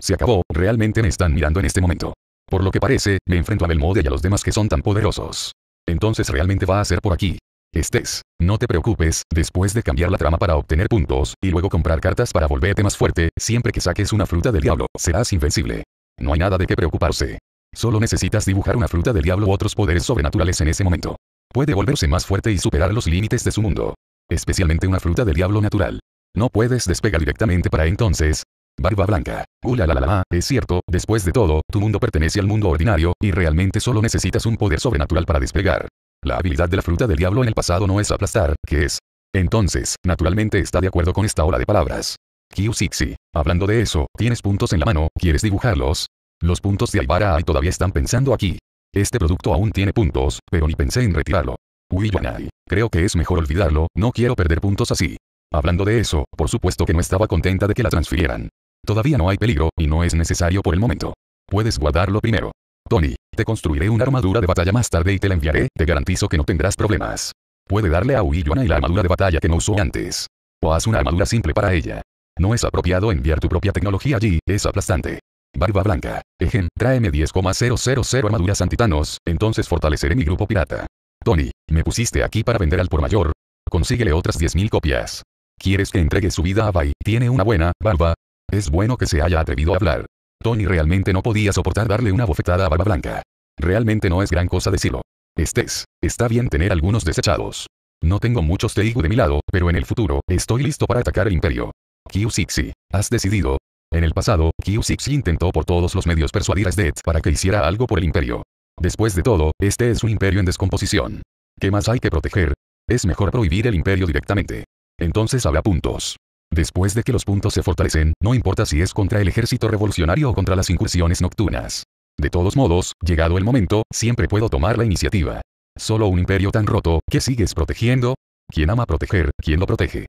Se acabó, realmente me están mirando en este momento. Por lo que parece, me enfrento a Belmode y a los demás que son tan poderosos. Entonces realmente va a ser por aquí. Estés. No te preocupes, después de cambiar la trama para obtener puntos, y luego comprar cartas para volverte más fuerte, siempre que saques una fruta del diablo, serás invencible. No hay nada de qué preocuparse. Solo necesitas dibujar una fruta del diablo u otros poderes sobrenaturales en ese momento. Puede volverse más fuerte y superar los límites de su mundo. Especialmente una fruta del diablo natural. No puedes despegar directamente para entonces, Barba Blanca. Uh, la la la la, es cierto, después de todo, tu mundo pertenece al mundo ordinario, y realmente solo necesitas un poder sobrenatural para despegar. La habilidad de la fruta del diablo en el pasado no es aplastar, ¿qué es? Entonces, naturalmente está de acuerdo con esta ola de palabras. Q-Sixi. Hablando de eso, tienes puntos en la mano, ¿quieres dibujarlos? Los puntos de Aibara todavía están pensando aquí. Este producto aún tiene puntos, pero ni pensé en retirarlo. Uy, Creo que es mejor olvidarlo, no quiero perder puntos así. Hablando de eso, por supuesto que no estaba contenta de que la transfirieran. Todavía no hay peligro, y no es necesario por el momento. Puedes guardarlo primero. Tony, te construiré una armadura de batalla más tarde y te la enviaré, te garantizo que no tendrás problemas. Puede darle a Uyuana y la armadura de batalla que no usó antes. O haz una armadura simple para ella. No es apropiado enviar tu propia tecnología allí, es aplastante. Barba Blanca. Ejem, tráeme 10,000 armaduras antitanos, entonces fortaleceré mi grupo pirata. Tony, me pusiste aquí para vender al por mayor. Consíguele otras 10.000 copias. ¿Quieres que entregue su vida a Bai? Tiene una buena, barba, es bueno que se haya atrevido a hablar. Tony realmente no podía soportar darle una bofetada a Barba Blanca. Realmente no es gran cosa decirlo. Estés, está bien tener algunos desechados. No tengo muchos Teigu de mi lado, pero en el futuro, estoy listo para atacar el imperio. Q-Sixi, has decidido. En el pasado, Q-Sixi intentó por todos los medios persuadir a Sdet para que hiciera algo por el imperio. Después de todo, este es un imperio en descomposición. ¿Qué más hay que proteger? Es mejor prohibir el imperio directamente. Entonces habrá puntos. Después de que los puntos se fortalecen, no importa si es contra el ejército revolucionario o contra las incursiones nocturnas. De todos modos, llegado el momento, siempre puedo tomar la iniciativa. Solo un imperio tan roto, ¿qué sigues protegiendo? Quien ama proteger, ¿quién lo protege?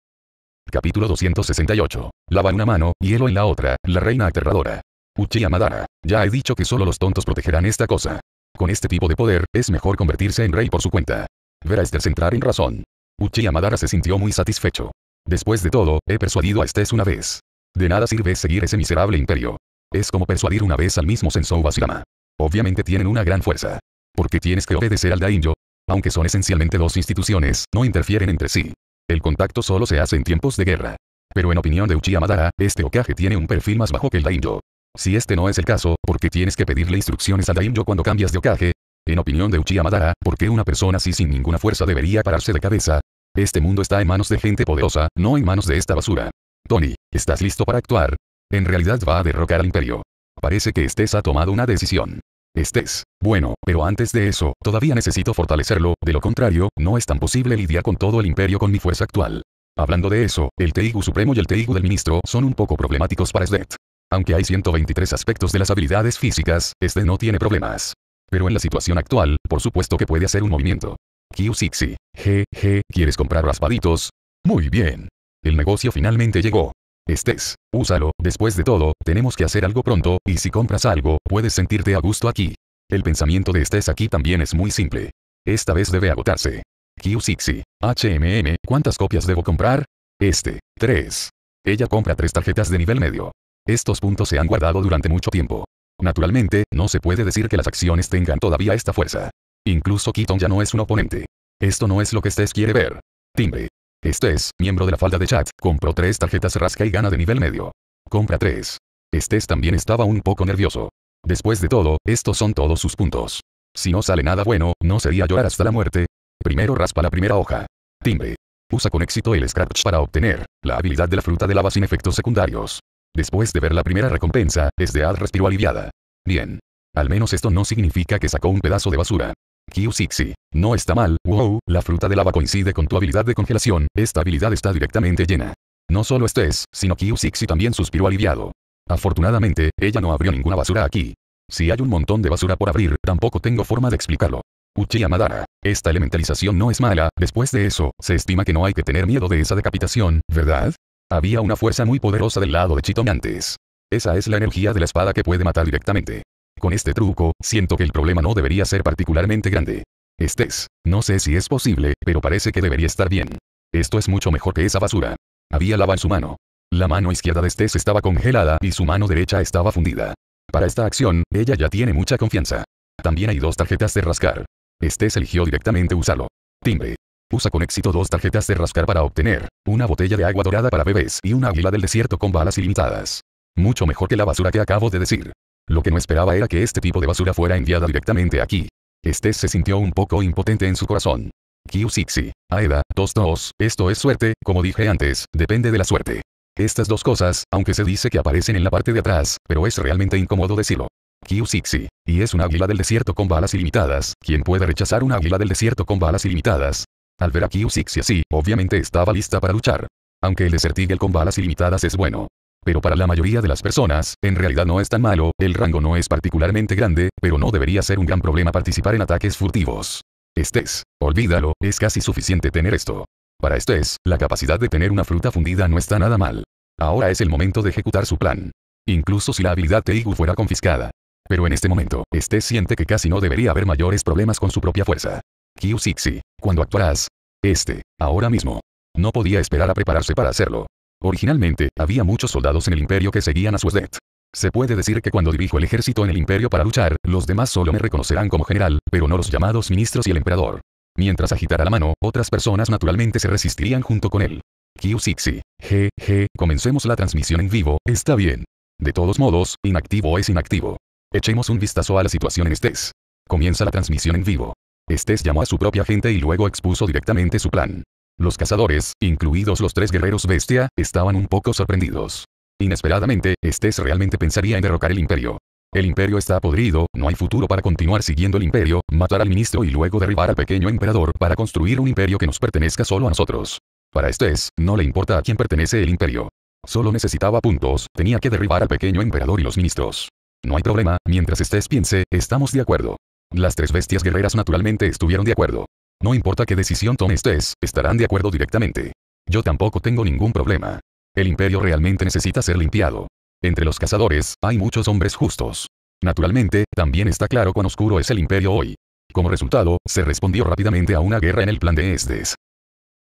Capítulo 268. Lava una mano, hielo en la otra, la reina aterradora. Uchiha Madara. Ya he dicho que solo los tontos protegerán esta cosa. Con este tipo de poder, es mejor convertirse en rey por su cuenta. Ver a este centrar en razón. Uchiha Madara se sintió muy satisfecho. Después de todo, he persuadido a Estés una vez. De nada sirve seguir ese miserable imperio. Es como persuadir una vez al mismo Sensou Basirama. Obviamente tienen una gran fuerza. Porque tienes que obedecer al Dainjo. Aunque son esencialmente dos instituciones, no interfieren entre sí. El contacto solo se hace en tiempos de guerra. Pero en opinión de Uchiha Madara, este Okage tiene un perfil más bajo que el Dainjo. Si este no es el caso, ¿por qué tienes que pedirle instrucciones al Dainjo cuando cambias de Okage? En opinión de Uchiha Madara, ¿por qué una persona así sin ninguna fuerza debería pararse de cabeza? Este mundo está en manos de gente poderosa, no en manos de esta basura. Tony, ¿estás listo para actuar? En realidad va a derrocar al imperio. Parece que Estés ha tomado una decisión. Estés. Bueno, pero antes de eso, todavía necesito fortalecerlo, de lo contrario, no es tan posible lidiar con todo el imperio con mi fuerza actual. Hablando de eso, el Teigu Supremo y el Teigu del Ministro son un poco problemáticos para Sdet. Aunque hay 123 aspectos de las habilidades físicas, este no tiene problemas. Pero en la situación actual, por supuesto que puede hacer un movimiento. Q-Sixi. G, G, ¿quieres comprar raspaditos? Muy bien. El negocio finalmente llegó. Estés, úsalo, después de todo, tenemos que hacer algo pronto, y si compras algo, puedes sentirte a gusto aquí. El pensamiento de Estés aquí también es muy simple. Esta vez debe agotarse. Q-Sixi. HMM, ¿cuántas copias debo comprar? Este. 3. Ella compra tres tarjetas de nivel medio. Estos puntos se han guardado durante mucho tiempo. Naturalmente, no se puede decir que las acciones tengan todavía esta fuerza. Incluso Keaton ya no es un oponente. Esto no es lo que Estés quiere ver. Timbre. Estés, miembro de la falda de chat, compró tres tarjetas rasca y gana de nivel medio. Compra tres. Estés también estaba un poco nervioso. Después de todo, estos son todos sus puntos. Si no sale nada bueno, no sería llorar hasta la muerte. Primero raspa la primera hoja. Timbre. Usa con éxito el Scratch para obtener la habilidad de la fruta de lava sin efectos secundarios. Después de ver la primera recompensa, Esdead respiró aliviada. Bien. Al menos esto no significa que sacó un pedazo de basura. Q6. No está mal, wow, la fruta de lava coincide con tu habilidad de congelación, esta habilidad está directamente llena. No solo estés, sino Q6 también suspiró aliviado. Afortunadamente, ella no abrió ninguna basura aquí. Si hay un montón de basura por abrir, tampoco tengo forma de explicarlo. Uchiha Madara. Esta elementalización no es mala, después de eso, se estima que no hay que tener miedo de esa decapitación, ¿verdad? Había una fuerza muy poderosa del lado de Chiton antes. Esa es la energía de la espada que puede matar directamente. Con este truco, siento que el problema no debería ser particularmente grande. Estés. No sé si es posible, pero parece que debería estar bien. Esto es mucho mejor que esa basura. Había lava en su mano. La mano izquierda de Estés estaba congelada y su mano derecha estaba fundida. Para esta acción, ella ya tiene mucha confianza. También hay dos tarjetas de rascar. Estés eligió directamente usarlo. Timbre. Usa con éxito dos tarjetas de rascar para obtener una botella de agua dorada para bebés y una águila del desierto con balas ilimitadas. Mucho mejor que la basura que acabo de decir. Lo que no esperaba era que este tipo de basura fuera enviada directamente aquí. Este se sintió un poco impotente en su corazón. Q6. Aeda, 2-2, esto es suerte, como dije antes, depende de la suerte. Estas dos cosas, aunque se dice que aparecen en la parte de atrás, pero es realmente incómodo decirlo. Q6. Y es un águila del desierto con balas ilimitadas, ¿quién puede rechazar un águila del desierto con balas ilimitadas? Al ver a Q6 así, obviamente estaba lista para luchar. Aunque el Desert Eagle con balas ilimitadas es bueno. Pero para la mayoría de las personas, en realidad no es tan malo, el rango no es particularmente grande, pero no debería ser un gran problema participar en ataques furtivos. Estés, olvídalo, es casi suficiente tener esto. Para Estés, la capacidad de tener una fruta fundida no está nada mal. Ahora es el momento de ejecutar su plan. Incluso si la habilidad Teigu fuera confiscada. Pero en este momento, Estés siente que casi no debería haber mayores problemas con su propia fuerza. Q6, cuando actuarás? Este, ahora mismo. No podía esperar a prepararse para hacerlo. Originalmente, había muchos soldados en el imperio que seguían a Suesdet. Se puede decir que cuando dirijo el ejército en el imperio para luchar, los demás solo me reconocerán como general, pero no los llamados ministros y el emperador. Mientras agitara la mano, otras personas naturalmente se resistirían junto con él. Q6. G, G, comencemos la transmisión en vivo, está bien. De todos modos, inactivo es inactivo. Echemos un vistazo a la situación en Estés. Comienza la transmisión en vivo. Estés llamó a su propia gente y luego expuso directamente su plan. Los cazadores, incluidos los tres guerreros bestia, estaban un poco sorprendidos. Inesperadamente, Estés realmente pensaría en derrocar el imperio. El imperio está podrido, no hay futuro para continuar siguiendo el imperio, matar al ministro y luego derribar al pequeño emperador para construir un imperio que nos pertenezca solo a nosotros. Para Estés, no le importa a quién pertenece el imperio. Solo necesitaba puntos, tenía que derribar al pequeño emperador y los ministros. No hay problema, mientras Estés piense, estamos de acuerdo. Las tres bestias guerreras naturalmente estuvieron de acuerdo. No importa qué decisión tome estés, estarán de acuerdo directamente. Yo tampoco tengo ningún problema. El imperio realmente necesita ser limpiado. Entre los cazadores, hay muchos hombres justos. Naturalmente, también está claro cuán oscuro es el imperio hoy. Como resultado, se respondió rápidamente a una guerra en el plan de Estes.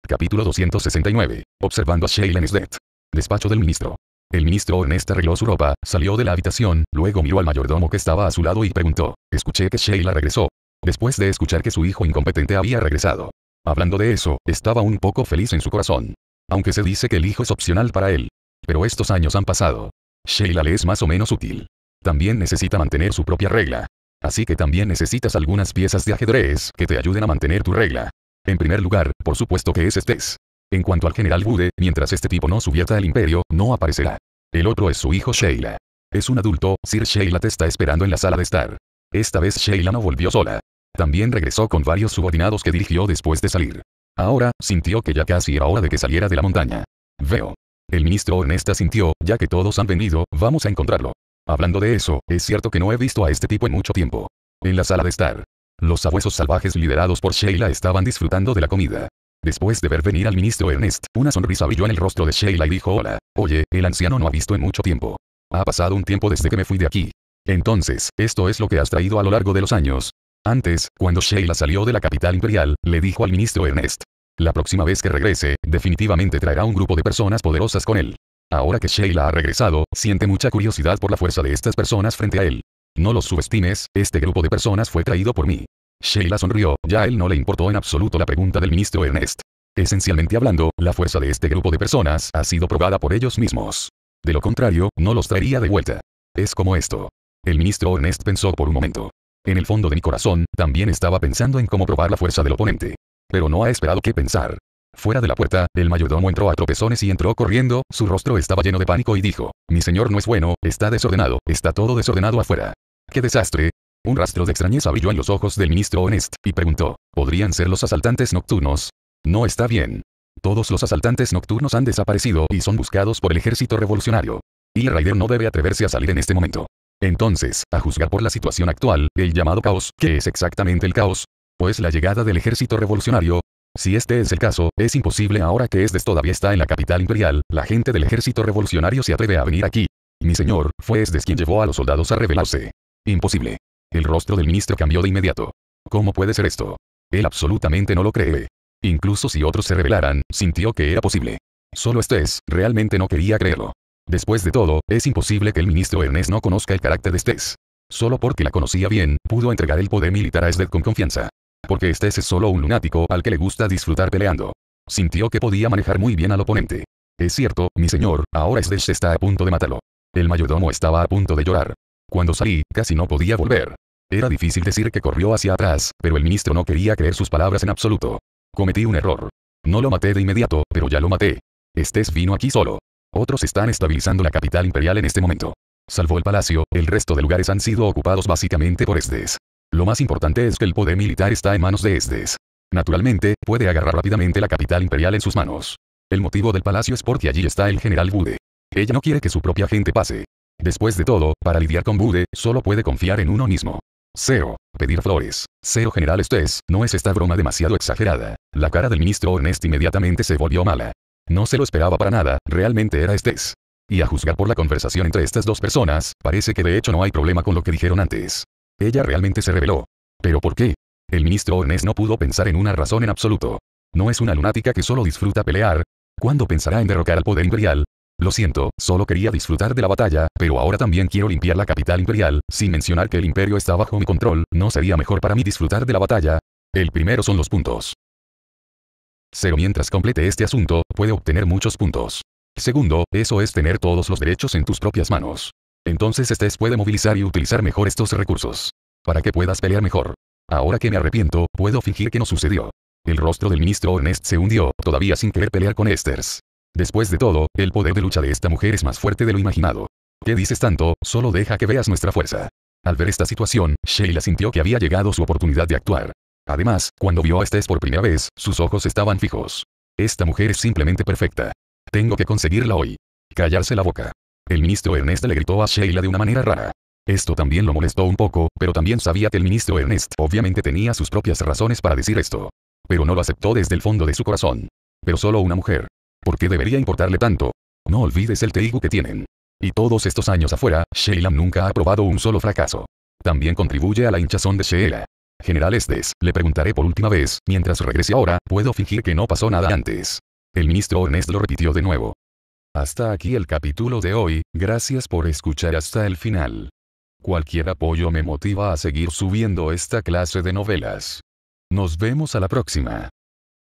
Capítulo 269. Observando a Sheila Nesdet. Despacho del ministro. El ministro Ernest arregló su ropa, salió de la habitación, luego miró al mayordomo que estaba a su lado y preguntó, escuché que Sheila regresó después de escuchar que su hijo incompetente había regresado. Hablando de eso, estaba un poco feliz en su corazón. Aunque se dice que el hijo es opcional para él. Pero estos años han pasado. Sheila le es más o menos útil. También necesita mantener su propia regla. Así que también necesitas algunas piezas de ajedrez que te ayuden a mantener tu regla. En primer lugar, por supuesto que es Estés. En cuanto al general Bude, mientras este tipo no subierta al imperio, no aparecerá. El otro es su hijo Sheila. Es un adulto, Sir Sheila te está esperando en la sala de estar. Esta vez Sheila no volvió sola. También regresó con varios subordinados que dirigió después de salir. Ahora, sintió que ya casi era hora de que saliera de la montaña. Veo. El ministro Ernesta sintió, ya que todos han venido, vamos a encontrarlo. Hablando de eso, es cierto que no he visto a este tipo en mucho tiempo. En la sala de estar. Los sabuesos salvajes liderados por Sheila estaban disfrutando de la comida. Después de ver venir al ministro Ernest, una sonrisa brilló en el rostro de Sheila y dijo hola, oye, el anciano no ha visto en mucho tiempo. Ha pasado un tiempo desde que me fui de aquí. Entonces, esto es lo que has traído a lo largo de los años. Antes, cuando Sheila salió de la capital imperial, le dijo al ministro Ernest. La próxima vez que regrese, definitivamente traerá un grupo de personas poderosas con él. Ahora que Sheila ha regresado, siente mucha curiosidad por la fuerza de estas personas frente a él. No los subestimes, este grupo de personas fue traído por mí. Sheila sonrió, ya a él no le importó en absoluto la pregunta del ministro Ernest. Esencialmente hablando, la fuerza de este grupo de personas ha sido probada por ellos mismos. De lo contrario, no los traería de vuelta. Es como esto. El ministro Ernest pensó por un momento. En el fondo de mi corazón, también estaba pensando en cómo probar la fuerza del oponente. Pero no ha esperado qué pensar. Fuera de la puerta, el mayordomo entró a tropezones y entró corriendo, su rostro estaba lleno de pánico y dijo, mi señor no es bueno, está desordenado, está todo desordenado afuera. ¡Qué desastre! Un rastro de extrañeza brilló en los ojos del ministro Honest, y preguntó, ¿podrían ser los asaltantes nocturnos? No está bien. Todos los asaltantes nocturnos han desaparecido y son buscados por el ejército revolucionario. Y Raider no debe atreverse a salir en este momento. Entonces, a juzgar por la situación actual, el llamado caos, que es exactamente el caos, pues la llegada del ejército revolucionario, si este es el caso, es imposible ahora que Esdes todavía está en la capital imperial, la gente del ejército revolucionario se atreve a venir aquí. Mi señor, fue Esdes quien llevó a los soldados a rebelarse. Imposible. El rostro del ministro cambió de inmediato. ¿Cómo puede ser esto? Él absolutamente no lo cree. Incluso si otros se rebelaran, sintió que era posible. Solo Estes, realmente no quería creerlo. Después de todo, es imposible que el ministro Ernest no conozca el carácter de Estes. Solo porque la conocía bien, pudo entregar el poder militar a Esdes con confianza. Porque este es solo un lunático al que le gusta disfrutar peleando. Sintió que podía manejar muy bien al oponente. Es cierto, mi señor, ahora Sdesh está a punto de matarlo. El mayordomo estaba a punto de llorar. Cuando salí, casi no podía volver. Era difícil decir que corrió hacia atrás, pero el ministro no quería creer sus palabras en absoluto. Cometí un error. No lo maté de inmediato, pero ya lo maté. Estés vino aquí solo. Otros están estabilizando la capital imperial en este momento. Salvo el palacio, el resto de lugares han sido ocupados básicamente por Estes. Lo más importante es que el poder militar está en manos de Estes. Naturalmente, puede agarrar rápidamente la capital imperial en sus manos. El motivo del palacio es porque allí está el general Bude. Ella no quiere que su propia gente pase. Después de todo, para lidiar con Bude, solo puede confiar en uno mismo. Seo. Pedir flores. Seo General Estes, ¿no es esta broma demasiado exagerada? La cara del ministro Ernest inmediatamente se volvió mala. No se lo esperaba para nada, realmente era Estes. Y a juzgar por la conversación entre estas dos personas, parece que de hecho no hay problema con lo que dijeron antes. Ella realmente se reveló. ¿Pero por qué? El ministro Ernest no pudo pensar en una razón en absoluto. No es una lunática que solo disfruta pelear. ¿Cuándo pensará en derrocar al poder imperial? Lo siento, solo quería disfrutar de la batalla, pero ahora también quiero limpiar la capital imperial, sin mencionar que el imperio está bajo mi control, ¿no sería mejor para mí disfrutar de la batalla? El primero son los puntos. Cero mientras complete este asunto, puede obtener muchos puntos. Segundo, eso es tener todos los derechos en tus propias manos. Entonces Estés puede movilizar y utilizar mejor estos recursos. Para que puedas pelear mejor. Ahora que me arrepiento, puedo fingir que no sucedió. El rostro del ministro Ernest se hundió, todavía sin querer pelear con Esters. Después de todo, el poder de lucha de esta mujer es más fuerte de lo imaginado. ¿Qué dices tanto? Solo deja que veas nuestra fuerza. Al ver esta situación, Sheila sintió que había llegado su oportunidad de actuar. Además, cuando vio a Estes por primera vez, sus ojos estaban fijos. Esta mujer es simplemente perfecta. Tengo que conseguirla hoy. Callarse la boca. El ministro Ernest le gritó a Sheila de una manera rara. Esto también lo molestó un poco, pero también sabía que el ministro Ernest obviamente tenía sus propias razones para decir esto. Pero no lo aceptó desde el fondo de su corazón. Pero solo una mujer. ¿Por qué debería importarle tanto? No olvides el teigo que tienen. Y todos estos años afuera, Sheila nunca ha probado un solo fracaso. También contribuye a la hinchazón de Sheila. General Estes, le preguntaré por última vez, mientras regrese ahora, puedo fingir que no pasó nada antes. El ministro Ernest lo repitió de nuevo. Hasta aquí el capítulo de hoy, gracias por escuchar hasta el final. Cualquier apoyo me motiva a seguir subiendo esta clase de novelas. Nos vemos a la próxima.